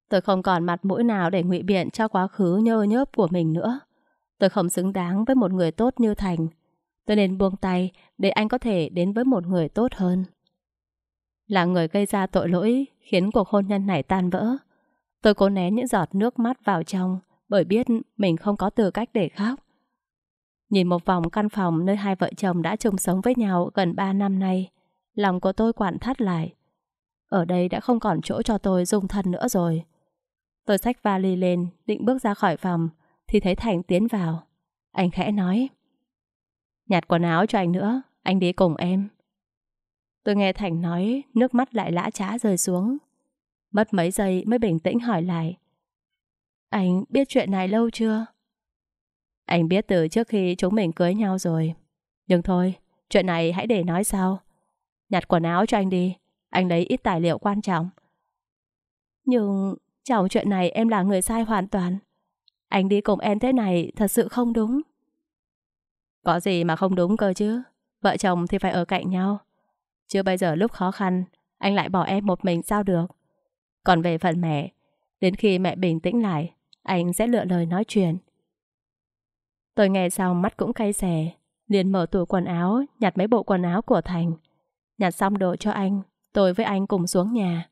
Tôi không còn mặt mũi nào để ngụy biện cho quá khứ nhơ nhớp của mình nữa. Tôi không xứng đáng với một người tốt như Thành. Tôi nên buông tay để anh có thể đến với một người tốt hơn. Là người gây ra tội lỗi khiến cuộc hôn nhân này tan vỡ. Tôi cố né những giọt nước mắt vào trong bởi biết mình không có tư cách để khóc. Nhìn một vòng căn phòng nơi hai vợ chồng đã chung sống với nhau gần 3 năm nay, lòng của tôi quặn thắt lại. Ở đây đã không còn chỗ cho tôi dung thân nữa rồi. Tôi xách vali lên, định bước ra khỏi phòng, thì thấy Thành tiến vào. Anh khẽ nói. Nhặt quần áo cho anh nữa, anh đi cùng em. Tôi nghe Thành nói, nước mắt lại lã trá rơi xuống. Mất mấy giây mới bình tĩnh hỏi lại. Anh biết chuyện này lâu chưa? Anh biết từ trước khi chúng mình cưới nhau rồi. Nhưng thôi, chuyện này hãy để nói sau. Nhặt quần áo cho anh đi, anh lấy ít tài liệu quan trọng. Nhưng trong chuyện này em là người sai hoàn toàn. Anh đi cùng em thế này thật sự không đúng. Có gì mà không đúng cơ chứ. Vợ chồng thì phải ở cạnh nhau. Chưa bây giờ lúc khó khăn, anh lại bỏ em một mình sao được. Còn về phần mẹ, đến khi mẹ bình tĩnh lại, anh sẽ lựa lời nói chuyện. Tôi nghe xong mắt cũng cay xè, liền mở tủ quần áo, nhặt mấy bộ quần áo của Thành. Nhặt xong đồ cho anh, tôi với anh cùng xuống nhà.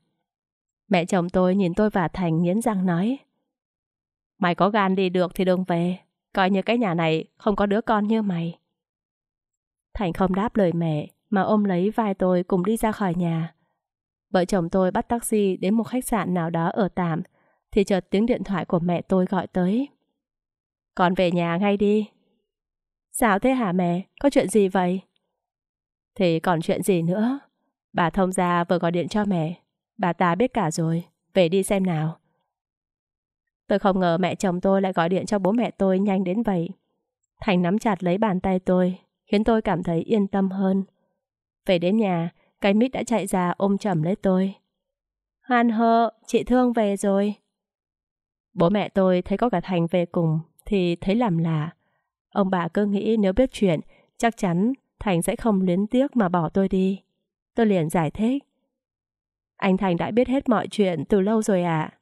Mẹ chồng tôi nhìn tôi và Thành nghiến răng nói Mày có gan đi được thì đừng về, coi như cái nhà này không có đứa con như mày. Thành không đáp lời mẹ, mà ôm lấy vai tôi cùng đi ra khỏi nhà. Vợ chồng tôi bắt taxi đến một khách sạn nào đó ở tạm thì chợt tiếng điện thoại của mẹ tôi gọi tới. Con về nhà ngay đi. Sao thế hả mẹ? Có chuyện gì vậy? Thì còn chuyện gì nữa? Bà thông gia vừa gọi điện cho mẹ. Bà ta biết cả rồi. Về đi xem nào. Tôi không ngờ mẹ chồng tôi lại gọi điện cho bố mẹ tôi nhanh đến vậy. Thành nắm chặt lấy bàn tay tôi, khiến tôi cảm thấy yên tâm hơn. Về đến nhà, cái mít đã chạy ra ôm chầm lấy tôi. Hoan hơ, chị Thương về rồi. Bố mẹ tôi thấy có cả Thành về cùng thì thấy làm lạ. Ông bà cứ nghĩ nếu biết chuyện, chắc chắn Thành sẽ không luyến tiếc mà bỏ tôi đi. Tôi liền giải thích. Anh Thành đã biết hết mọi chuyện từ lâu rồi ạ. À?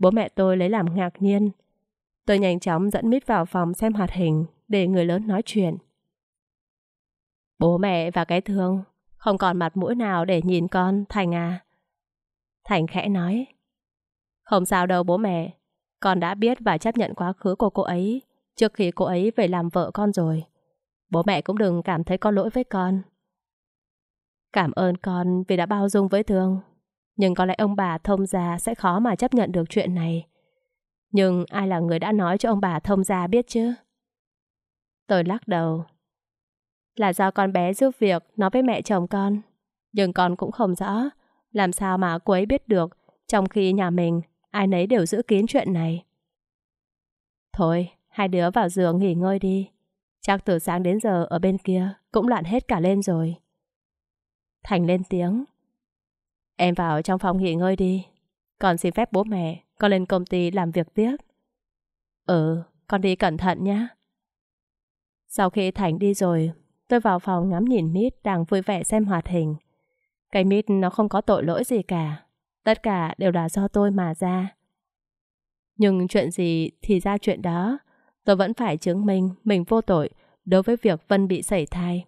Bố mẹ tôi lấy làm ngạc nhiên. Tôi nhanh chóng dẫn Mít vào phòng xem hoạt hình để người lớn nói chuyện. Bố mẹ và cái thương không còn mặt mũi nào để nhìn con, Thành à. Thành khẽ nói. Không sao đâu bố mẹ, con đã biết và chấp nhận quá khứ của cô ấy trước khi cô ấy về làm vợ con rồi. Bố mẹ cũng đừng cảm thấy có lỗi với con. Cảm ơn con vì đã bao dung với Thương. Nhưng có lẽ ông bà thông gia sẽ khó mà chấp nhận được chuyện này. Nhưng ai là người đã nói cho ông bà thông gia biết chứ? Tôi lắc đầu. Là do con bé giúp việc nói với mẹ chồng con. Nhưng con cũng không rõ làm sao mà cô ấy biết được trong khi nhà mình ai nấy đều giữ kín chuyện này. Thôi, hai đứa vào giường nghỉ ngơi đi. Chắc từ sáng đến giờ ở bên kia cũng loạn hết cả lên rồi. Thành lên tiếng. Em vào trong phòng nghỉ ngơi đi. Còn xin phép bố mẹ, con lên công ty làm việc tiếp. Ừ, con đi cẩn thận nhé. Sau khi Thành đi rồi, tôi vào phòng ngắm nhìn Mít đang vui vẻ xem hoạt hình. Cái Mít nó không có tội lỗi gì cả. Tất cả đều là do tôi mà ra. Nhưng chuyện gì thì ra chuyện đó. Tôi vẫn phải chứng minh mình vô tội đối với việc Vân bị sẩy thai.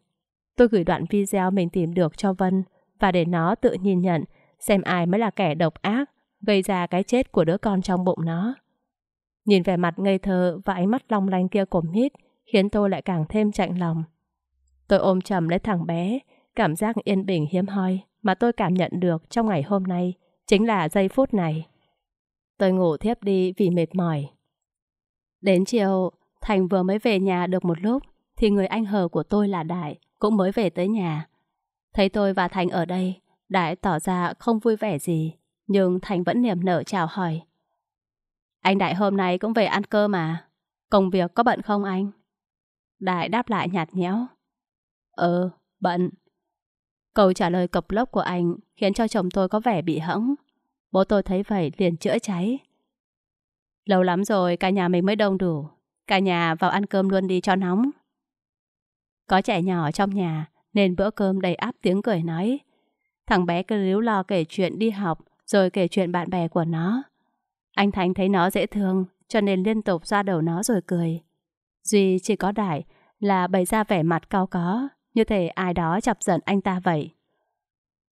Tôi gửi đoạn video mình tìm được cho Vân và để nó tự nhìn nhận xem ai mới là kẻ độc ác gây ra cái chết của đứa con trong bụng nó. Nhìn vẻ mặt ngây thơ và ánh mắt long lanh kia của Mít khiến tôi lại càng thêm chạnh lòng. Tôi ôm chầm lấy thằng bé, cảm giác yên bình hiếm hoi mà tôi cảm nhận được trong ngày hôm nay chính là giây phút này. Tôi ngủ thiếp đi vì mệt mỏi. Đến chiều, Thành vừa mới về nhà được một lúc thì người anh hờ của tôi là Đại cũng mới về tới nhà. Thấy tôi và Thành ở đây, Đại tỏ ra không vui vẻ gì, nhưng Thành vẫn niềm nở chào hỏi. Anh Đại hôm nay cũng về ăn cơm mà. Công việc có bận không anh? Đại đáp lại nhạt nhẽo. ờ bận. Câu trả lời cộc lốc của anh khiến cho chồng tôi có vẻ bị hẫng. Bố tôi thấy vậy liền chữa cháy. Lâu lắm rồi cả nhà mình mới đông đủ. Cả nhà vào ăn cơm luôn đi cho nóng. Có trẻ nhỏ trong nhà nên bữa cơm đầy áp tiếng cười nói. Thằng bé cứ líu lo kể chuyện đi học rồi kể chuyện bạn bè của nó. Anh Thành thấy nó dễ thương cho nên liên tục ra đầu nó rồi cười. Duy chỉ có Đại là bày ra vẻ mặt cao có như thể ai đó chọc giận anh ta vậy.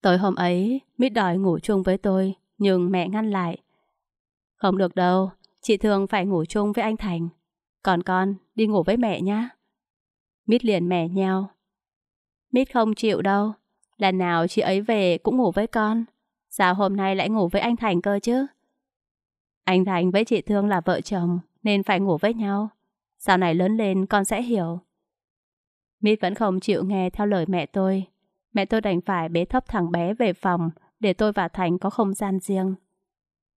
Tối hôm ấy, Mít đòi ngủ chung với tôi nhưng mẹ ngăn lại. Không được đâu, chị thường phải ngủ chung với anh Thành. Còn con, đi ngủ với mẹ nhá. Mít liền mẹ nhau. Mít không chịu đâu. Lần nào chị ấy về cũng ngủ với con. Sao hôm nay lại ngủ với anh Thành cơ chứ? Anh Thành với chị Thương là vợ chồng nên phải ngủ với nhau. Sau này lớn lên con sẽ hiểu. Mít vẫn không chịu nghe theo lời mẹ tôi. Mẹ tôi đành phải bế thấp thằng bé về phòng để tôi và Thành có không gian riêng.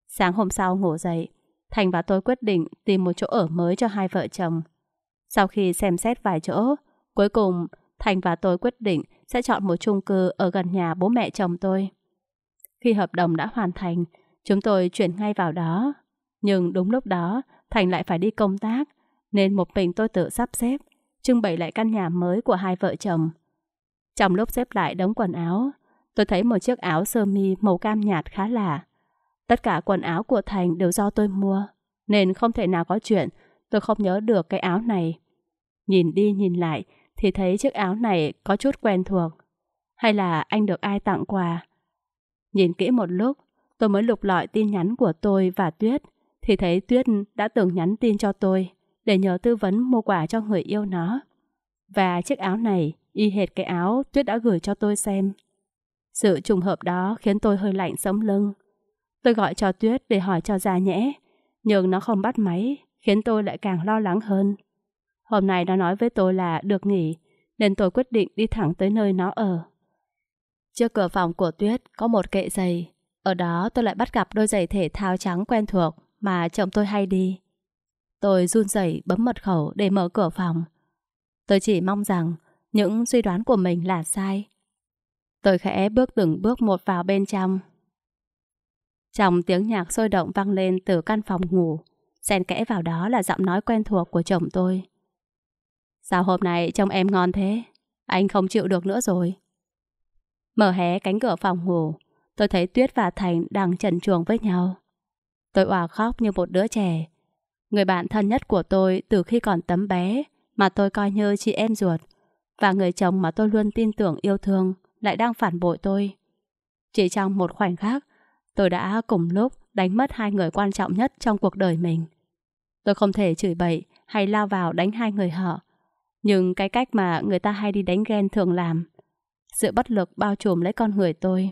Sáng hôm sau ngủ dậy, Thành và tôi quyết định tìm một chỗ ở mới cho hai vợ chồng. Sau khi xem xét vài chỗ, cuối cùng Thành và tôi quyết định sẽ chọn một chung cư ở gần nhà bố mẹ chồng tôi. Khi hợp đồng đã hoàn thành, chúng tôi chuyển ngay vào đó. Nhưng đúng lúc đó, Thành lại phải đi công tác, nên một mình tôi tự sắp xếp, trưng bày lại căn nhà mới của hai vợ chồng. Trong lúc xếp lại đống quần áo, tôi thấy một chiếc áo sơ mi màu cam nhạt khá lạ. Tất cả quần áo của Thành đều do tôi mua, nên không thể nào có chuyện tôi không nhớ được cái áo này. Nhìn đi nhìn lại thì thấy chiếc áo này có chút quen thuộc. Hay là anh được ai tặng quà? Nhìn kỹ một lúc, tôi mới lục lọi tin nhắn của tôi và Tuyết, thì thấy Tuyết đã từng nhắn tin cho tôi để nhờ tư vấn mua quà cho người yêu nó. Và chiếc áo này y hệt cái áo Tuyết đã gửi cho tôi xem. Sự trùng hợp đó khiến tôi hơi lạnh sống lưng. Tôi gọi cho Tuyết để hỏi cho ra nhẽ, nhưng nó không bắt máy, khiến tôi lại càng lo lắng hơn. Hôm nay nó nói với tôi là được nghỉ, nên tôi quyết định đi thẳng tới nơi nó ở. Trước cửa phòng của Tuyết có một kệ giày. Ở đó tôi lại bắt gặp đôi giày thể thao trắng quen thuộc mà chồng tôi hay đi. Tôi run rẩy bấm mật khẩu để mở cửa phòng. Tôi chỉ mong rằng những suy đoán của mình là sai. Tôi khẽ bước từng bước một vào bên trong. Trong tiếng nhạc sôi động vang lên từ căn phòng ngủ, xen kẽ vào đó là giọng nói quen thuộc của chồng tôi. Sao hôm nay trông em ngon thế? Anh không chịu được nữa rồi. Mở hé cánh cửa phòng ngủ, tôi thấy Tuyết và Thành đang trần chuồng với nhau. Tôi òa khóc như một đứa trẻ. Người bạn thân nhất của tôi từ khi còn tấm bé mà tôi coi như chị em ruột và người chồng mà tôi luôn tin tưởng yêu thương lại đang phản bội tôi. Chỉ trong một khoảnh khắc, tôi đã cùng lúc đánh mất hai người quan trọng nhất trong cuộc đời mình. Tôi không thể chửi bậy hay lao vào đánh hai người họ, nhưng cái cách mà người ta hay đi đánh ghen thường làm, sự bất lực bao trùm lấy con người tôi.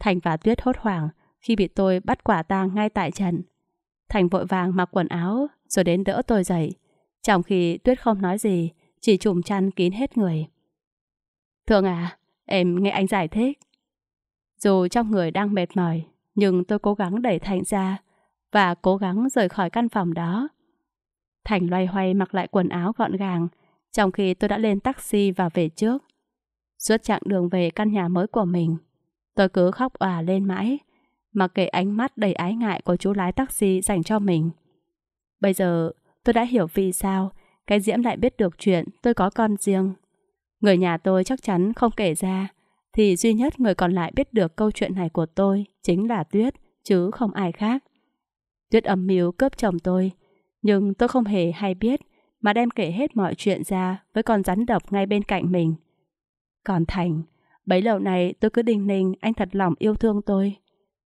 Thành và Tuyết hốt hoảng khi bị tôi bắt quả tang ngay tại trận. Thành vội vàng mặc quần áo rồi đến đỡ tôi dậy, trong khi Tuyết không nói gì, chỉ trùm chăn kín hết người. Thường à, em nghe anh giải thích. Dù trong người đang mệt mỏi, nhưng tôi cố gắng đẩy Thành ra và cố gắng rời khỏi căn phòng đó. Thành loay hoay mặc lại quần áo gọn gàng, trong khi tôi đã lên taxi và về trước. Suốt chặng đường về căn nhà mới của mình, tôi cứ khóc òa lên mãi, mặc kệ ánh mắt đầy ái ngại của chú lái taxi dành cho mình. Bây giờ, tôi đã hiểu vì sao cái Diễm lại biết được chuyện tôi có con riêng. Người nhà tôi chắc chắn không kể ra, thì duy nhất người còn lại biết được câu chuyện này của tôi chính là Tuyết, chứ không ai khác. Tuyết âm mưu cướp chồng tôi, nhưng tôi không hề hay biết mà đem kể hết mọi chuyện ra với con rắn độc ngay bên cạnh mình. Còn Thành, bấy lâu này tôi cứ đinh ninh anh thật lòng yêu thương tôi.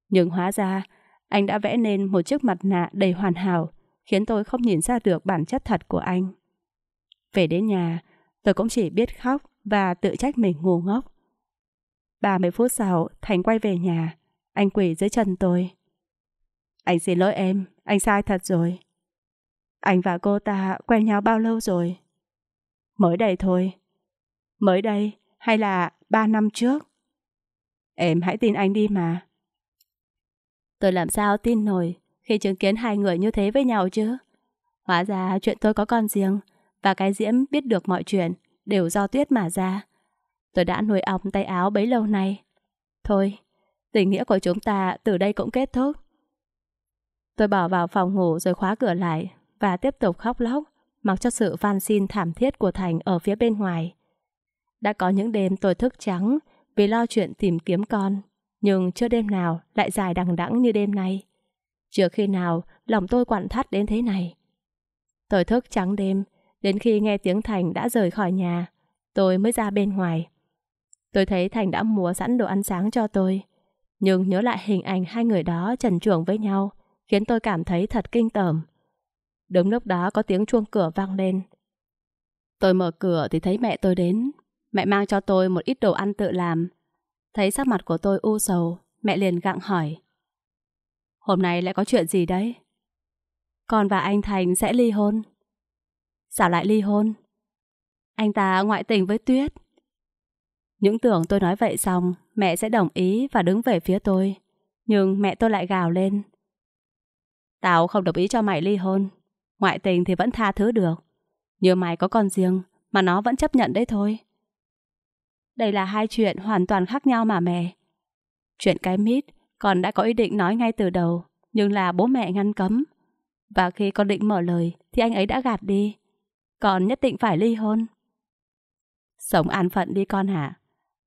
Nhưng hóa ra, anh đã vẽ nên một chiếc mặt nạ đầy hoàn hảo, khiến tôi không nhìn ra được bản chất thật của anh. Về đến nhà, tôi cũng chỉ biết khóc và tự trách mình ngu ngốc. 30 phút sau, Thành quay về nhà. Anh quỳ dưới chân tôi. Anh xin lỗi em, anh sai thật rồi. Anh và cô ta quen nhau bao lâu rồi? Mới đây thôi. Mới đây hay là ba năm trước? Em hãy tin anh đi mà. Tôi làm sao tin nổi khi chứng kiến hai người như thế với nhau chứ? Hóa ra chuyện tôi có con riêng và cái Diễm biết được mọi chuyện đều do Tuyết mà ra. Tôi đã nuôi ong tay áo bấy lâu nay. Thôi, tình nghĩa của chúng ta từ đây cũng kết thúc. Tôi bỏ vào phòng ngủ rồi khóa cửa lại và tiếp tục khóc lóc, mặc cho sự van xin thảm thiết của Thành ở phía bên ngoài. Đã có những đêm tôi thức trắng vì lo chuyện tìm kiếm con, nhưng chưa đêm nào lại dài đằng đẵng như đêm nay. Chưa khi nào lòng tôi quặn thắt đến thế này. Tôi thức trắng đêm, đến khi nghe tiếng Thành đã rời khỏi nhà, tôi mới ra bên ngoài. Tôi thấy Thành đã mua sẵn đồ ăn sáng cho tôi, nhưng nhớ lại hình ảnh hai người đó trần chuồng với nhau, khiến tôi cảm thấy thật kinh tởm. Đúng lúc đó có tiếng chuông cửa vang lên. Tôi mở cửa thì thấy mẹ tôi đến. Mẹ mang cho tôi một ít đồ ăn tự làm. Thấy sắc mặt của tôi u sầu, mẹ liền gặng hỏi. Hôm nay lại có chuyện gì đấy? Con và anh Thành sẽ ly hôn. Sao lại ly hôn? Anh ta ngoại tình với Tuyết. Những tưởng tôi nói vậy xong, mẹ sẽ đồng ý và đứng về phía tôi. Nhưng mẹ tôi lại gào lên. Tao không đồng ý cho mày ly hôn. Ngoại tình thì vẫn tha thứ được. như mày có con riêng, mà nó vẫn chấp nhận đấy thôi. Đây là hai chuyện hoàn toàn khác nhau mà mẹ. Chuyện cái mít, con đã có ý định nói ngay từ đầu, nhưng là bố mẹ ngăn cấm. Và khi con định mở lời, thì anh ấy đã gạt đi. Con nhất định phải ly hôn. Sống an phận đi con hả?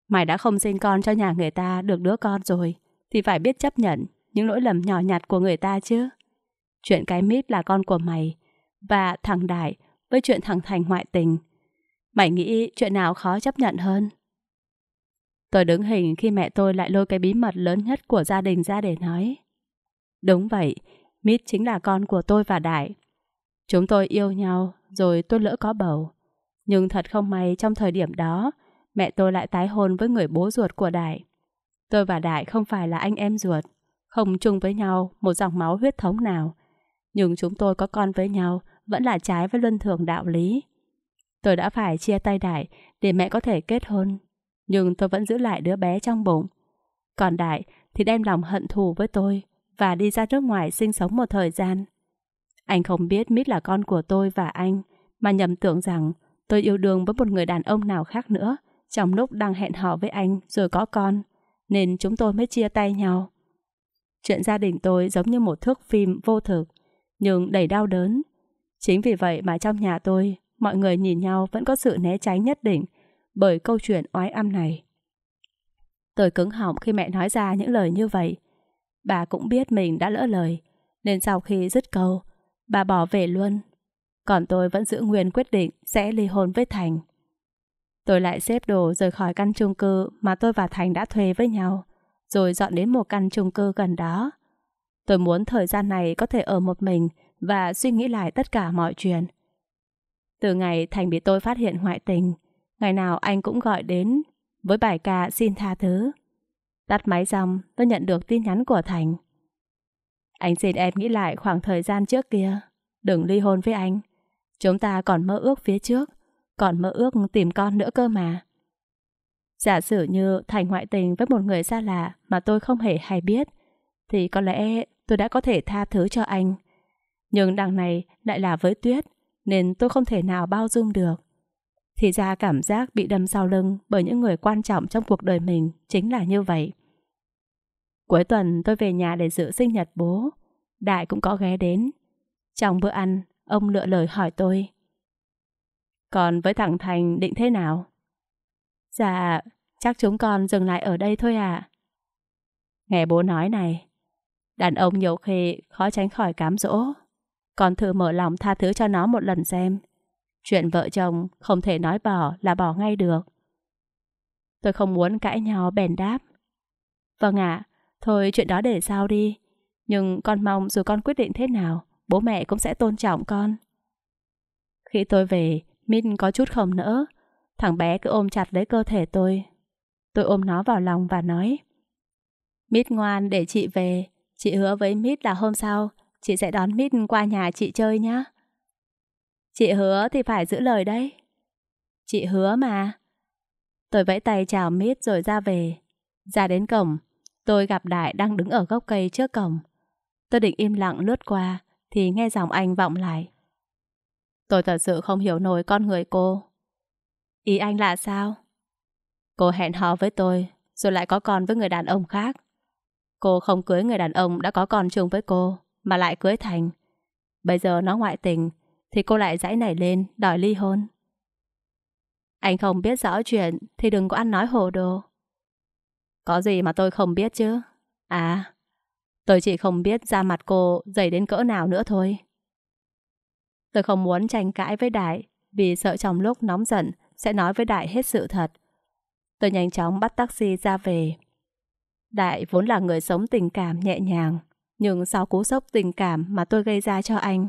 Mày đã không sinh con cho nhà người ta được đứa con rồi, thì phải biết chấp nhận những lỗi lầm nhỏ nhặt của người ta chứ. Chuyện cái mít là con của mày, và thằng Đại với chuyện thằng Thành ngoại tình. Mày nghĩ chuyện nào khó chấp nhận hơn? Tôi đứng hình khi mẹ tôi lại lôi cái bí mật lớn nhất của gia đình ra để nói. Đúng vậy, Mít chính là con của tôi và Đại. Chúng tôi yêu nhau, rồi tôi lỡ có bầu. Nhưng thật không may trong thời điểm đó, mẹ tôi lại tái hôn với người bố ruột của Đại. Tôi và Đại không phải là anh em ruột, không chung với nhau một dòng máu huyết thống nào. Nhưng chúng tôi có con với nhau vẫn là trái với luân thường đạo lý. Tôi đã phải chia tay Đại để mẹ có thể kết hôn, nhưng tôi vẫn giữ lại đứa bé trong bụng. Còn Đại thì đem lòng hận thù với tôi và đi ra nước ngoài sinh sống một thời gian. Anh không biết Mít là con của tôi và anh, mà nhầm tưởng rằng tôi yêu đương với một người đàn ông nào khác nữa trong lúc đang hẹn hò với anh rồi có con, nên chúng tôi mới chia tay nhau. Chuyện gia đình tôi giống như một thước phim vô thực, nhưng đầy đau đớn. Chính vì vậy mà trong nhà tôi, mọi người nhìn nhau vẫn có sự né tránh nhất định bởi câu chuyện oái âm này. Tôi cứng họng khi mẹ nói ra những lời như vậy. Bà cũng biết mình đã lỡ lời, nên sau khi dứt câu, bà bỏ về luôn. Còn tôi vẫn giữ nguyên quyết định sẽ ly hôn với Thành. Tôi lại xếp đồ rời khỏi căn chung cư mà tôi và Thành đã thuê với nhau, rồi dọn đến một căn chung cư gần đó. Tôi muốn thời gian này có thể ở một mình và suy nghĩ lại tất cả mọi chuyện. Từ ngày Thành bị tôi phát hiện ngoại tình, ngày nào anh cũng gọi đến với bài ca xin tha thứ. Tắt máy xong, tôi nhận được tin nhắn của Thành. Anh xin em nghĩ lại khoảng thời gian trước kia. Đừng ly hôn với anh. Chúng ta còn mơ ước phía trước. Còn mơ ước tìm con nữa cơ mà. Giả sử như Thành ngoại tình với một người xa lạ mà tôi không hề hay biết, thì có lẽ tôi đã có thể tha thứ cho anh. Nhưng đằng này lại là với Tuyết, nên tôi không thể nào bao dung được. Thì ra cảm giác bị đâm sau lưng bởi những người quan trọng trong cuộc đời mình chính là như vậy. Cuối tuần tôi về nhà để dự sinh nhật bố. Đại cũng có ghé đến. Trong bữa ăn, ông lựa lời hỏi tôi. Còn với thằng Thành định thế nào? Dạ, chắc chúng con dừng lại ở đây thôi à. Nghe bố nói này, đàn ông nhiều khi khó tránh khỏi cám dỗ. Con thử mở lòng tha thứ cho nó một lần xem. Chuyện vợ chồng không thể nói bỏ là bỏ ngay được. Tôi không muốn cãi nhau bèn đáp. Vâng ạ, thôi chuyện đó để sau đi. Nhưng con mong dù con quyết định thế nào, bố mẹ cũng sẽ tôn trọng con. Khi tôi về, Min có chút không nỡ. Thằng bé cứ ôm chặt lấy cơ thể tôi. Tôi ôm nó vào lòng và nói Mít ngoan để chị về. Chị hứa với Mít là hôm sau chị sẽ đón Mít qua nhà chị chơi nhé. Chị hứa thì phải giữ lời đấy. Chị hứa mà. Tôi vẫy tay chào Mít rồi ra về. Ra đến cổng, tôi gặp Đại đang đứng ở gốc cây trước cổng. Tôi định im lặng lướt qua, thì nghe giọng anh vọng lại. Tôi thật sự không hiểu nổi con người cô. Ý anh là sao? Cô hẹn hò với tôi, rồi lại có con với người đàn ông khác. Cô không cưới người đàn ông đã có con chung với cô, mà lại cưới Thành. Bây giờ nó ngoại tình, thì cô lại dãy nảy lên, đòi ly hôn. Anh không biết rõ chuyện, thì đừng có ăn nói hồ đồ. Có gì mà tôi không biết chứ? À, tôi chỉ không biết da mặt cô dày đến cỡ nào nữa thôi. Tôi không muốn tranh cãi với Đại, vì sợ trong lúc nóng giận sẽ nói với Đại hết sự thật. Tôi nhanh chóng bắt taxi ra về. Đại vốn là người sống tình cảm nhẹ nhàng, nhưng sau cú sốc tình cảm mà tôi gây ra cho anh,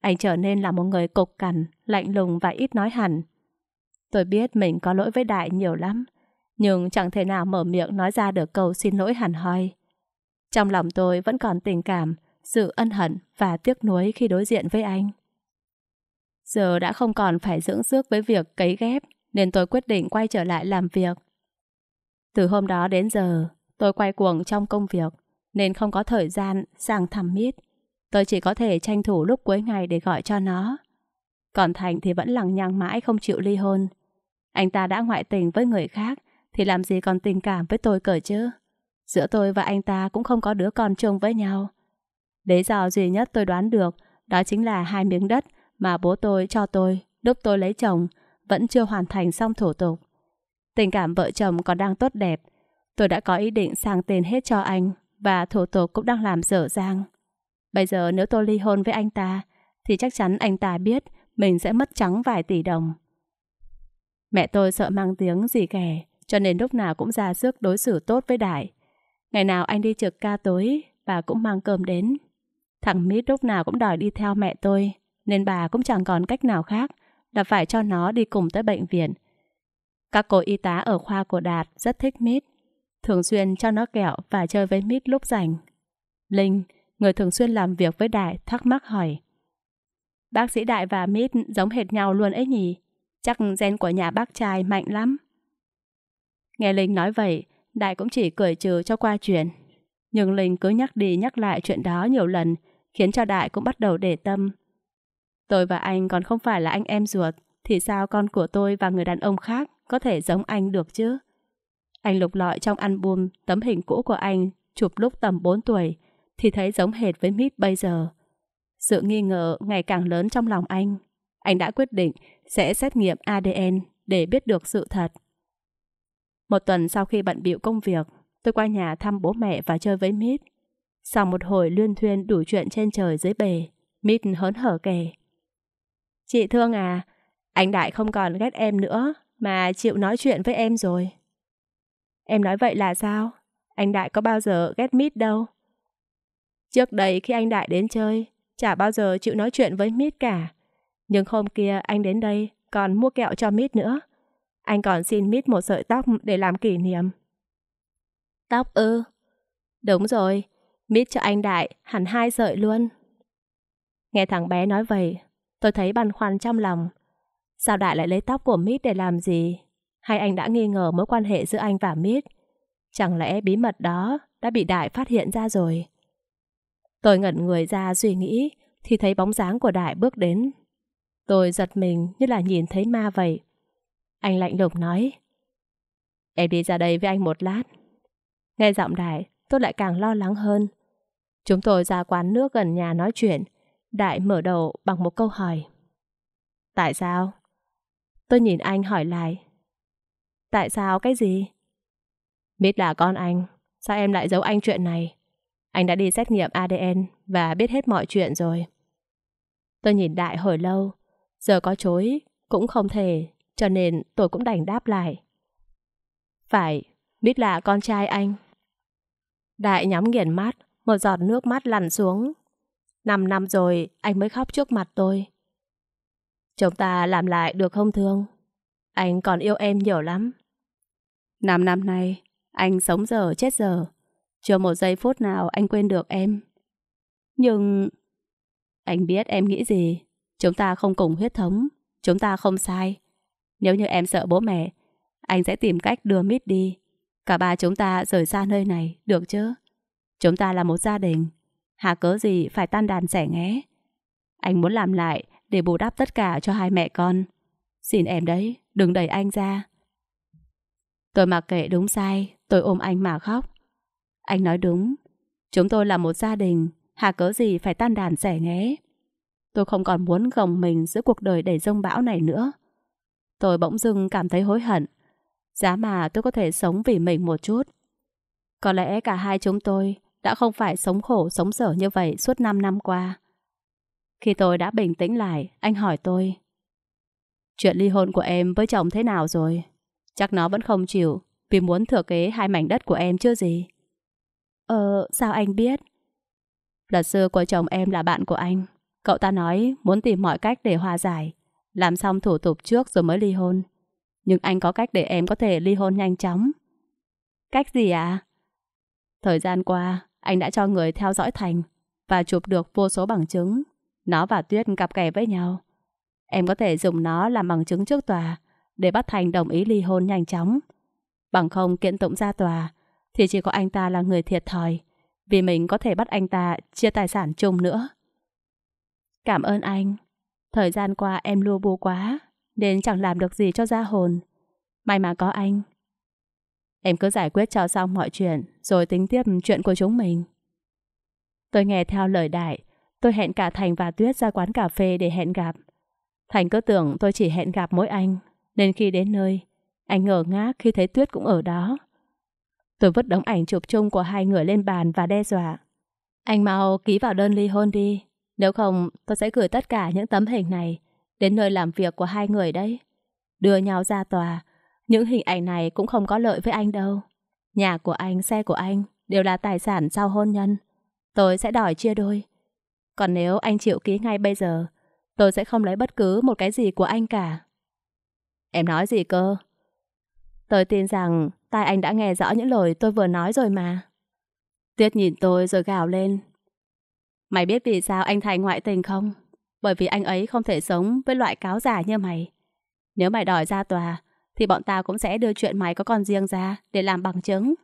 anh trở nên là một người cục cằn, lạnh lùng và ít nói hẳn. Tôi biết mình có lỗi với Đại nhiều lắm, nhưng chẳng thể nào mở miệng nói ra được câu xin lỗi hẳn hoi. Trong lòng tôi vẫn còn tình cảm, sự ân hận và tiếc nuối khi đối diện với anh. Giờ đã không còn phải dưỡng sức với việc cấy ghép, nên tôi quyết định quay trở lại làm việc. Từ hôm đó đến giờ, tôi quay cuồng trong công việc, nên không có thời gian sang thăm Mít. Tôi chỉ có thể tranh thủ lúc cuối ngày để gọi cho nó. Còn Thành thì vẫn lằng nhằng mãi không chịu ly hôn. Anh ta đã ngoại tình với người khác, thì làm gì còn tình cảm với tôi cỡ chứ? Giữa tôi và anh ta cũng không có đứa con chung với nhau. Lý do duy nhất tôi đoán được đó chính là hai miếng đất mà bố tôi cho tôi lúc tôi lấy chồng vẫn chưa hoàn thành xong thủ tục. Tình cảm vợ chồng còn đang tốt đẹp. Tôi đã có ý định sang tên hết cho anh và thủ tục cũng đang làm dở dang. Bây giờ nếu tôi ly hôn với anh ta, thì chắc chắn anh ta biết mình sẽ mất trắng vài tỷ đồng. Mẹ tôi sợ mang tiếng gì kẻ cho nên lúc nào cũng ra sức đối xử tốt với Đại. Ngày nào anh đi trực ca tối bà cũng mang cơm đến. Thằng Mít lúc nào cũng đòi đi theo mẹ tôi, nên bà cũng chẳng còn cách nào khác là phải cho nó đi cùng tới bệnh viện. Các cô y tá ở khoa của Đạt rất thích Mít thường xuyên cho nó kẹo và chơi với Mít lúc rảnh. Linh, người thường xuyên làm việc với Đại, thắc mắc hỏi. Bác sĩ Đại và Mít giống hệt nhau luôn ấy nhỉ? Chắc gen của nhà bác trai mạnh lắm. Nghe Linh nói vậy, Đại cũng chỉ cười trừ cho qua chuyện. Nhưng Linh cứ nhắc đi nhắc lại chuyện đó nhiều lần, khiến cho Đại cũng bắt đầu để tâm. Tôi và anh còn không phải là anh em ruột, thì sao con của tôi và người đàn ông khác có thể giống anh được chứ? Anh lục lọi trong album tấm hình cũ của anh chụp lúc tầm 4 tuổi thì thấy giống hệt với Mít bây giờ. Sự nghi ngờ ngày càng lớn trong lòng anh. Anh đã quyết định sẽ xét nghiệm ADN để biết được sự thật. Một tuần sau khi bận bịu công việc, tôi qua nhà thăm bố mẹ và chơi với Mít. Sau một hồi luyên thuyên đủ chuyện trên trời dưới bề, Mít hớn hở kể. Chị thương à, anh Đại không còn ghét em nữa, mà chịu nói chuyện với em rồi. Em nói vậy là sao? Anh Đại có bao giờ ghét Mít đâu. Trước đây khi anh Đại đến chơi, chả bao giờ chịu nói chuyện với Mít cả. Nhưng hôm kia anh đến đây còn mua kẹo cho Mít nữa. Anh còn xin Mít một sợi tóc để làm kỷ niệm. Tóc ư? Đúng rồi, Mít cho anh Đại hẳn hai sợi luôn. Nghe thằng bé nói vậy, tôi thấy băn khoăn trong lòng. Sao Đại lại lấy tóc của Mít để làm gì? Hay anh đã nghi ngờ mối quan hệ giữa anh và Mít? Chẳng lẽ bí mật đó đã bị Đại phát hiện ra rồi? Tôi ngẩn người ra suy nghĩ thì thấy bóng dáng của Đại bước đến. Tôi giật mình như là nhìn thấy ma vậy. Anh lạnh lùng nói Em đi ra đây với anh một lát. Nghe giọng Đại, tôi lại càng lo lắng hơn. Chúng tôi ra quán nước gần nhà nói chuyện. Đại mở đầu bằng một câu hỏi. Tại sao? Tôi nhìn anh hỏi lại. Tại sao cái gì? Biết là con anh, sao em lại giấu anh chuyện này? Anh đã đi xét nghiệm ADN và biết hết mọi chuyện rồi. Tôi nhìn Đại hồi lâu, giờ có chối cũng không thể, cho nên tôi cũng đành đáp lại. Phải, biết là con trai anh. Đại nhắm nghiền mắt, một giọt nước mắt lăn xuống. Năm năm rồi anh mới khóc trước mặt tôi. Chúng ta làm lại được không thương? Anh còn yêu em nhiều lắm. Năm năm nay, anh sống giờ chết giờ. Chưa một giây phút nào anh quên được em. Nhưng... Anh biết em nghĩ gì. Chúng ta không cùng huyết thống. Chúng ta không sai. Nếu như em sợ bố mẹ, anh sẽ tìm cách đưa Mít đi. Cả ba chúng ta rời xa nơi này, được chứ? Chúng ta là một gia đình. Hà cớ gì phải tan đàn sẻ nghé. Anh muốn làm lại để bù đắp tất cả cho hai mẹ con. Xin em đấy, đừng đẩy anh ra. Tôi mặc kệ đúng sai, tôi ôm anh mà khóc. Anh nói đúng, chúng tôi là một gia đình, hà cớ gì phải tan đàn rẻ nghé. Tôi không còn muốn gồng mình giữa cuộc đời đầy rông bão này nữa. Tôi bỗng dưng cảm thấy hối hận. Giá mà tôi có thể sống vì mình một chút. Có lẽ cả hai chúng tôi đã không phải sống khổ sống sở như vậy suốt 5 năm qua. Khi tôi đã bình tĩnh lại, anh hỏi tôi. Chuyện ly hôn của em với chồng thế nào rồi? Chắc nó vẫn không chịu vì muốn thừa kế hai mảnh đất của em chưa gì. Ờ, sao anh biết? Luật sư của chồng em là bạn của anh. Cậu ta nói muốn tìm mọi cách để hòa giải. Làm xong thủ tục trước rồi mới ly hôn. Nhưng anh có cách để em có thể ly hôn nhanh chóng. Cách gì ạ? À? Thời gian qua, anh đã cho người theo dõi Thành và chụp được vô số bằng chứng. Nó và Tuyết cặp kè với nhau. Em có thể dùng nó làm bằng chứng trước tòa để bắt Thành đồng ý ly hôn nhanh chóng. Bằng không kiện tụng ra tòa, thì chỉ có anh ta là người thiệt thòi, vì mình có thể bắt anh ta chia tài sản chung nữa. Cảm ơn anh. Thời gian qua em lua bu quá, nên chẳng làm được gì cho gia hồn. May mà có anh. Em cứ giải quyết cho xong mọi chuyện, rồi tính tiếp chuyện của chúng mình. Tôi nghe theo lời đại, tôi hẹn cả Thành và Tuyết ra quán cà phê để hẹn gặp. Thành cứ tưởng tôi chỉ hẹn gặp mỗi anh nên khi đến nơi anh ngờ ngác khi thấy Tuyết cũng ở đó. Tôi vứt đống ảnh chụp chung của hai người lên bàn và đe dọa. Anh mau ký vào đơn ly hôn đi. Nếu không, tôi sẽ gửi tất cả những tấm hình này đến nơi làm việc của hai người đấy. Đưa nhau ra tòa. Những hình ảnh này cũng không có lợi với anh đâu. Nhà của anh, xe của anh đều là tài sản sau hôn nhân. Tôi sẽ đòi chia đôi. Còn nếu anh chịu ký ngay bây giờ, tôi sẽ không lấy bất cứ một cái gì của anh cả. Em nói gì cơ? Tôi tin rằng tai anh đã nghe rõ những lời tôi vừa nói rồi mà. Tuyết nhìn tôi rồi gào lên. Mày biết vì sao anh Thành ngoại tình không? Bởi vì anh ấy không thể sống với loại cáo giả như mày. Nếu mày đòi ra tòa, thì bọn tao cũng sẽ đưa chuyện mày có con riêng ra để làm bằng chứng.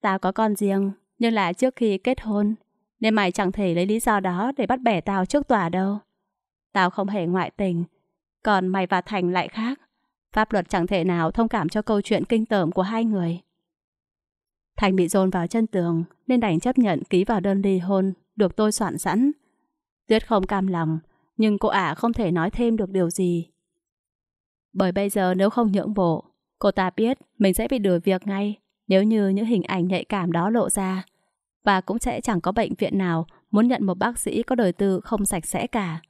Tao có con riêng, nhưng là trước khi kết hôn, nên mày chẳng thể lấy lý do đó để bắt bẻ tao trước tòa đâu. Tao không hề ngoại tình, còn mày và Thành lại khác. Pháp luật chẳng thể nào thông cảm cho câu chuyện kinh tởm của hai người. Thành bị dồn vào chân tường nên đành chấp nhận ký vào đơn ly hôn được tôi soạn sẵn. Tuyết không cam lòng, nhưng cô ả không thể nói thêm được điều gì. Bởi bây giờ nếu không nhượng bộ, cô ta biết mình sẽ bị đuổi việc ngay nếu như những hình ảnh nhạy cảm đó lộ ra. Và cũng sẽ chẳng có bệnh viện nào muốn nhận một bác sĩ có đời tư không sạch sẽ cả.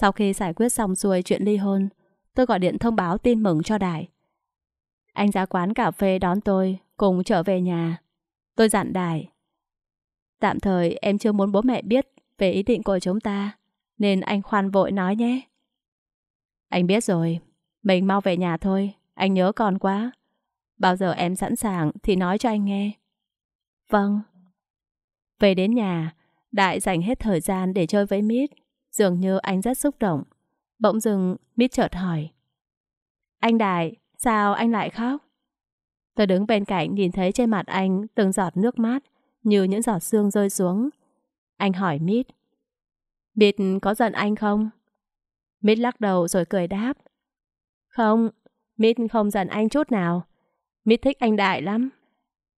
Sau khi giải quyết xong xuôi chuyện ly hôn, tôi gọi điện thông báo tin mừng cho đài. Anh ra quán cà phê đón tôi, cùng trở về nhà. Tôi dặn đài Tạm thời em chưa muốn bố mẹ biết về ý định của chúng ta, nên anh khoan vội nói nhé. Anh biết rồi, mình mau về nhà thôi, anh nhớ con quá. Bao giờ em sẵn sàng thì nói cho anh nghe. Vâng. Về đến nhà, Đại dành hết thời gian để chơi với Mít. Dường như anh rất xúc động. Bỗng dừng, Mít chợt hỏi. Anh Đại, sao anh lại khóc? Tôi đứng bên cạnh nhìn thấy trên mặt anh từng giọt nước mát như những giọt sương rơi xuống. Anh hỏi Mít. Mít có giận anh không? Mít lắc đầu rồi cười đáp. Không, Mít không giận anh chút nào. Mít thích anh Đại lắm.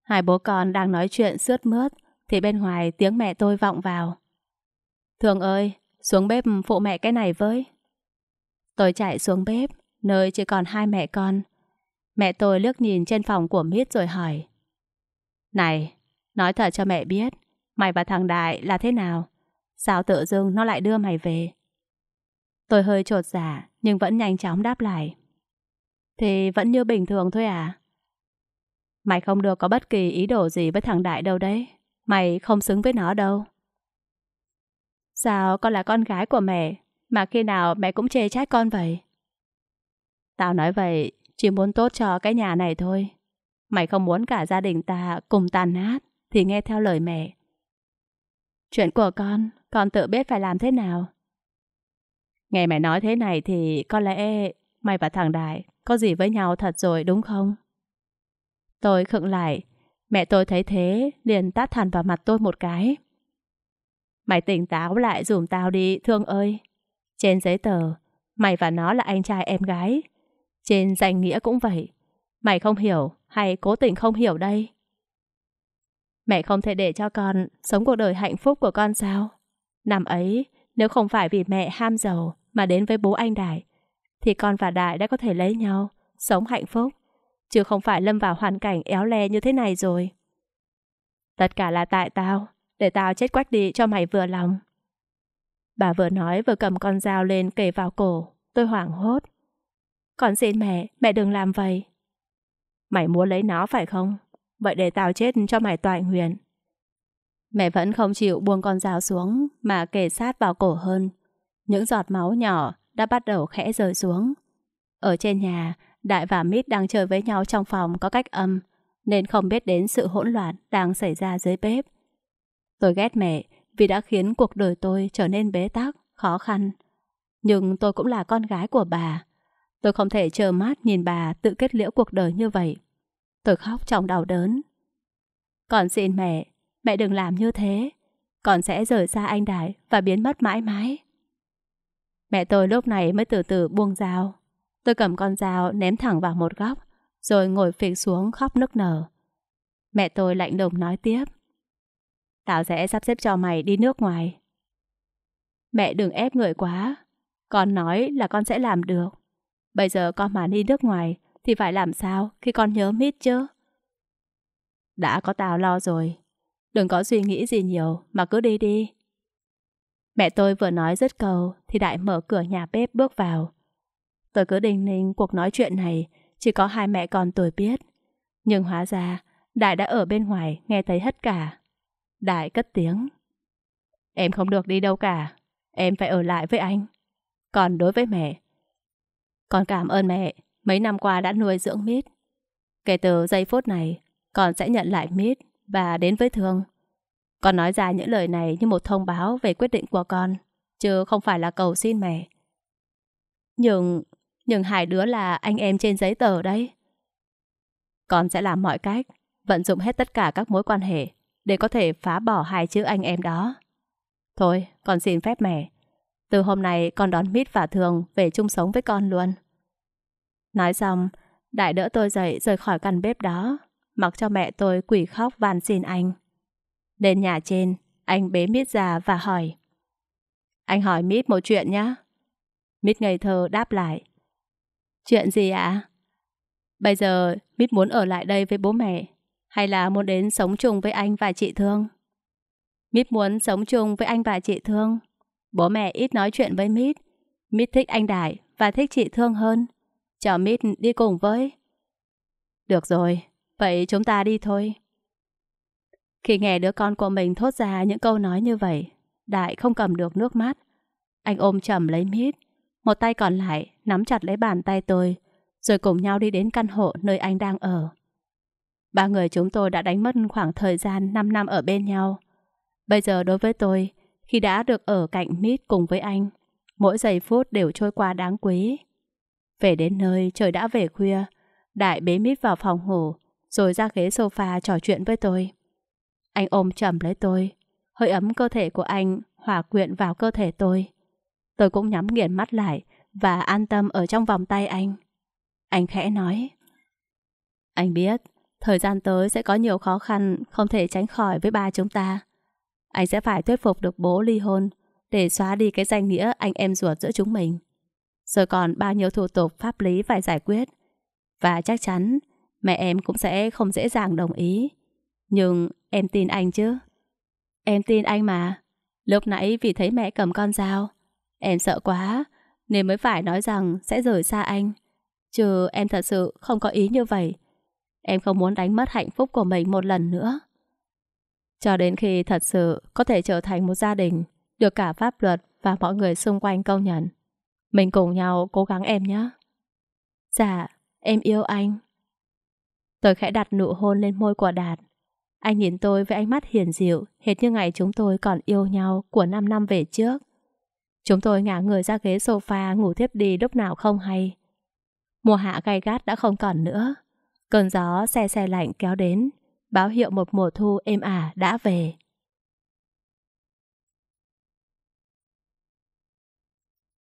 Hai bố con đang nói chuyện sướt mướt thì bên ngoài tiếng mẹ tôi vọng vào. Thường ơi, xuống bếp ừ, phụ mẹ cái này với. Tôi chạy xuống bếp, nơi chỉ còn hai mẹ con. Mẹ tôi lướt nhìn trên phòng của Mít rồi hỏi. Này, nói thật cho mẹ biết, mày và thằng Đại là thế nào? Sao tự dưng nó lại đưa mày về? Tôi hơi trột giả dạ, nhưng vẫn nhanh chóng đáp lại. Thì vẫn như bình thường thôi à? Mày không được có bất kỳ ý đồ gì với thằng Đại đâu đấy. Mày không xứng với nó đâu. Sao con là con gái của mẹ mà khi nào mẹ cũng chê trách con vậy? Tao nói vậy chỉ muốn tốt cho cái nhà này thôi. Mày không muốn cả gia đình ta cùng tàn nát thì nghe theo lời mẹ. Chuyện của con, con tự biết phải làm thế nào. Nghe mẹ nói thế này thì có lẽ mày và thằng Đại có gì với nhau thật rồi đúng không? Tôi khựng lại, mẹ tôi thấy thế liền tát thẳng vào mặt tôi một cái. Mày tỉnh táo lại dùm tao đi, thương ơi. Trên giấy tờ, mày và nó là anh trai em gái. Trên danh nghĩa cũng vậy. Mày không hiểu hay cố tình không hiểu đây? Mẹ không thể để cho con sống cuộc đời hạnh phúc của con sao? Năm ấy, nếu không phải vì mẹ ham giàu mà đến với bố anh Đại, thì con và Đại đã có thể lấy nhau, sống hạnh phúc, chứ không phải lâm vào hoàn cảnh éo le như thế này rồi. Tất cả là tại tao, để tao chết quách đi cho mày vừa lòng. Bà vừa nói vừa cầm con dao lên kề vào cổ, tôi hoảng hốt. Con xin mẹ, mẹ đừng làm vậy. Mày muốn lấy nó phải không? Vậy để tao chết cho mày toại huyền. Mẹ vẫn không chịu buông con dao xuống mà kề sát vào cổ hơn. Những giọt máu nhỏ đã bắt đầu khẽ rơi xuống. Ở trên nhà, Đại và Mít đang chơi với nhau trong phòng có cách âm, nên không biết đến sự hỗn loạn đang xảy ra dưới bếp. Tôi ghét mẹ vì đã khiến cuộc đời tôi trở nên bế tắc, khó khăn. Nhưng tôi cũng là con gái của bà. Tôi không thể chờ mắt nhìn bà tự kết liễu cuộc đời như vậy. Tôi khóc trong đau đớn. Còn xin mẹ, mẹ đừng làm như thế. Con sẽ rời xa anh Đại và biến mất mãi mãi. Mẹ tôi lúc này mới từ từ buông dao. Tôi cầm con dao ném thẳng vào một góc, rồi ngồi phịch xuống khóc nức nở. Mẹ tôi lạnh lùng nói tiếp. Tao sẽ sắp xếp cho mày đi nước ngoài. Mẹ đừng ép người quá. Con nói là con sẽ làm được. Bây giờ con mà đi nước ngoài thì phải làm sao khi con nhớ mít chứ? Đã có tao lo rồi. Đừng có suy nghĩ gì nhiều, mà cứ đi đi. Mẹ tôi vừa nói dứt câu thì Đại mở cửa nhà bếp bước vào. Tôi cứ đinh ninh cuộc nói chuyện này, chỉ có hai mẹ con tôi biết. Nhưng hóa ra Đại đã ở bên ngoài nghe thấy hết cả. Đại cất tiếng. Em không được đi đâu cả. Em phải ở lại với anh. Còn đối với mẹ, con cảm ơn mẹ mấy năm qua đã nuôi dưỡng Mít. Kể từ giây phút này, con sẽ nhận lại Mít và đến với Thương. Con nói ra những lời này như một thông báo về quyết định của con, chứ không phải là cầu xin mẹ. Nhưng, nhưng hai đứa là anh em trên giấy tờ đấy. Con sẽ làm mọi cách, vận dụng hết tất cả các mối quan hệ để có thể phá bỏ hai chữ anh em đó. Thôi, con xin phép mẹ. Từ hôm nay con đón Mít và Thường về chung sống với con luôn. Nói xong, Đại đỡ tôi dậy rời khỏi căn bếp đó, mặc cho mẹ tôi quỷ khóc van xin anh. Đến nhà trên, anh bế Mít ra và hỏi. Anh hỏi Mít một chuyện nhé. Mít ngây thơ đáp lại. Chuyện gì ạ? Bây giờ Mít muốn ở lại đây với bố mẹ hay là muốn đến sống chung với anh và chị Thương? Mít muốn sống chung với anh và chị Thương. Bố mẹ ít nói chuyện với Mít. Mít thích anh Đại và thích chị Thương hơn. Cho Mít đi cùng với. Được rồi, vậy chúng ta đi thôi. Khi nghe đứa con của mình thốt ra những câu nói như vậy, Đại không cầm được nước mắt. Anh ôm chầm lấy Mít, một tay còn lại nắm chặt lấy bàn tay tôi, rồi cùng nhau đi đến căn hộ nơi anh đang ở. Ba người chúng tôi đã đánh mất khoảng thời gian 5 năm ở bên nhau. Bây giờ đối với tôi, khi đã được ở cạnh Mít cùng với anh, mỗi giây phút đều trôi qua đáng quý. Về đến nơi, trời đã về khuya, Đại bế Mít vào phòng ngủ, rồi ra ghế sofa trò chuyện với tôi. Anh ôm chầm lấy tôi, hơi ấm cơ thể của anh hòa quyện vào cơ thể tôi. Tôi cũng nhắm nghiền mắt lại và an tâm ở trong vòng tay anh. Anh khẽ nói. Anh biết, thời gian tới sẽ có nhiều khó khăn không thể tránh khỏi với ba chúng ta. Anh sẽ phải thuyết phục được bố ly hôn để xóa đi cái danh nghĩa anh em ruột giữa chúng mình. Rồi còn bao nhiêu thủ tục pháp lý phải giải quyết. Và chắc chắn mẹ em cũng sẽ không dễ dàng đồng ý. Nhưng em tin anh chứ? Em tin anh mà. Lúc nãy vì thấy mẹ cầm con dao, em sợ quá nên mới phải nói rằng sẽ rời xa anh. Chứ em thật sự không có ý như vậy. Em không muốn đánh mất hạnh phúc của mình một lần nữa. Cho đến khi thật sự có thể trở thành một gia đình, được cả pháp luật và mọi người xung quanh công nhận. Mình cùng nhau cố gắng em nhé. Dạ, em yêu anh. Tôi khẽ đặt nụ hôn lên môi của Đạt. Anh nhìn tôi với ánh mắt hiền dịu, hệt như ngày chúng tôi còn yêu nhau của 5 năm về trước. Chúng tôi ngả người ra ghế sofa ngủ tiếp đi lúc nào không hay. Mùa hạ gay gắt đã không còn nữa. Cơn gió xe xe lạnh kéo đến, báo hiệu một mùa thu êm ả đã về.